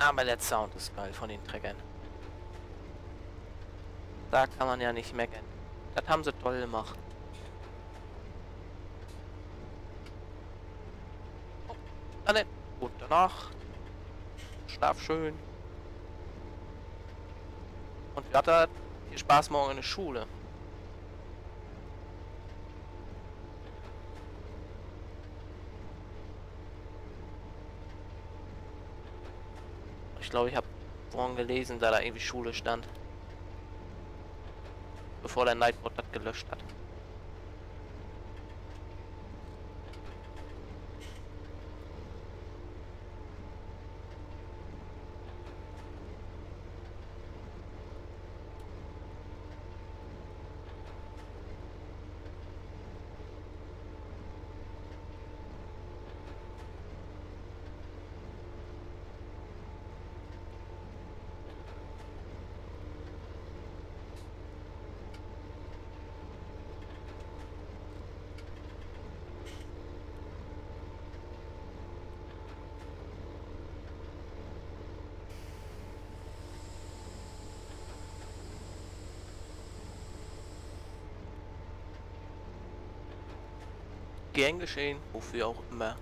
S1: Aber der Sound ist geil von den Treckern. Da kann man ja nicht meckern. Das haben sie toll gemacht. Oh, dann gute Nacht. Schlaf schön. Und Vater, viel Spaß morgen in der Schule. Ich glaube, ich habe vorhin gelesen, da da irgendwie Schule stand. Bevor der Nightbot das gelöscht hat. Gern geschehen, wofür auch immer.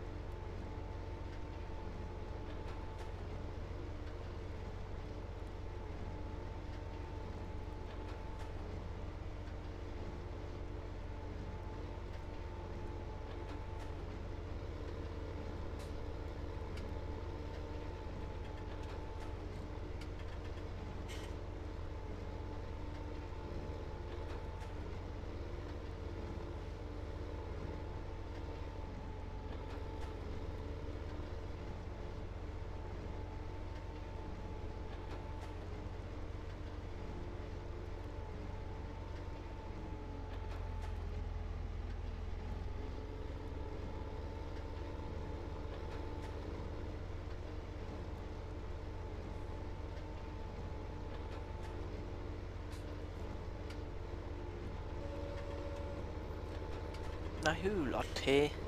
S1: Nei, hula til.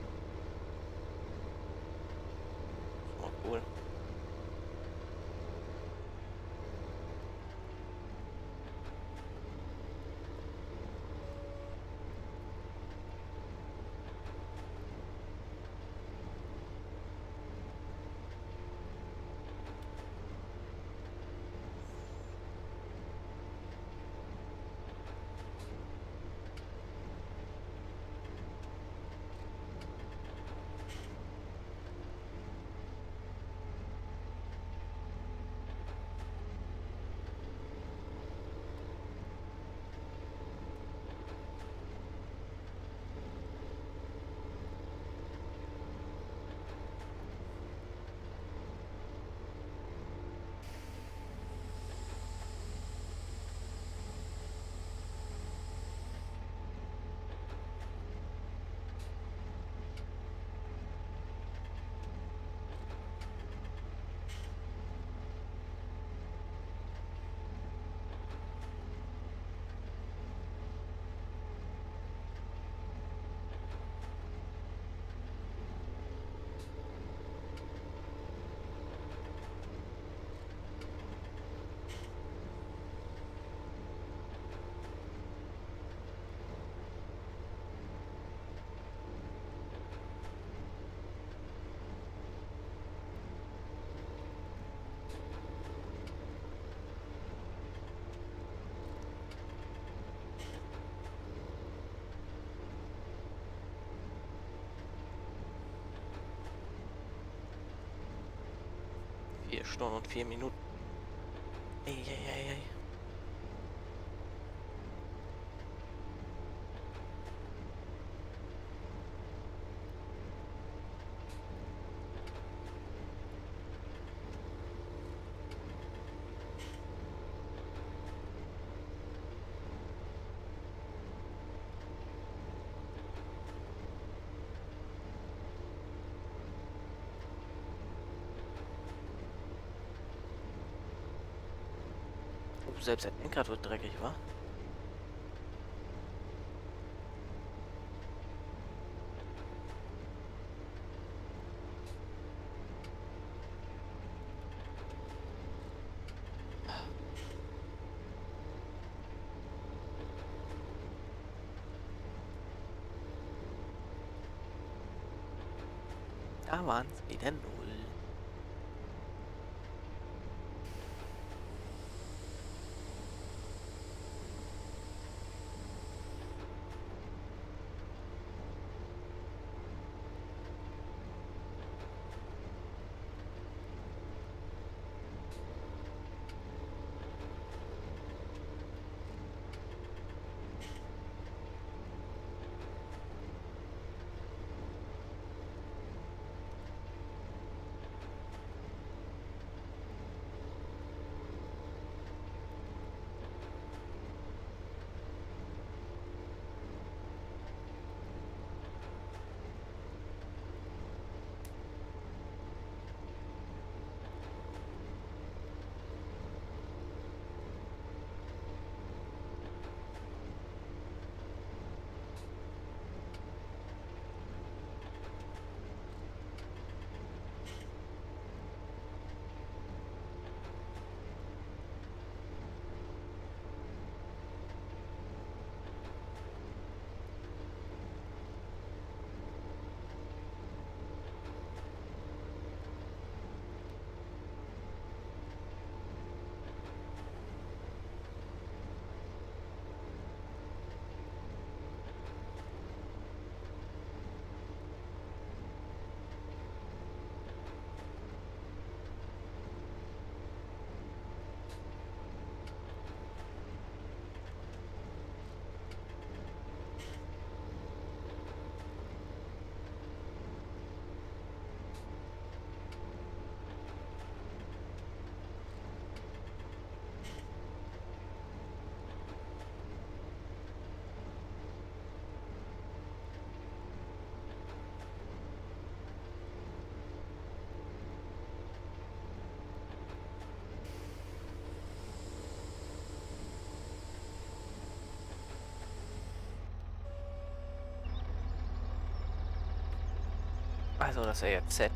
S1: 4 Stunden und 4 Minuten. Eieiei. Ei, ei, ei. Selbst der Lenkrad wird dreckig, wa? Da waren es wieder Also das ja jetzt Z.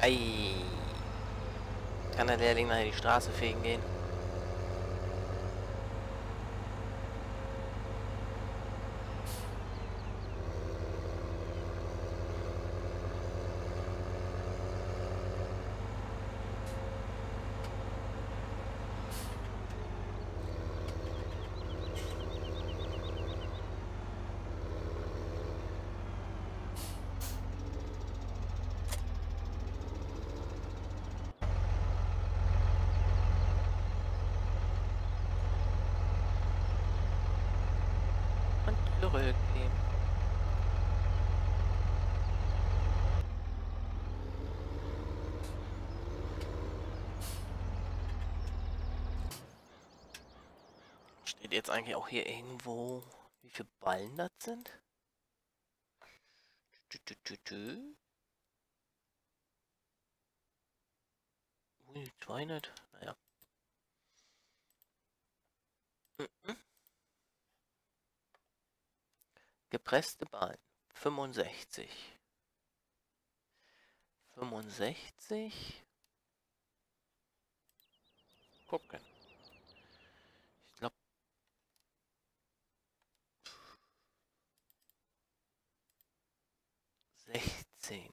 S1: Ei. Kann der Lehrling nachher die Straße fegen gehen? Und zurücknehmen. Steht jetzt eigentlich auch hier irgendwo, wie viele Ballen das sind? Tü, tü, tü, tü. Ui, 200, naja. Mhm. Gepresste Ballen 65. 65. Gucken. Ich glaube. Sechzehn.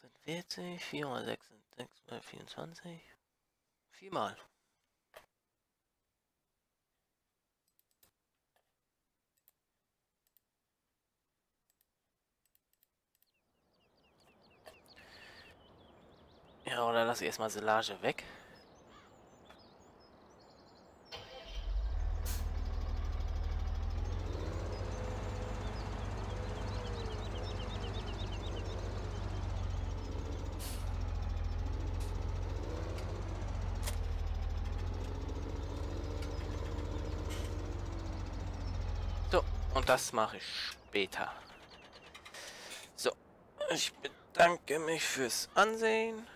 S1: sind 40, 4 mal 6 sind 6 mal 24. Viermal. Ja, oder lass erstmal Silage weg. Und das mache ich später. So, ich bedanke mich fürs Ansehen.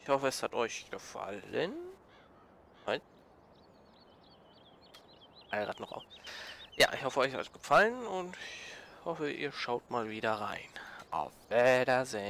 S1: Ich hoffe, es hat euch gefallen. Halt. Heirat noch auf. Ja, ich hoffe, euch hat es gefallen und ich hoffe, ihr schaut mal wieder rein. Auf Wiedersehen.